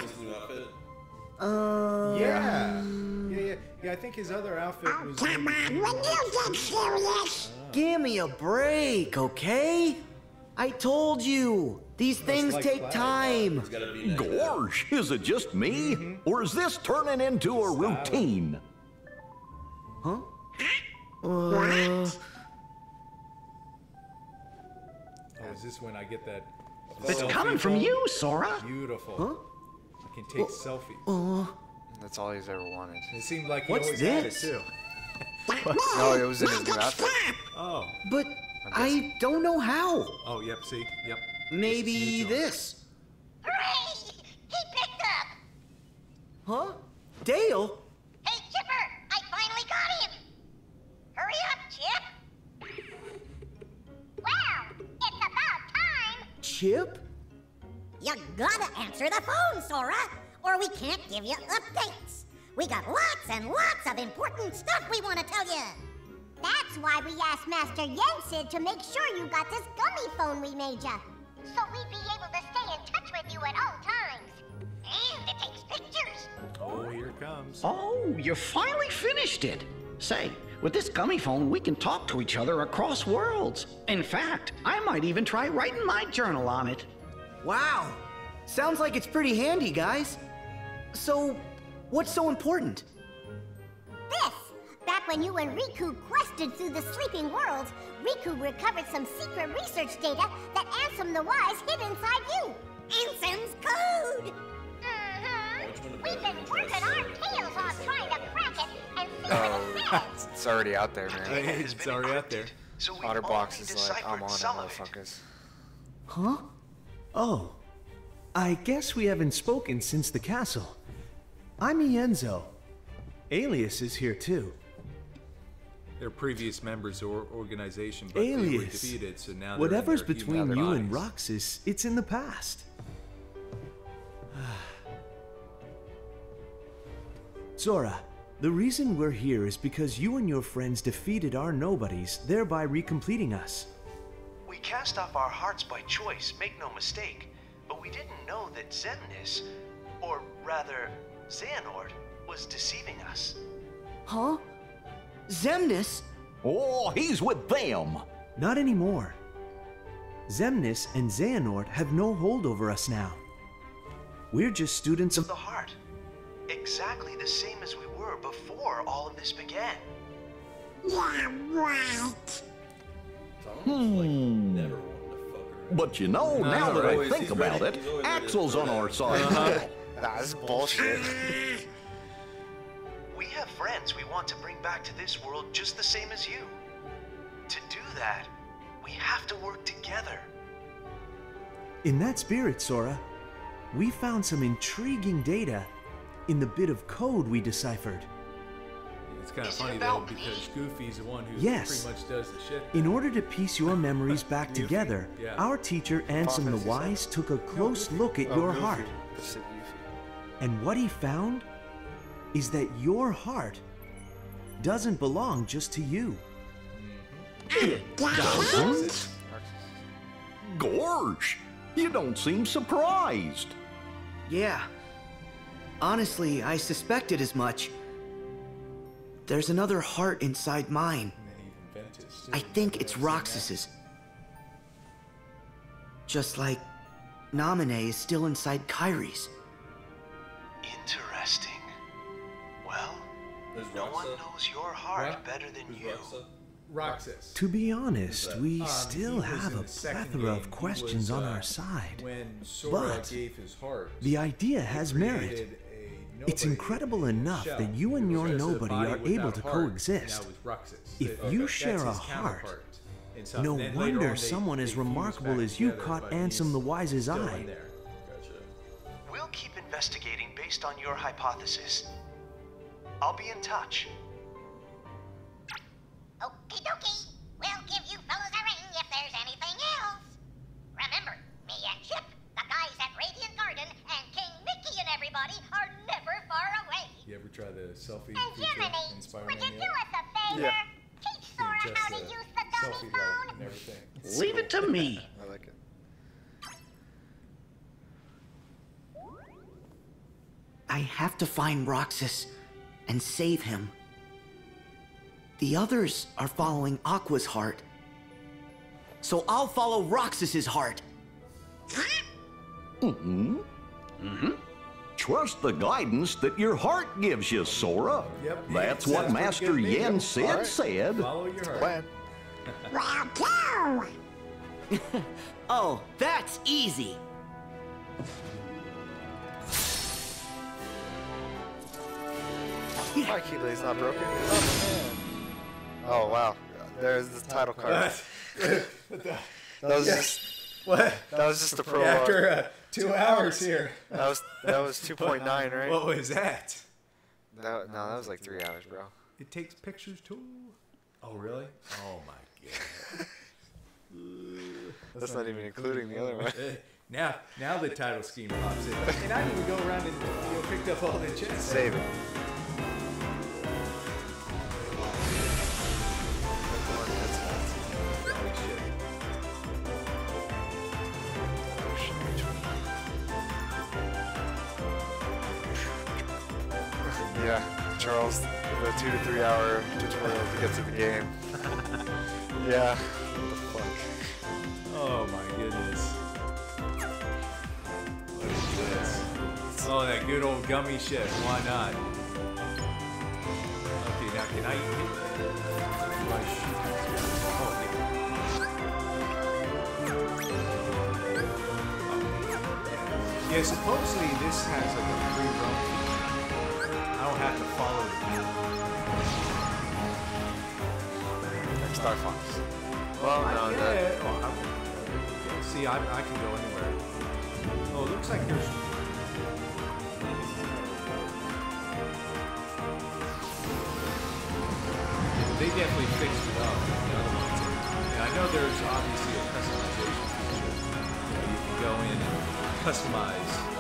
This is new outfit. Uh. Yeah. Yeah, yeah, yeah. I think his other outfit was. Come on, when you get serious. Give me a break, okay? I told you, these things like take Cloud. time. Gorge, is it just me? Or is this turning into a routine? Huh? Uh, Oh, is this when I get that? It's coming from you, Sora. Beautiful. Huh? I can take selfies. Uh, That's all he's ever wanted. It seemed like he What's always had it this? too. No, it was in his new outfit. Oh. but I don't know how. Oh, yep. See, yep. Maybe this. Hooray! He picked up. Huh? Dale? Hey, Chipper, I finally got him. Hurry up, time. Chip? You gotta answer the phone, Sora, or we can't give you updates. We got lots and lots of important stuff we want to tell you. That's why we asked Master Yen Sid to make sure you got this gummy phone we made ya. So we'd be able to stay in touch with you at all times. And it takes pictures. Oh, here it comes. Oh, you finally finished it. Say, with this gummy phone, we can talk to each other across worlds. In fact, I might even try writing my journal on it. Wow. Sounds like it's pretty handy, guys. So, what's so important? This! Back when you and Riku quested through the sleeping worlds, Riku recovered some secret research data that Ansem the Wise hid inside you. Ansem's code! We've been working our tails off trying to crack it and see what oh. it Oh, it's, it's already out there, man. It's already out there. Otterbox is like, I'm on it, motherfuckers. Huh? Oh. I guess we haven't spoken since the castle. I'm Ienzo. Aeleus is here too. They're previous members of our organization, but they were defeated, so now they're in Whatever's between human you and. Roxas, it's in the past. Sora, the reason we're here is because you and your friends defeated our nobodies, thereby recompleting us. We cast off our hearts by choice, make no mistake, but we didn't know that Xemnas, or rather, Xehanort, was deceiving us. Huh? Xemnas? Oh, he's with them. Not anymore. Xemnas and Xehanort have no hold over us now. We're just students of The heart. Exactly the same as we were before all of this began. Yeah, right. Hmm. But you know, No, now he's that I think about ready- it, he's always ready to Axel's on our side. That's bullshit. We have friends we want to bring back to this world just the same as you. To do that, we have to work together. In that spirit, Sora, we found some intriguing data in the bit of code we deciphered. It's kind of funny though because Goofy's the one who Yes. pretty much does the shit. In order to piece your memories back together, yeah. our teacher Ansem the Wise took a close look at Oh, your Goofy. heart. Just said Goofy. And what he found is that your heart doesn't belong just to you. It Doesn't? Gorge, you don't seem surprised. Yeah. Honestly, I suspected as much. There's another heart inside mine. I think it's Roxas's. Just like Naminé is still inside Kairi's. Interesting. Well, No one knows your heart What? better than you. Roxas. To be honest, we Um, still have a plethora of questions was, on uh, our side. When Sora But gave his heart, the idea has merit. Created a It's incredible enough that you and your It was a nobody are able to coexist. that was Roxas. If you share a his heart, counterpart and stuff. no And then later wonder someone as remarkable as you caught but Ansem the Wise's eye. We'll keep investigating based on your hypothesis. I'll be in touch. Okie dokie. We'll give you fellas try the selfie And feature Jiminy, in Spider-Man would you do us a favor? Yeah. Teach Sora just how to the use the gummy selfie phone. and everything. Leave it to me. I like it. I have to find Roxas and save him. The others are following Aqua's heart. So I'll follow Roxas's heart. Mm-hmm. Mm-hmm. Trust the guidance that your heart gives you, Sora. Yep. That's Sounds what Master good me. Yen Yep. Sid All right. said. Follow your heart. Well, go! oh, that's easy. My Keyblade's not broken. Oh wow, there's the title card. that was Yeah. just What? That was just the prologue. After uh, two hours here. That was that was 2.9, um, right? What was that? That, no, that was like three hours, bro. It takes pictures too. Oh really? Oh my god. That's not even including the other one. Now, now the title scheme pops in, and I didn't even go around and you know, picked up all the chests. Save it. Yeah, Charles, the two to three hour tutorial to get to the game. yeah. What the fuck? Oh my goodness. What is this? Oh, that good old gummy shit. Why not? Okay, now can I my Oh, yeah. Supposedly this has like a free roam feature. I don't have to follow the path. Like Star Fox. Well, no, yeah. that. Oh, I'm- see, I, I can go anywhere. Oh, it looks like there's. They definitely fixed it up. in the other ones. And I know there's obviously a customization feature. You, know, you can go in and customize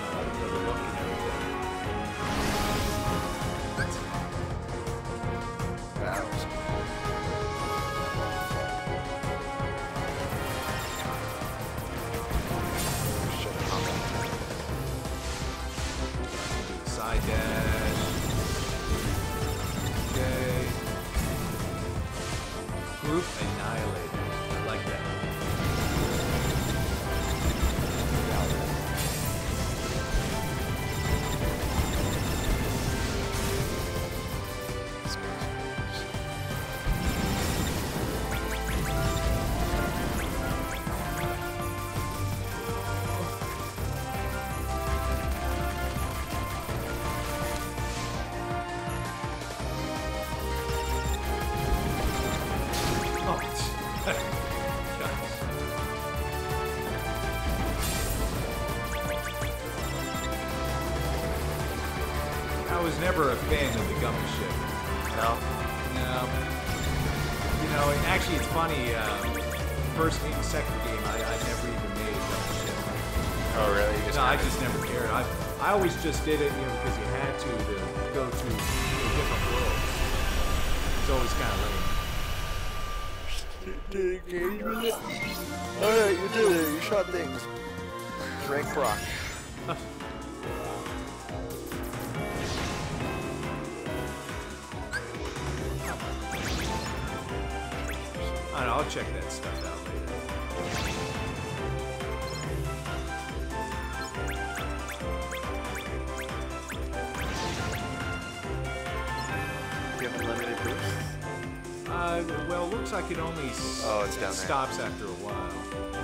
like it only Oh, it's down there. stops after a while.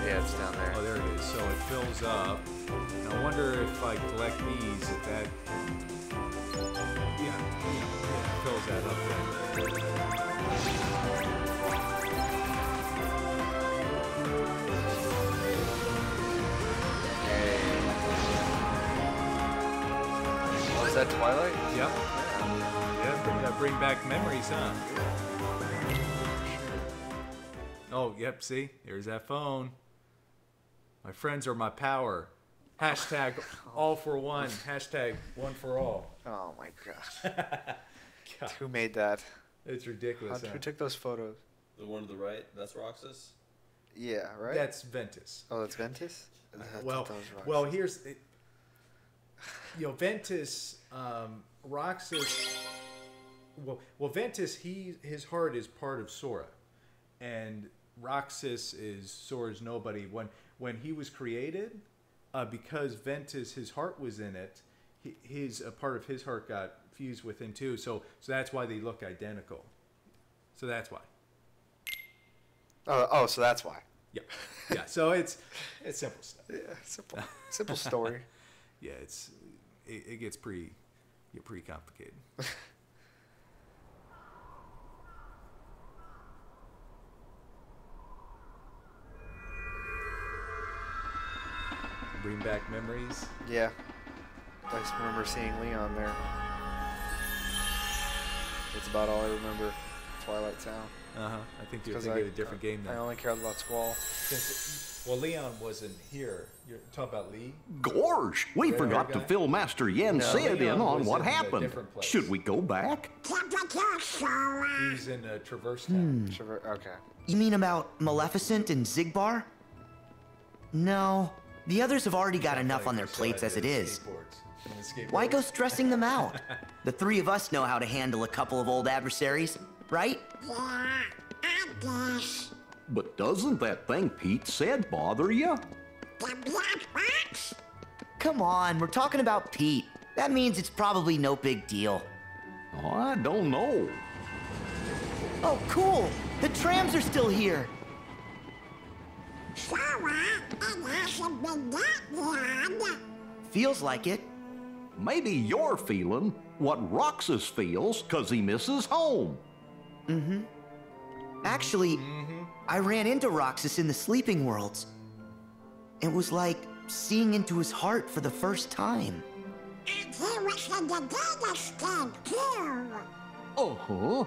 Yeah, it's down there. Oh, there it is. So it fills up. And I wonder if I collect these, if that. Yeah, yeah, it fills that up then. Oh, is that Twilight? Yep. Yeah, bring, uh, bring back memories, huh? Yep, see? Here's that phone. My friends are my power. Hashtag all for one. Hashtag one for all. Oh my god. Who made that? It's ridiculous. How- huh? Who took those photos? The one to the right, that's Roxas. Yeah, right. That's Ventus. Oh, that's Ventus. I well, Roxas. well, here's it, you know Ventus, um, Roxas. Well, well, Ventus, he his heart is part of Sora, and Roxas is Sora's nobody. When when he was created, uh, because Ventus, his heart was in it, his a part of his heart got fused within too. So so that's why they look identical. So that's why. Oh, oh, so that's why. Yeah, yeah. So it's it's simple stuff. Yeah, simple, simple story. yeah, it's it, it gets pretty get pretty complicated. Bring back memories. Yeah. I just remember seeing Leon there. That's about all I remember. Twilight Town. Uh huh. I think you're 'Cause thinking I- of a different game I only cared about Squall. Since, well, Leon wasn't here. You're talking about Lee. Gorge, we Red forgot to fill Master Yen No, Sid Leon in on what in happened. Should we go back? He's in uh, Traverse Town. Traver- okay. You mean about Maleficent and Xigbar? No. The others have already got enough on their plates as it is. Why go stressing them out? The three of us know how to handle a couple of old adversaries, right? Yeah, I guess. But doesn't that thing Pete said bother you? Come on, we're talking about Pete. That means it's probably no big deal. I don't know. Oh, cool! The trams are still here! Feels like it. Maybe you're feeling what Roxas feels because he misses home. Mm-hmm. Actually, I ran into Roxas in the sleeping worlds. It was like seeing into his heart for the first time. Uh huh.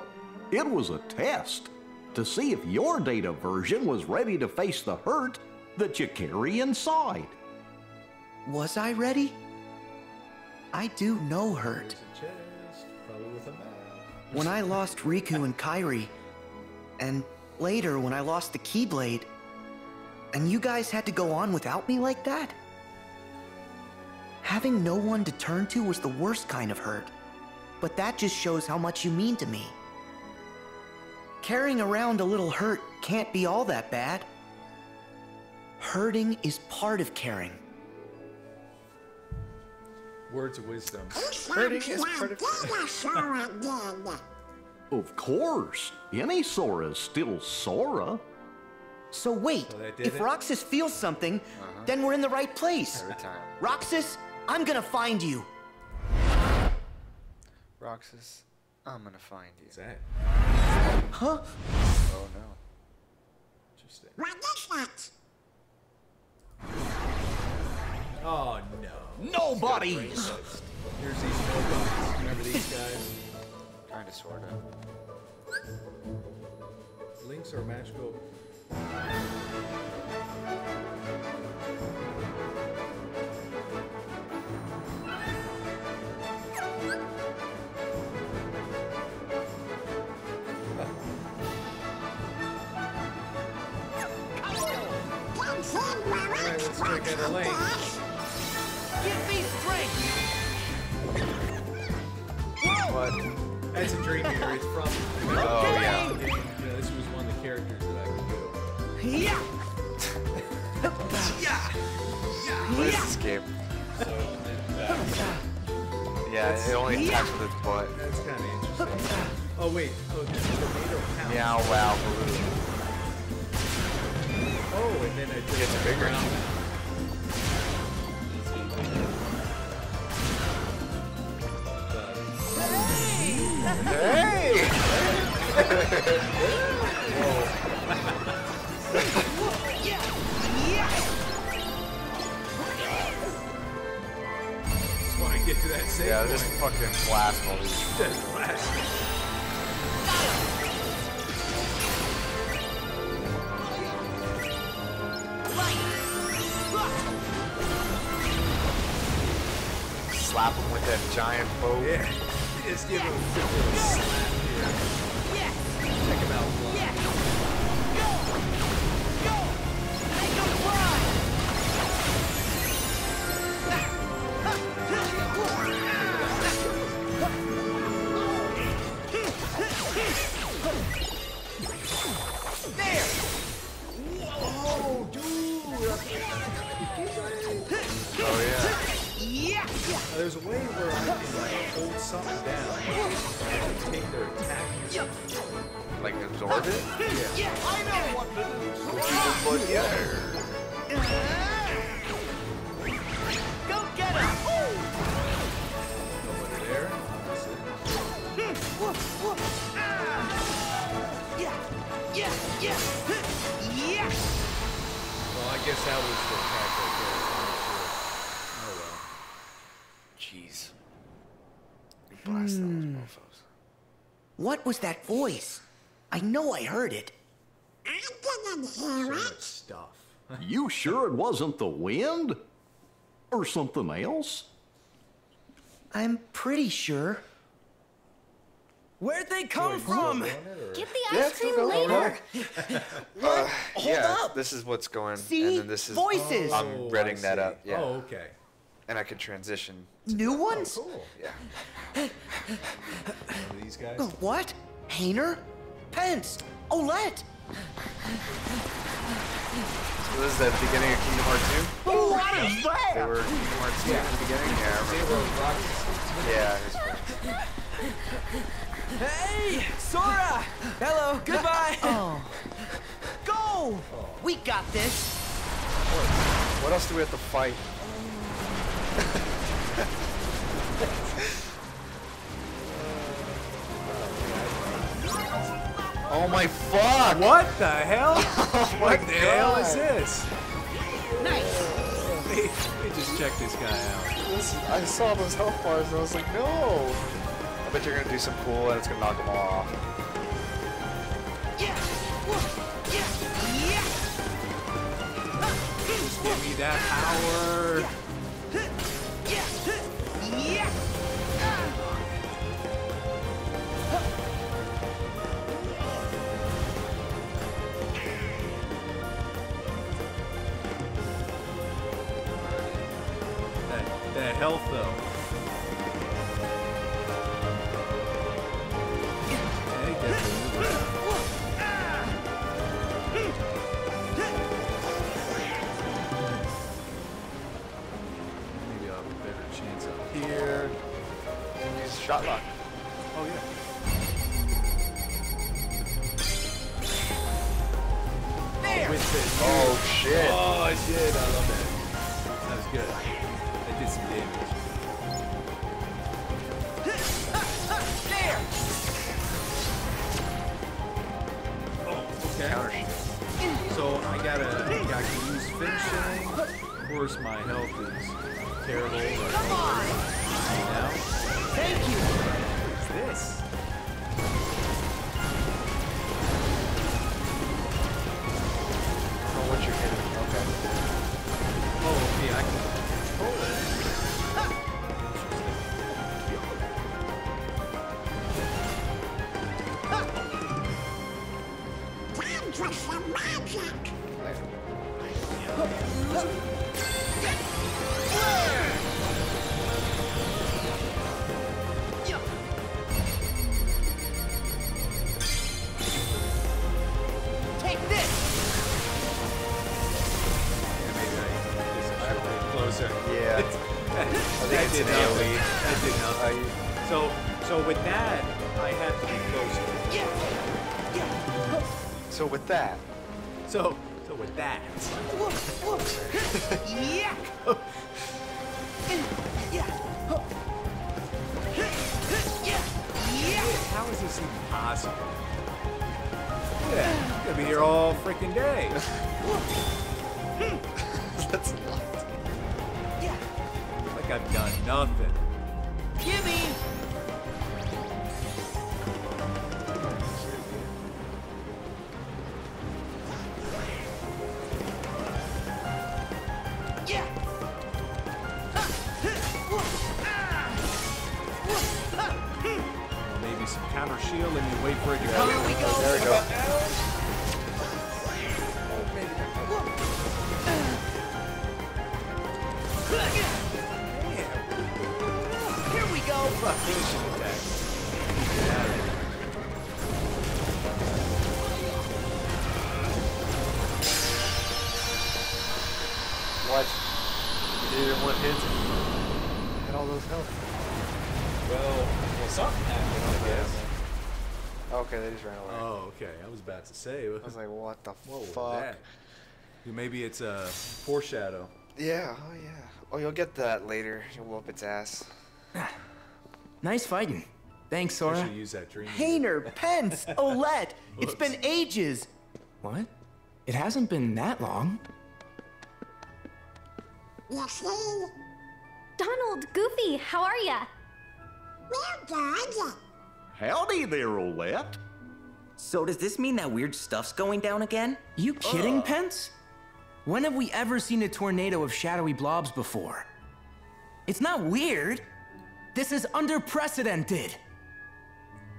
It was a test to see if your data version was ready to face the hurt that you carry inside. Was I ready? I do know hurt. When I lost Riku and Kairi, and later when I lost the Keyblade, and you guys had to go on without me like that? Having no one to turn to was the worst kind of hurt, but that just shows how much you mean to me. Carrying around a little hurt can't be all that bad. Hurting is part of caring. Words of wisdom. Hurting is part of. Of course, any Sora is still Sora. So wait, So if it? Roxas feels something, uh-huh. then we're in the right place. Every time. Roxas, I'm gonna find you. Roxas, I'm gonna find you. What's that? Huh? Oh no. Interesting. What is that? Oh no. Nobodies. Here's these nobodies. Remember these guys? Kinda, sorta. Links are magical. Let's check out the link. Give me strength! What? That's a dream eater. It's from. Oh, yeah. The game. Yeah, this was one of the characters that I could do. Yeah! What is this game? Yeah, it only attacks with its butt. That's kind of interesting. Oh wait, oh, this is tornado count. Meow wow baloo. Oh, and then it Gets bigger. Hey! Just want to get to that yeah, just fucking blast all these. Just blast. Slap him with that giant bow. Yeah. Just give him a quick little slap here. Check him out. Vlad. There's a way where I can hold something down and take their attack. Like absorb it? Yeah. I know what to do. But yeah. Go get him! Over there. Yeah, yeah, yeah, yeah. Well, I guess that was the attack right there. Oh well. Jeez. You blast those mofos. What was that voice? I know I heard it. I didn't hear it. Stuff. You sure it wasn't the wind? Or something else? I'm pretty sure. Where'd they come from? Get the ice cream later. Uh, Hold yeah, up. this is what's going, See? and then this is Voices. I'm Oh, reading I that up. Yeah. Oh, okay. And I can transition. New oh, ones? Cool. Yeah. These guys. What? Hayner? Pence? Olette? So this is the beginning of Kingdom Hearts 2. What is They that? were Kingdom Hearts 2 at the beginning. Yeah, I They remember. were rocking. Yeah. Hey, Sora! Hello, goodbye. Oh. Go! We got this. What else do we have to fight? oh my fuck! What the hell? Oh what the hell is God. this? They, they just checked this guy out. This- I saw those health bars and I was like, no! I bet you're gonna do some cool and it's gonna knock them all off. Just give me that power. Health though. Yeah, he definitely moved around. Maybe I'll have a better chance up here. Use shot lock. Oh yeah. There! Oh shit! Oh shit! I love that. Gotta, I can use finishing. Of course, my health is terrible. Come on! now. Thank you! That, about to say. I was like, what the What fuck? that? Maybe it's a foreshadow. Yeah, oh yeah. Oh, you'll get that later. You'll whoop its ass. Nice fighting. Thanks, I Sora. should use that dream. Hayner, Pence, Olette. it's been ages. What? It hasn't been that long. You see? Donald, Goofy, how are ya? Well, good. Howdy there, Olette. So does this mean that weird stuff's going down again? You kidding, Pence? When have we ever seen a tornado of shadowy blobs before? It's not weird. This is unprecedented.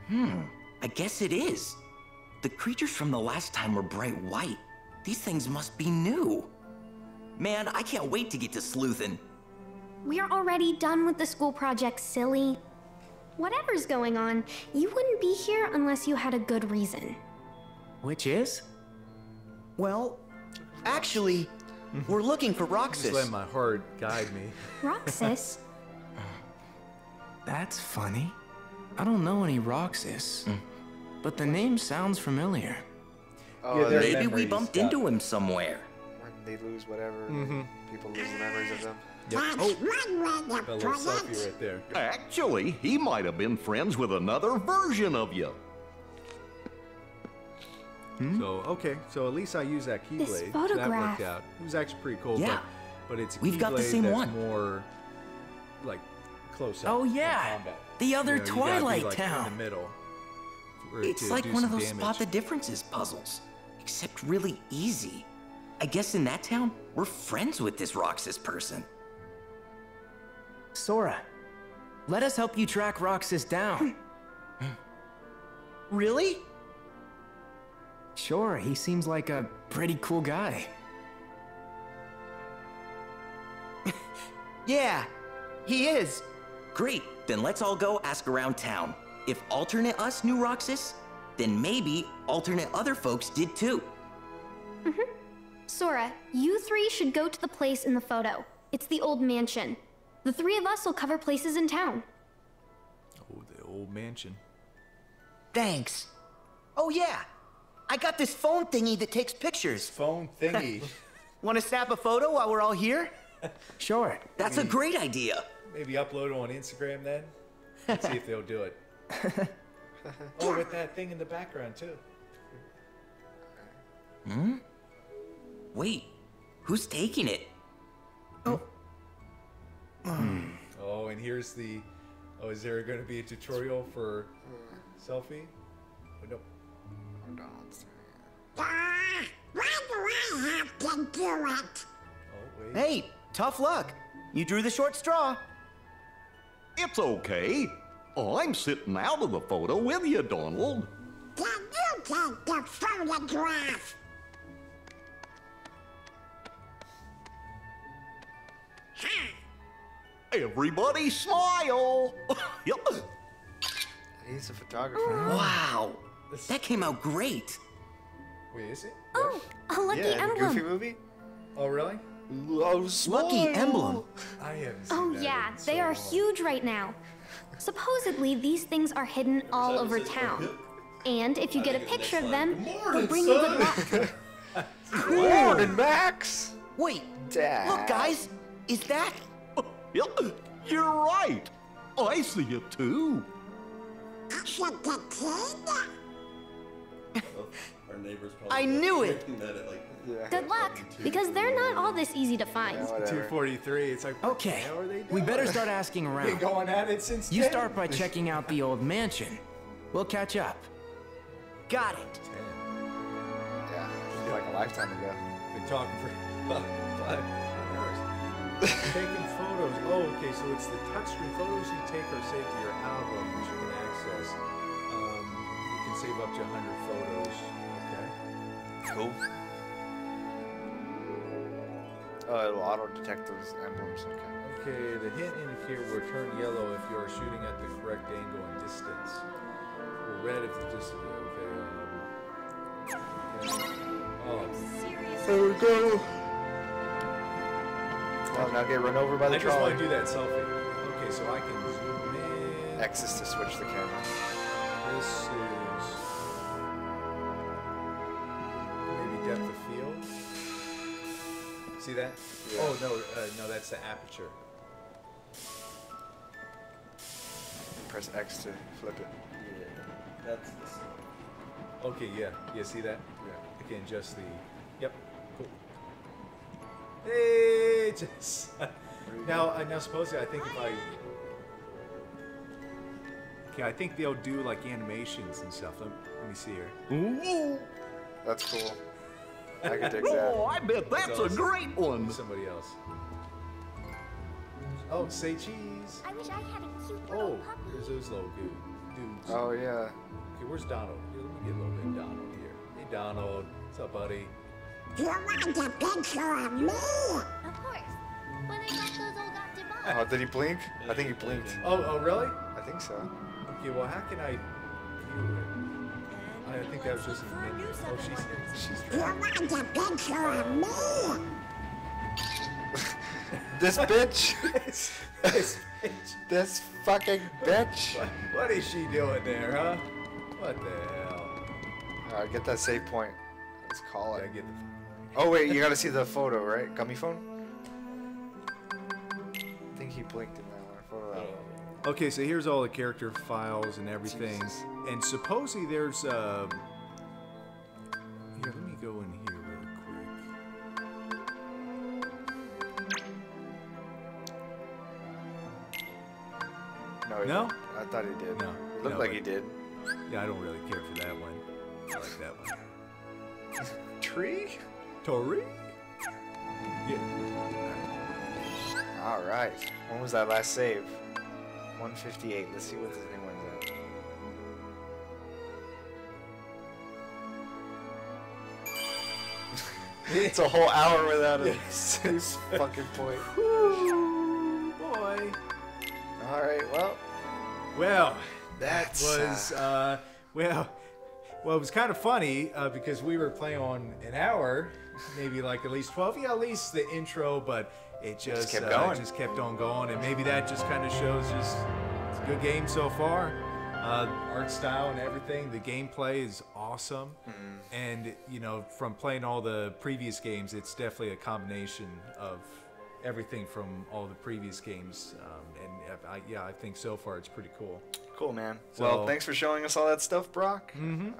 Hmm, I guess it is. The creatures from the last time were bright white. These things must be new. Man, I can't wait to get to sleuthin'. We're already done with the school project, silly. Whatever's going on, you wouldn't be here unless you had a good reason. Which is? Well, actually, we're looking for Just Roxas. let my heart guide me. Roxas? That's funny. I don't know any Roxas, but the name sounds familiar. Oh, Yeah, their their Maybe we bumped got- into him somewhere. When they lose whatever, Mhm. people lose the memories of them. Yep. That's Oh, one way to got a little put selfie right there. Actually, he might have been friends with another version of you. Hmm? So okay, so at least I used that keyblade. This so That worked out. It was actually pretty cool. Yeah. But, but it's a We've got the keyblade same that's one. more like close up. Oh, yeah. The other You know, you gotta be, Twilight like, Town. In the middle. It's like one of those damage. spot the differences puzzles, except really easy. I guess in that town, we're friends with this Roxas person. Sora, let us help you track Roxas down. Hmm. really? Sure, he seems like a pretty cool guy. Yeah, he is. Great, then let's all go ask around town. If alternate us knew Roxas, then maybe alternate other folks did too. Mm-hmm. Sora, you three should go to the place in the photo. It's the old mansion. The three of us will cover places in town. Oh, the old mansion. Thanks. Oh, yeah. I got this phone thingy that takes pictures. Phone thingy. Want to snap a photo while we're all here? Sure. That's a great idea. Maybe upload it on Instagram then. Let's see if they'll do it. oh, with that thing in the background too. Hmm? Wait, who's taking it? Here's the. Oh, is there going to be a tutorial for selfie? Oh, no. Ah, why do I have to do it? Oh, wait. Hey, tough luck. You drew the short straw. It's okay. I'm sitting out of the photo with you, Donald. Can you take the photograph? Everybody smile. Yep. He's a photographer. Wow, that came out great. Wait, is it? Oh, a lucky yeah, in the emblem. Goofy movie. Oh, really? Oh, Lucky emblem. I haven't oh, seen Oh that yeah, in they so are long. huge right now. Supposedly, these things are hidden all over town. And if you get a picture of them, they'll bring you good luck. Morning, Max. Wait, Dad. look, guys. Is that? Yep, you're right. I see it too. Our neighbors probably I knew it. thinking that at, like, Good luck, because they're not all this easy to find. 243. It's like, Okay, what are they we better start asking around. Been going at it since You 10. start by checking out the old mansion. We'll catch up. Got it. 10. Yeah, it's like a lifetime ago. Been talking for five hours. Taking photos. Oh, okay. So it's the touchscreen photos you take are saved to your album, which you can access. Um, you can save up to 100 photos. Okay. Cool. Oh, it'll auto detect those emblems. Okay. Okay, the hint indicator will turn yellow if you are shooting at the correct angle and distance. Or red if the distance. Okay. Um, okay. Oh. There we go. Well, now get run over by the I just want to do that selfie. Okay, so I can zoom in. X is to switch the camera. This is maybe depth of field. See that? Yeah. Oh no, uh, no, that's the aperture. Press X to flip it. Yeah, that's this. Okay, yeah, yeah. See that? Yeah. I can adjust the. Yep. Hey, just now. Uh, now, supposedly, I think if I. Okay, I think they'll do like animations and stuff. Let, let me see here. Ooh. That's cool. I can dig that. Oh, I bet that's a great one. Somebody else. Oh, say cheese. I wish I had a cute Oh, puppy. there's those little dude, dudes. Oh yeah. Okay, where's Donald? Here, let me get a little bit of Donald here. Hey, Donald. What's up, buddy? You want a picture of me? Of course. When I got those old Dr. Bob. Oh, did he blink? I think he blinked. Oh, oh, really? I think so. Okay, well, how can I view it? I think that was just a menu. Oh, she's she's You want a picture of me? This bitch. this, this bitch. This fucking bitch. What, what is she doing there, huh? What the hell? All right, get that save point. Let's call it. I get the. Oh wait, you gotta see the photo, right? Gummy phone. I think he blinked in that one. Photo. Okay, so here's all the character files and everything, and supposedly there's uh. Here, let me go in here real quick. No. No? didn't. I thought he did. No. It looked No, like he did. Yeah, I don't really care for that one. I like that one. Tree. Tori? Yeah. All right. When was that last save? 158. Let's see what this new one's at. it's a whole hour without a fucking point. Boy. All right. Well, Well, that was uh, well, well, it was kind of funny uh, because we were playing on an hour, maybe like at least twelve. Yeah, at least the intro, but it just, Just kept uh, going. just kept on going, and maybe that just kind of shows just it's a good game so far. Uh, art style and everything. The gameplay is awesome, Mm-hmm. and you know, from playing all the previous games, it's definitely a combination of everything from all the previous games. Um, and I, yeah, I think so far it's pretty cool. cool, man. So- well, thanks for showing us all that stuff, Brock. Mhm. Um,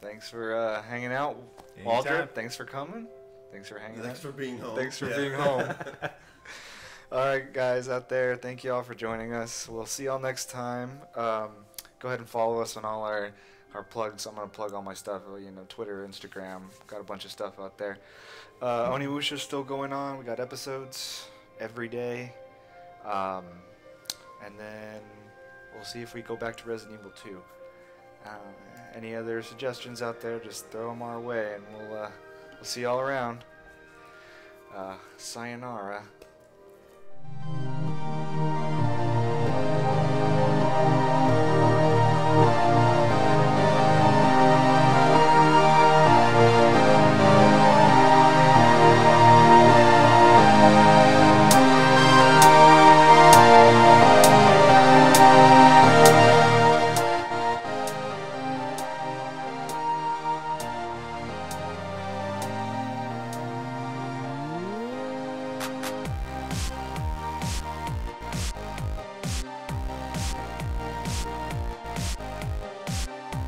thanks for uh, hanging out, Anytime. Waldrop. Thanks for coming. Thanks for hanging out. Thanks out. for being home. Thanks for Yeah. being home. all right, guys out there, thank you all for joining us. We'll see y'all next time. Um, go ahead and follow us on all our our plugs. I'm gonna plug all my stuff. uh, You know, Twitter, Instagram. Got a bunch of stuff out there. Uh, Onimusha's still going on. We got episodes every day. Um, and then we'll see if we go back to Resident Evil 2. Uh, any other suggestions out there, just throw them our way, and we'll uh, we'll see y'all around. Uh, sayonara.